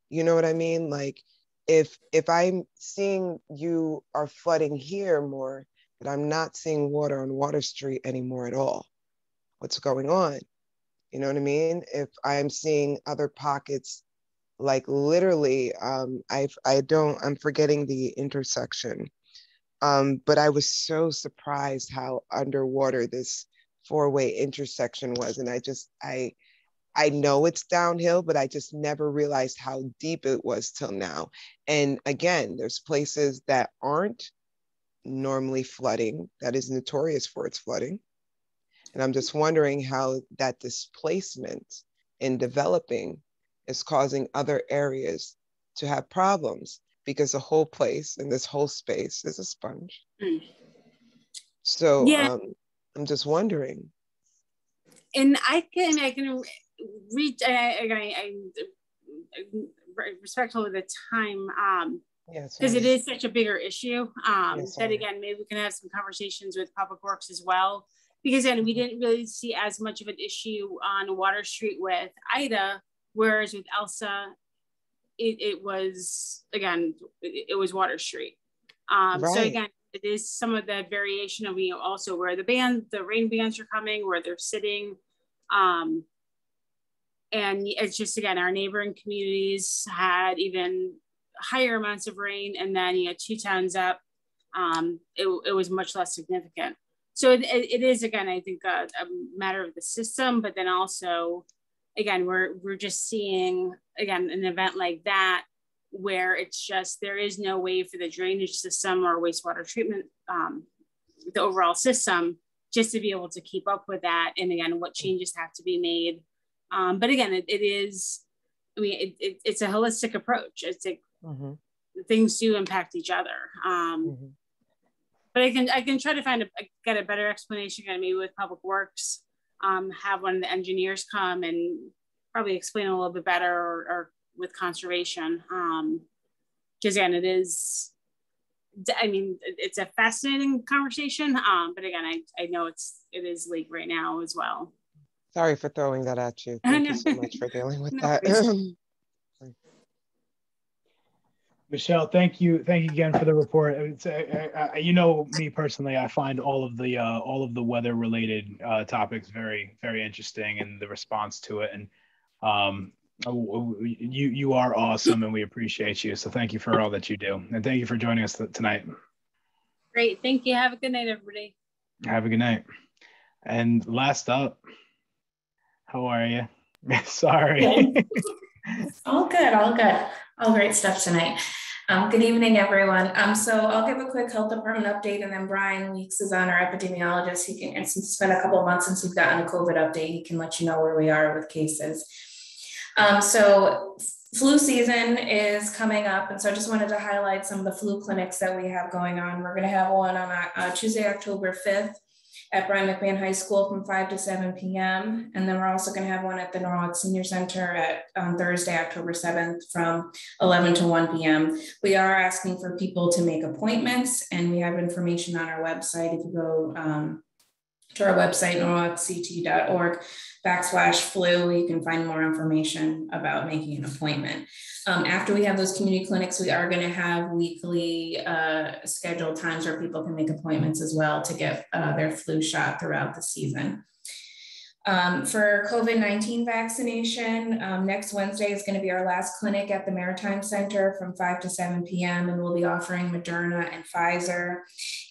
You know what I mean? Like if if I'm seeing you are flooding here more, but I'm not seeing water on Water Street anymore at all. What's going on? You know what I mean? If I'm seeing other pockets like literally um i i don't i'm forgetting the intersection um but i was so surprised how underwater this four-way intersection was and i just i i know it's downhill but i just never realized how deep it was till now and again there's places that aren't normally flooding that is notorious for its flooding and i'm just wondering how that displacement in developing is causing other areas to have problems because the whole place and this whole space is a sponge. Mm. So yeah. um, I'm just wondering. And I can I can reach I, I, I, respectful of the time um because yes, it is such a bigger issue um yes, that again maybe we can have some conversations with public works as well because then we didn't really see as much of an issue on water street with ida Whereas with Elsa, it, it was, again, it, it was Water Street. Um, right. So again, it is some of the variation of, you know, also where the band, the rain bands are coming, where they're sitting. Um, and it's just, again, our neighboring communities had even higher amounts of rain. And then, you know, two towns up, um, it, it was much less significant. So it, it is, again, I think a, a matter of the system, but then also again, we're we're just seeing again an event like that where it's just there is no way for the drainage system or wastewater treatment, um, the overall system, just to be able to keep up with that. And again, what changes have to be made. Um, but again, it, it is, I mean, it, it, it's a holistic approach. It's like mm-hmm. things do impact each other. Um, mm-hmm. But I can I can try to find a get a better explanation, kind of maybe with Public Works um, have one of the engineers come and probably explain a little bit better or, or with conservation. Um, because again, it is, I mean, it's a fascinating conversation. Um, but again, I, I know it's, it is late right now as well. Sorry for throwing that at you. Thank you so much for dealing with <laughs> no, that. <laughs> Michelle, thank you, thank you again for the report. It's, uh, uh, you know me personally, I find all of the uh, all of the weather related uh, topics very very interesting, and the response to it. And um, you you are awesome, and we appreciate you. So thank you for all that you do, and thank you for joining us tonight. Great, thank you. Have a good night, everybody. Have a good night. And last up, how are you? <laughs> Sorry. <laughs> all good, all good. All great stuff tonight. Um, good evening, everyone. Um, so I'll give a quick health department update, and then Brian Weeks is on our epidemiologist. He can, and since it's been a couple of months since we've gotten a COVID update, he can let you know where we are with cases. Um, so flu season is coming up. And so I just wanted to highlight some of the flu clinics that we have going on. We're going to have one on uh, Tuesday, October 5th at Brien McMahon High School from 5 to 7 p.m. And then we're also going to have one at the Norwalk Senior Center at um, Thursday, October 7th from 11 to 1 p.m. We are asking for people to make appointments, and we have information on our website. If you go um, to our website, norwalkct.org backslash flu, you can find more information about making an appointment. Um, after we have those community clinics, we are going to have weekly uh, scheduled times where people can make appointments as well to get uh, their flu shot throughout the season. Um, for COVID-19 vaccination, um, next Wednesday is going to be our last clinic at the Maritime Center from 5 to 7 p.m. and we'll be offering Moderna and Pfizer.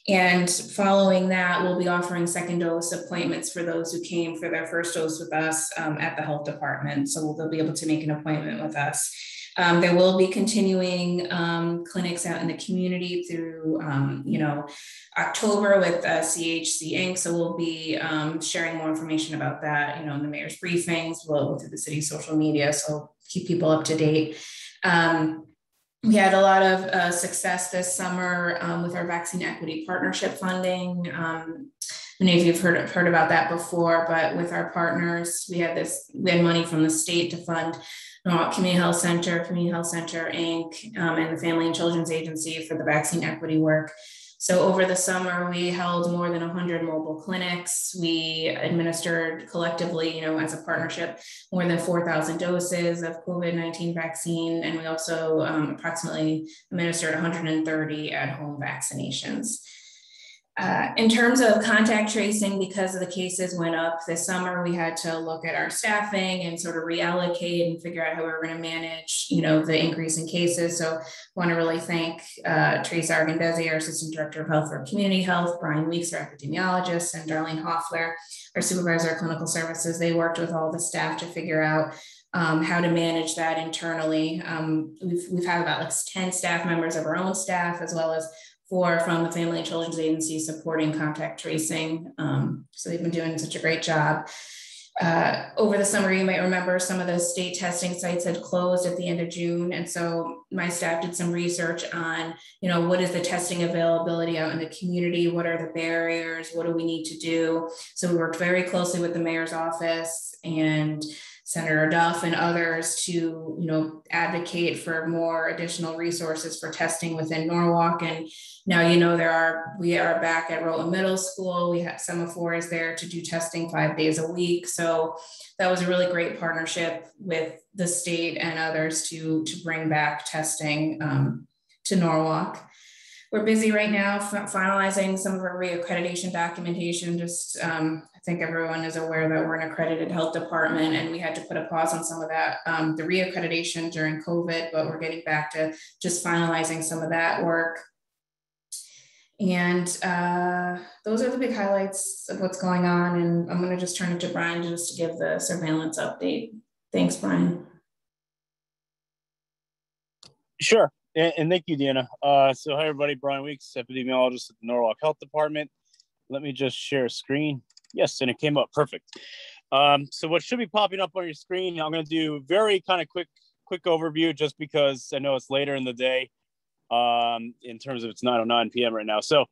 And following that, we'll be offering second dose appointments for those who came for their first dose with us um, at the health department. So they'll be able to make an appointment with us. Um, there will be continuing um, clinics out in the community through, um, you know, October with uh, CHC Inc. So we'll be um, sharing more information about that, you know, in the mayor's briefings, we'll go through the city's social media. So keep people up to date. Um, we had a lot of uh, success this summer um, with our vaccine equity partnership funding. many of you have heard, heard about that before, but with our partners, we had this, we had money from the state to fund Norwalk Community Health Center, Community Health Center Inc., um, and the Family and Children's Agency for the vaccine equity work. So over the summer, we held more than 100 mobile clinics. We administered collectively, you know, as a partnership, more than 4,000 doses of COVID-19 vaccine, and we also um, approximately administered 130 at-home vaccinations. Uh, in terms of contact tracing, because of the cases went up this summer, we had to look at our staffing and sort of reallocate and figure out how we were going to manage, you know, the increase in cases. So, I want to really thank uh, Trace Argondezzi, our Assistant Director of Health for Community Health, Brian Weeks, our epidemiologist, and Darlene Hoffler, our Supervisor of Clinical Services. They worked with all the staff to figure out um, how to manage that internally. Um, we've, we've had about like 10 staff members of our own staff, as well as for from the Family and Children's Agency supporting contact tracing. Um, so they've been doing such a great job. Uh, over the summer, you might remember some of the state testing sites had closed at the end of June. And so my staff did some research on, you know, what is the testing availability out in the community? What are the barriers? What do we need to do? So we worked very closely with the mayor's office and Senator Duff and others to, you know, advocate for more additional resources for testing within Norwalk. And now, you know, there are, we are back at Roton Middle School. We have Sema4 is there to do testing five days a week. So that was a really great partnership with the state and others to, to bring back testing um, to Norwalk. We're busy right now finalizing some of our reaccreditation documentation. Just um, I think everyone is aware that we're an accredited health department and we had to put a pause on some of that, um, the reaccreditation during COVID, but we're getting back to just finalizing some of that work. And uh, those are the big highlights of what's going on. And I'm going to just turn it to Brian just to give the surveillance update. Thanks, Brian. Sure. And, and thank you, Deanna. Uh, so, hi, everybody. Brian Weeks, epidemiologist at the Norwalk Health Department. Let me just share a screen. Yes, and it came up perfect. Um, so, what should be popping up on your screen, I'm going to do very kind of quick, quick overview just because I know it's later in the day um, in terms of it's 9.09 p.m. right now. So,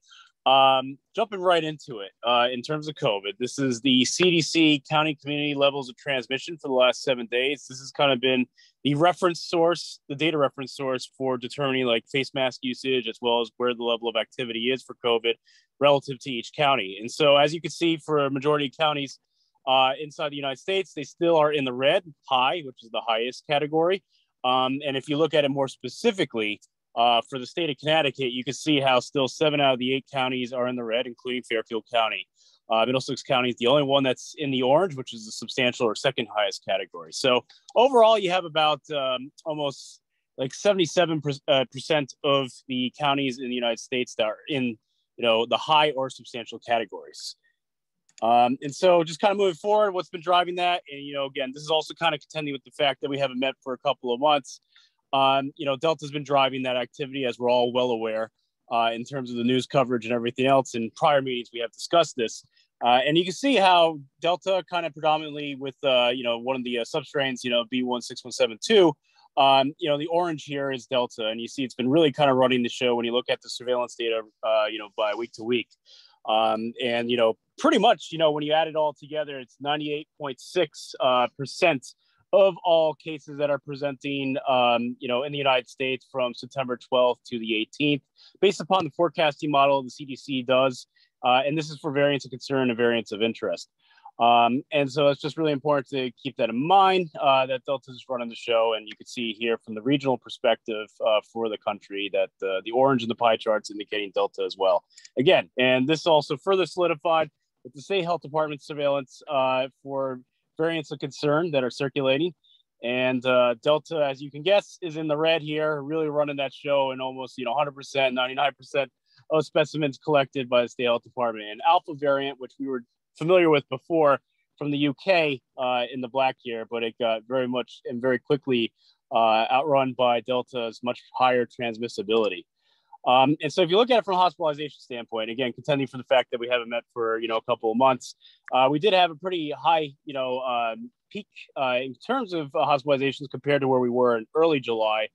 um, jumping right into it, uh, in terms of COVID, this is the CDC county community levels of transmission for the last seven days. This has kind of been the reference source, the data reference source for determining like face mask usage as well as where the level of activity is for COVID relative to each county. And so, as you can see, for a majority of counties uh, inside the United States, they still are in the red, high, which is the highest category. Um, and if you look at it more specifically, uh, for the state of Connecticut, you can see how still seven out of the eight counties are in the red, including Fairfield County. Uh, Middlesex County is the only one that's in the orange, which is the substantial or second highest category. So overall, you have about um, almost like 77 uh, percent of the counties in the United States that are in, you know, the high or substantial categories. Um, and so just kind of moving forward, what's been driving that? And, you know, again, this is also kind of contending with the fact that we haven't met for a couple of months. Um, you know, Delta's been driving that activity, as we're all well aware, uh, in terms of the news coverage and everything else. In prior meetings, we have discussed this. Uh, and you can see how Delta kind of predominantly with, uh, you know, one of the uh, substrains, you know, B16172, Um, you know, the orange here is Delta, and you see it's been really kind of running the show when you look at the surveillance data, uh, you know, by week to week. Um, and, you know, pretty much, you know, when you add it all together, it's 98.6 uh, percent of all cases that are presenting, um, you know, in the United States from September 12th to the 18th, based upon the forecasting model the CDC does. Uh, and this is for variants of concern and variants of interest. Um, and so it's just really important to keep that in mind uh, that Delta is running the show. And you can see here from the regional perspective uh, for the country that uh, the orange in the pie charts indicating Delta as well. Again, and this also further solidified with the state health department surveillance uh, for variants of concern that are circulating. And uh, Delta, as you can guess, is in the red here, really running that show and almost, you know, 100%, 99% of specimens collected by the state health department. And alpha variant, which we were familiar with before from the UK uh, in the black here, but it got very much and very quickly uh, outrun by Delta's much higher transmissibility. Um, and so if you look at it from a hospitalization standpoint, again, contending for the fact that we haven't met for, you know, a couple of months, uh, we did have a pretty high, you know, um, peak uh, in terms of uh, hospitalizations compared to where we were in early July.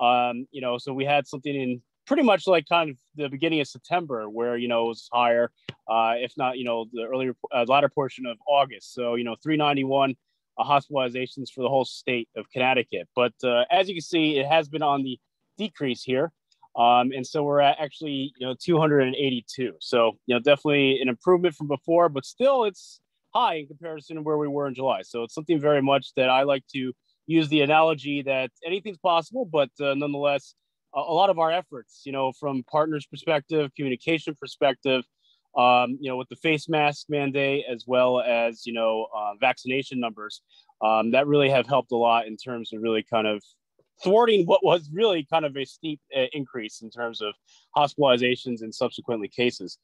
Um, you know, so we had something in pretty much like kind of the beginning of September where, you know, it was higher, uh, if not, you know, the earlier, uh, latter portion of August. So, you know, 391 uh, hospitalizations for the whole state of Connecticut. But as you can see, it has been on the decrease here. Um, and so we're at actually, you know, 282. So, you know, definitely an improvement from before, but still it's high in comparison to where we were in July. So it's something very much that I like to use the analogy that anything's possible, but uh, nonetheless, a, a, lot of our efforts, you know, from partners perspective, communication perspective, um, you know, with the face mask mandate, as well as, you know, uh, vaccination numbers, um, that really have helped a lot in terms of really kind of thwarting what was really kind of a steep uh, increase in terms of hospitalizations and subsequently cases.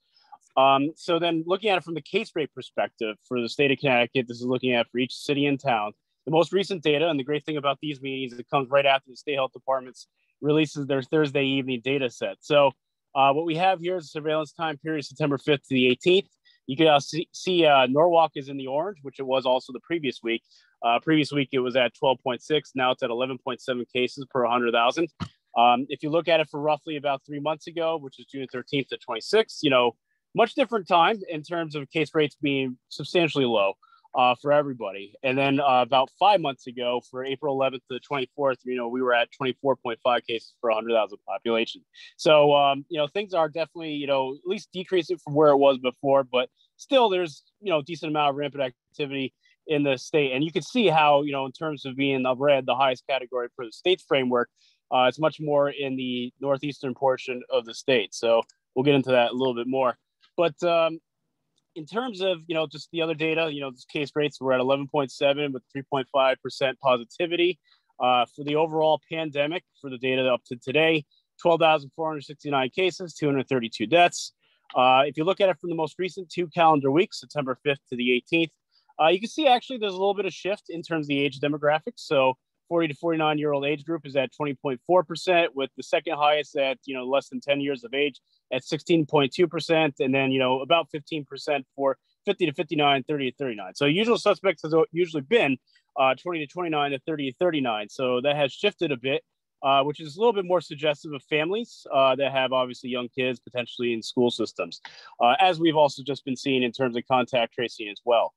Um, so then looking at it from the case rate perspective for the state of Connecticut, this is looking at for each city and town. The most recent data, and the great thing about these meetings, it comes right after the state health departments releases their Thursday evening data set. So uh, what we have here is a surveillance time period September 5th to the 18th. You can uh, see, see uh, Norwalk is in the orange, which it was also the previous week. Uh, previous week it was at 12.6. Now it's at 11.7 cases per 100,000. Um, if you look at it for roughly about three months ago, which is June 13th to 26th, you know, much different time in terms of case rates being substantially low uh, for everybody. And then uh, about five months ago, for April 11th to the 24th, you know, we were at 24.5 cases per 100,000 population. So, um, you know, things are definitely, you know, at least decreasing from where it was before, but still there's, you know, decent amount of rampant activity in the state. And you can see how, you know, in terms of being the red, the highest category for the state's framework, uh, it's much more in the northeastern portion of the state. So we'll get into that a little bit more. But um, in terms of you know just the other data, you know, case rates were at 11.7 with 3.5 percent positivity uh, for the overall pandemic. For the data up to today, 12,469 cases, 232 deaths. Uh, if you look at it from the most recent two calendar weeks, September 5th to the 18th, uh, you can see actually there's a little bit of shift in terms of the age demographics. So 40 to 49 year old age group is at 20.4%, with the second highest at, you know, less than 10 years of age at 16.2%. And then, you know, about 15% for 50 to 59, 30 to 39. So usual suspects has usually been uh, 20 to 29 to 30 to 39. So that has shifted a bit, uh, which is a little bit more suggestive of families uh, that have obviously young kids potentially in school systems, uh, as we've also just been seeing in terms of contact tracing as well.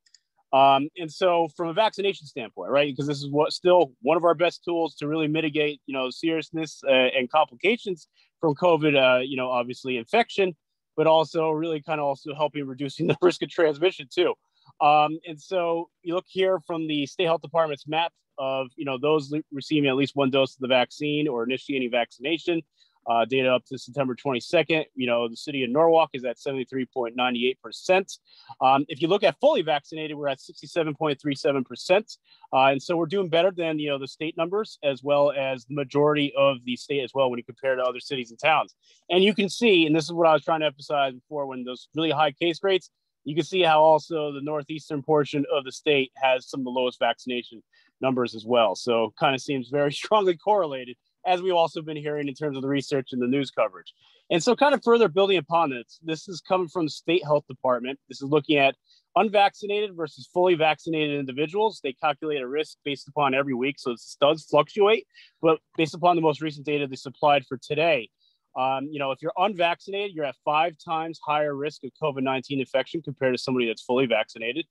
Um, and so, from a vaccination standpoint, right, because this is what still one of our best tools to really mitigate, you know, seriousness uh, and complications from COVID, uh, you know, obviously infection, but also really kind of also helping reducing <laughs> the risk of transmission too. Um, and so, you look here from the state health department's map of, you know, those receiving at least one dose of the vaccine or initiating vaccination. Uh, data up to September 22nd, you know, the city of Norwalk is at 73.98%. Um, if you look at fully vaccinated, we're at 67.37%. Uh, and so we're doing better than, you know, the state numbers as well as the majority of the state as well when you compare to other cities and towns. And you can see, and this is what I was trying to emphasize before, when those really high case rates, you can see how also the northeastern portion of the state has some of the lowest vaccination numbers as well. So kind of seems very <laughs> strongly correlated as we've also been hearing in terms of the research and the news coverage. And so, kind of further building upon this, this is coming from the state health department. This is looking at unvaccinated versus fully vaccinated individuals. They calculate a risk based upon every week, so this does fluctuate, but based upon the most recent data they supplied for today, um, you know, if you're unvaccinated, you're at five times higher risk of COVID 19 infection compared to somebody that's fully vaccinated.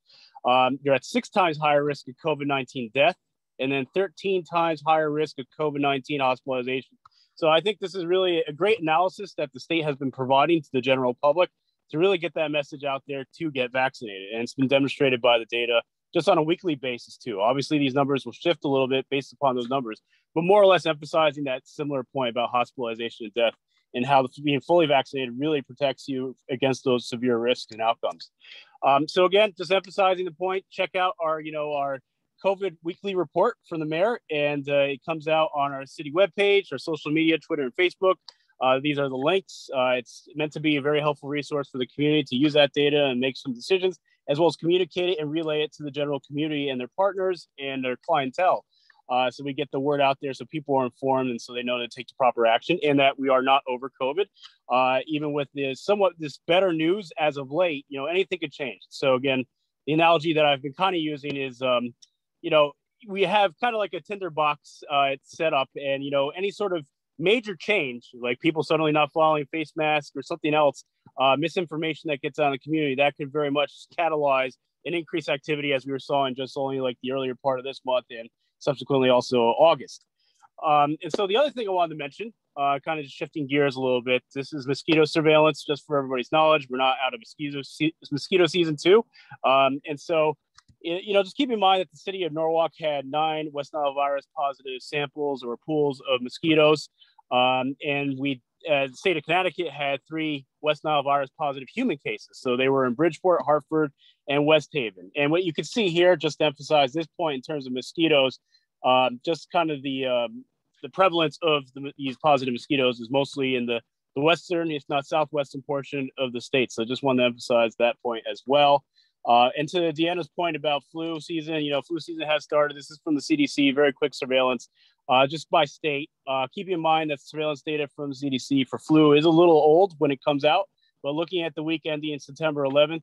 Um, you're at six times higher risk of COVID 19 death, and then 13 times higher risk of COVID 19 hospitalization. So I think this is really a great analysis that the state has been providing to the general public to really get that message out there to get vaccinated. And it's been demonstrated by the data just on a weekly basis too. Obviously, these numbers will shift a little bit based upon those numbers, but more or less emphasizing that similar point about hospitalization and death and how being fully vaccinated really protects you against those severe risks and outcomes. Um, so again, just emphasizing the point, check out our, you know, our COVID weekly report from the mayor, and uh, it comes out on our city webpage, our social media, Twitter and Facebook. Uh, these are the links. Uh, it's meant to be a very helpful resource for the community to use that data and make some decisions, as well as communicate it and relay it to the general community and their partners and their clientele. Uh, so we get the word out there so people are informed and so they know to take the proper action and that we are not over COVID. Uh, even with this somewhat this better news as of late, you know, anything could change. So again, the analogy that I've been kind of using is, um, you know, we have kind of like a tinderbox uh, set up and, you know, any sort of major change, like people suddenly not following face masks or something else, uh, misinformation that gets in the community, that could very much catalyze an increased activity as we were saw in just only like the earlier part of this month and subsequently also August. Um, and so the other thing I wanted to mention, uh, kind of just shifting gears a little bit, this is mosquito surveillance, just for everybody's knowledge. We're not out of mosquito, se- mosquito season two. Um, and so, you know, just keep in mind that the city of Norwalk had nine West Nile virus positive samples or pools of mosquitoes. Um, and we, uh, the state of Connecticut had three West Nile virus positive human cases. So they were in Bridgeport, Hartford, and West Haven. And what you can see here, just to emphasize this point in terms of mosquitoes, um, just kind of the um, the prevalence of the, these positive mosquitoes is mostly in the, the western, if not southwestern portion of the state. So just want to emphasize that point as well. Uh, and to Deanna's point about flu season, you know, flu season has started. This is from the CDC, very quick surveillance, uh, just by state. Uh, keep in mind that surveillance data from CDC for flu is a little old when it comes out, but looking at the week ending September 11th,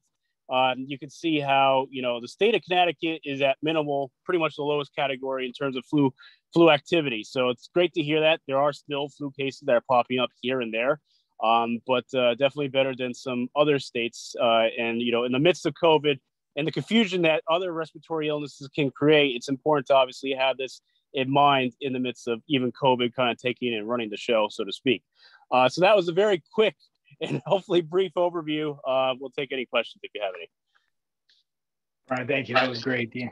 um, you can see how you know the state of Connecticut is at minimal, pretty much the lowest category in terms of flu flu activity. So it's great to hear that there are still flu cases that are popping up here and there, um, but uh, definitely better than some other states. Uh, and you know, in the midst of COVID and the confusion that other respiratory illnesses can create, it's important to obviously have this in mind in the midst of even COVID kind of taking and running the show, so to speak. Uh, so that was a very quick <laughs> and hopefully brief overview. Uh, we'll take any questions if you have any. All right, thank you. That was great, Dean.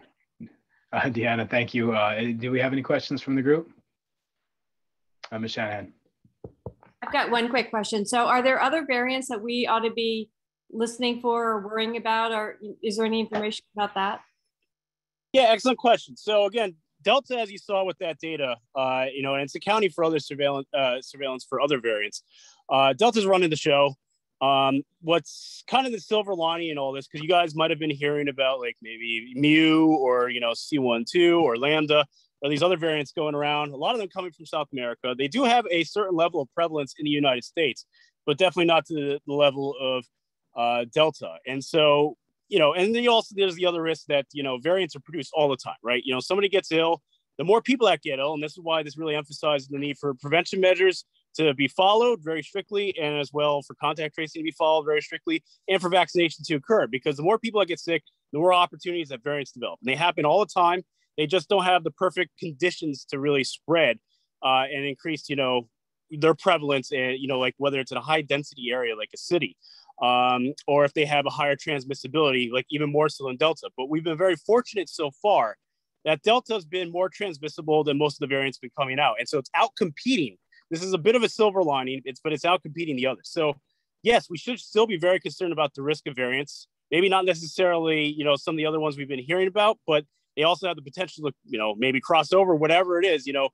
Uh, Deanna, thank you. Uh, do we have any questions from the group? Uh, Ms. Shanahan. I've got one quick question. So are there other variants that we ought to be listening for or worrying about, or is there any information about that? Yeah, excellent question. So again, Delta, as you saw with that data, uh, you know, and it's accounting for other surveillance uh, surveillance for other variants. Uh, Delta's running the show. Um, what's kind of the silver lining in all this, because you guys might have been hearing about like maybe Mu or you know C12 or Lambda or these other variants going around. A lot of them coming from South America. They do have a certain level of prevalence in the United States, but definitely not to the, level of uh, Delta. And so you know, and then also there's the other risk that you know variants are produced all the time, right? You know, somebody gets ill, the more people that get ill, and this is why this really emphasizes the need for prevention measures to be followed very strictly, and as well for contact tracing to be followed very strictly, and for vaccination to occur. Because the more people that get sick, the more opportunities that variants develop. And they happen all the time. They just don't have the perfect conditions to really spread uh, and increase, you know, their prevalence, and you know, like whether it's in a high density area like a city um, or if they have a higher transmissibility, like even more so than Delta. But we've been very fortunate so far that Delta has been more transmissible than most of the variants been coming out. And so it's out competing. This is a bit of a silver lining, it's, but it's out competing the others. So yes, we should still be very concerned about the risk of variants. Maybe not necessarily, you know, some of the other ones we've been hearing about, but they also have the potential to, you know, maybe cross over, whatever it is. You know,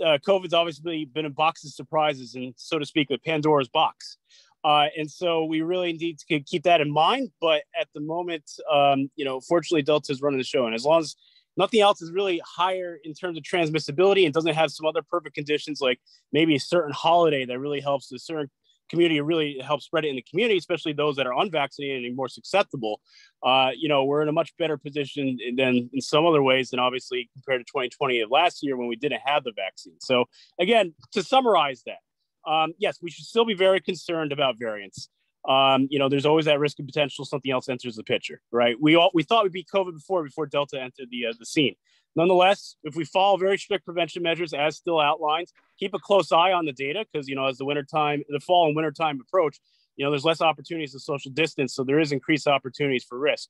uh, COVID's obviously been a box of surprises and, so to speak, a Pandora's box. Uh, and so we really need to keep that in mind. But at the moment, um, you know, fortunately, Delta is running the show. And as long as nothing else is really higher in terms of transmissibility and doesn't have some other perfect conditions, like maybe a certain holiday that really helps a certain community really help spread it in the community, especially those that are unvaccinated and more susceptible, uh, you know, we're in a much better position than in some other ways than obviously compared to 2020 of last year when we didn't have the vaccine. So again, to summarize that, um, yes, we should still be very concerned about variants. Um, you know, there's always that risk of potential something else enters the picture, right? We all we thought we'd be COVID before before Delta entered the uh, the scene. Nonetheless, if we follow very strict prevention measures as still outlined, keep a close eye on the data because you know as the wintertime, the fall and wintertime approach, you know there's less opportunities to social distance, so there is increased opportunities for risk.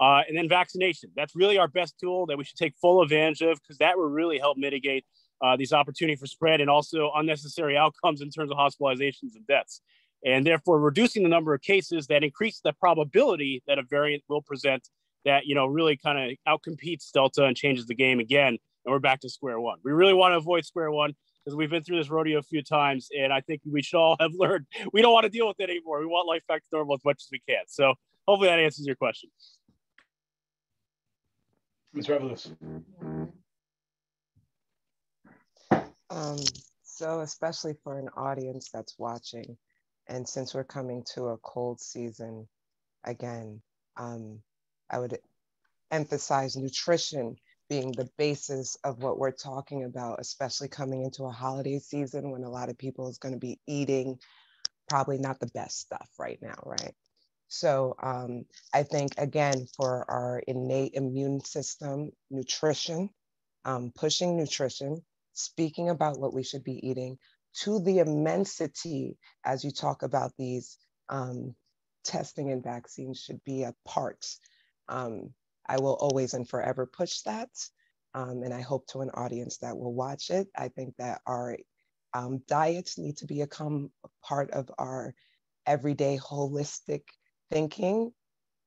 Uh, and then vaccination, that's really our best tool that we should take full advantage of because that will really help mitigate uh, these opportunity for spread and also unnecessary outcomes in terms of hospitalizations and deaths. And therefore reducing the number of cases that increase the probability that a variant will present that you know really kind of outcompetes Delta and changes the game again, and we're back to square one. We really want to avoid square one because we've been through this rodeo a few times, and I think we should all have <laughs> learned we don't want to deal with it anymore. We want life back to normal as much as we can. So hopefully that answers your question. Ms. Revolus. Um, so especially for an audience that's watching, and since we're coming to a cold season, again, um, I would emphasize nutrition being the basis of what we're talking about, especially coming into a holiday season when a lot of people is going to be eating probably not the best stuff right now, right? So um, I think, again, for our innate immune system, nutrition, um, pushing nutrition, speaking about what we should be eating to the immensity as you talk about these um, testing and vaccines should be a part um, I will always and forever push that. Um, and I hope to an audience that will watch it. I think that our um, diets need to become a part of our everyday holistic thinking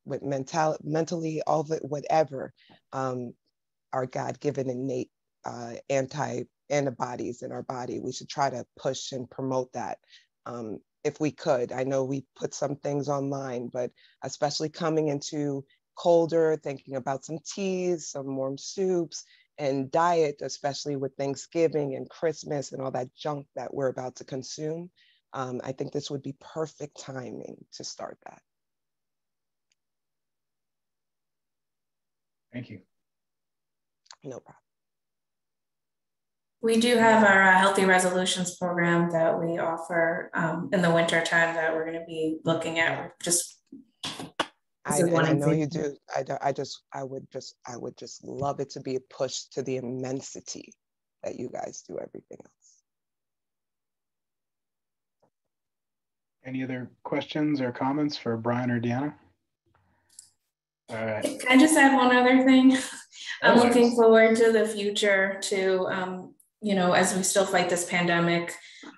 with mental, mentally, all the whatever, um, our God-given innate uh, anti antibodies in our body. We should try to push and promote that um, if we could. I know we put some things online, but especially coming into colder, thinking about some teas, some warm soups, and diet, especially with Thanksgiving and Christmas and all that junk that we're about to consume. Um, I think this would be perfect timing to start that. Thank you. No problem. We do have our uh, Healthy Resolutions program that we offer um, in the winter time that we're going to be looking at. Just I, I know you do. I, I just, I would just, I would just love it to be a push to the immensity that you guys do everything else. Any other questions or comments for Brian or Deanna? All right. Can I just add one other thing? I'm looking forward to the future to, um, you know, as we still fight this pandemic,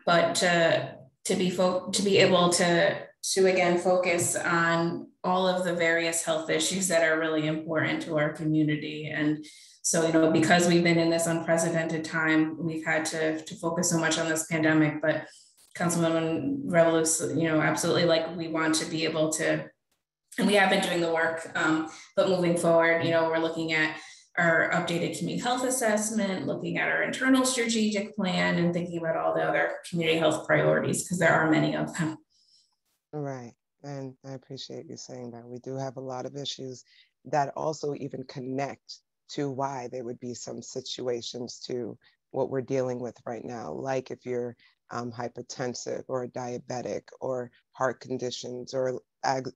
but to, to be fo- to be able to to again focus on all of the various health issues that are really important to our community. And so, you know, because we've been in this unprecedented time, we've had to, to focus so much on this pandemic, but Councilwoman Revolus, you know, absolutely like we want to be able to, and we have been doing the work, um, but moving forward, you know, we're looking at our updated community health assessment, looking at our internal strategic plan and thinking about all the other community health priorities, because there are many of them. Right. And I appreciate you saying that. We do have a lot of issues that also even connect to why there would be some situations to what we're dealing with right now, like if you're um, hypertensive or diabetic or heart conditions or ag-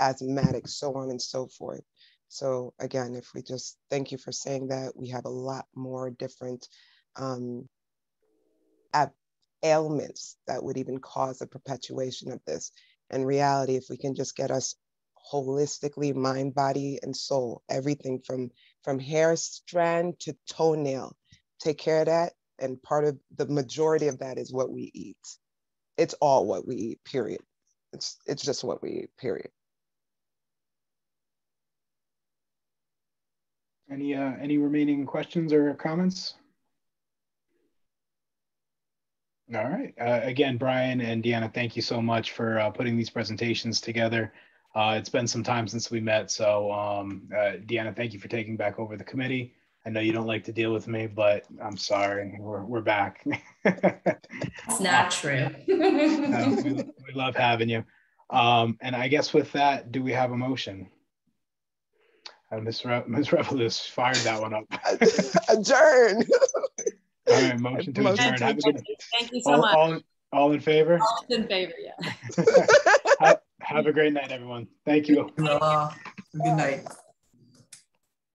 asthmatic, so on and so forth. So again, if we just thank you for saying that, we have a lot more different um, ailments that would even cause a perpetuation of this in reality, if we can just get us holistically, mind, body, and soul, everything from from hair strand to toenail, take care of that. And part of the majority of that is what we eat. It's all what we eat, period. It's it's just what we eat, period. Any uh, any remaining questions or comments? All right. Uh, again, Brian and Deanna, thank you so much for uh, putting these presentations together. Uh, it's been some time since we met. So um, uh, Deanna, thank you for taking back over the committee. I know you don't like to deal with me, but I'm sorry. We're, we're back. <laughs> it's not true. no, we, we, love having you. Um, and I guess with that, do we have a motion? Uh, Ms. Re- Ms. Revolus fired that one up. <laughs> adjourn. <laughs> All right, motion to adjourn. Have good, Thank you so all, much. All, all in favor? All in favor, yeah. <laughs> have, have, a great night, everyone. Thank you. Uh, good night.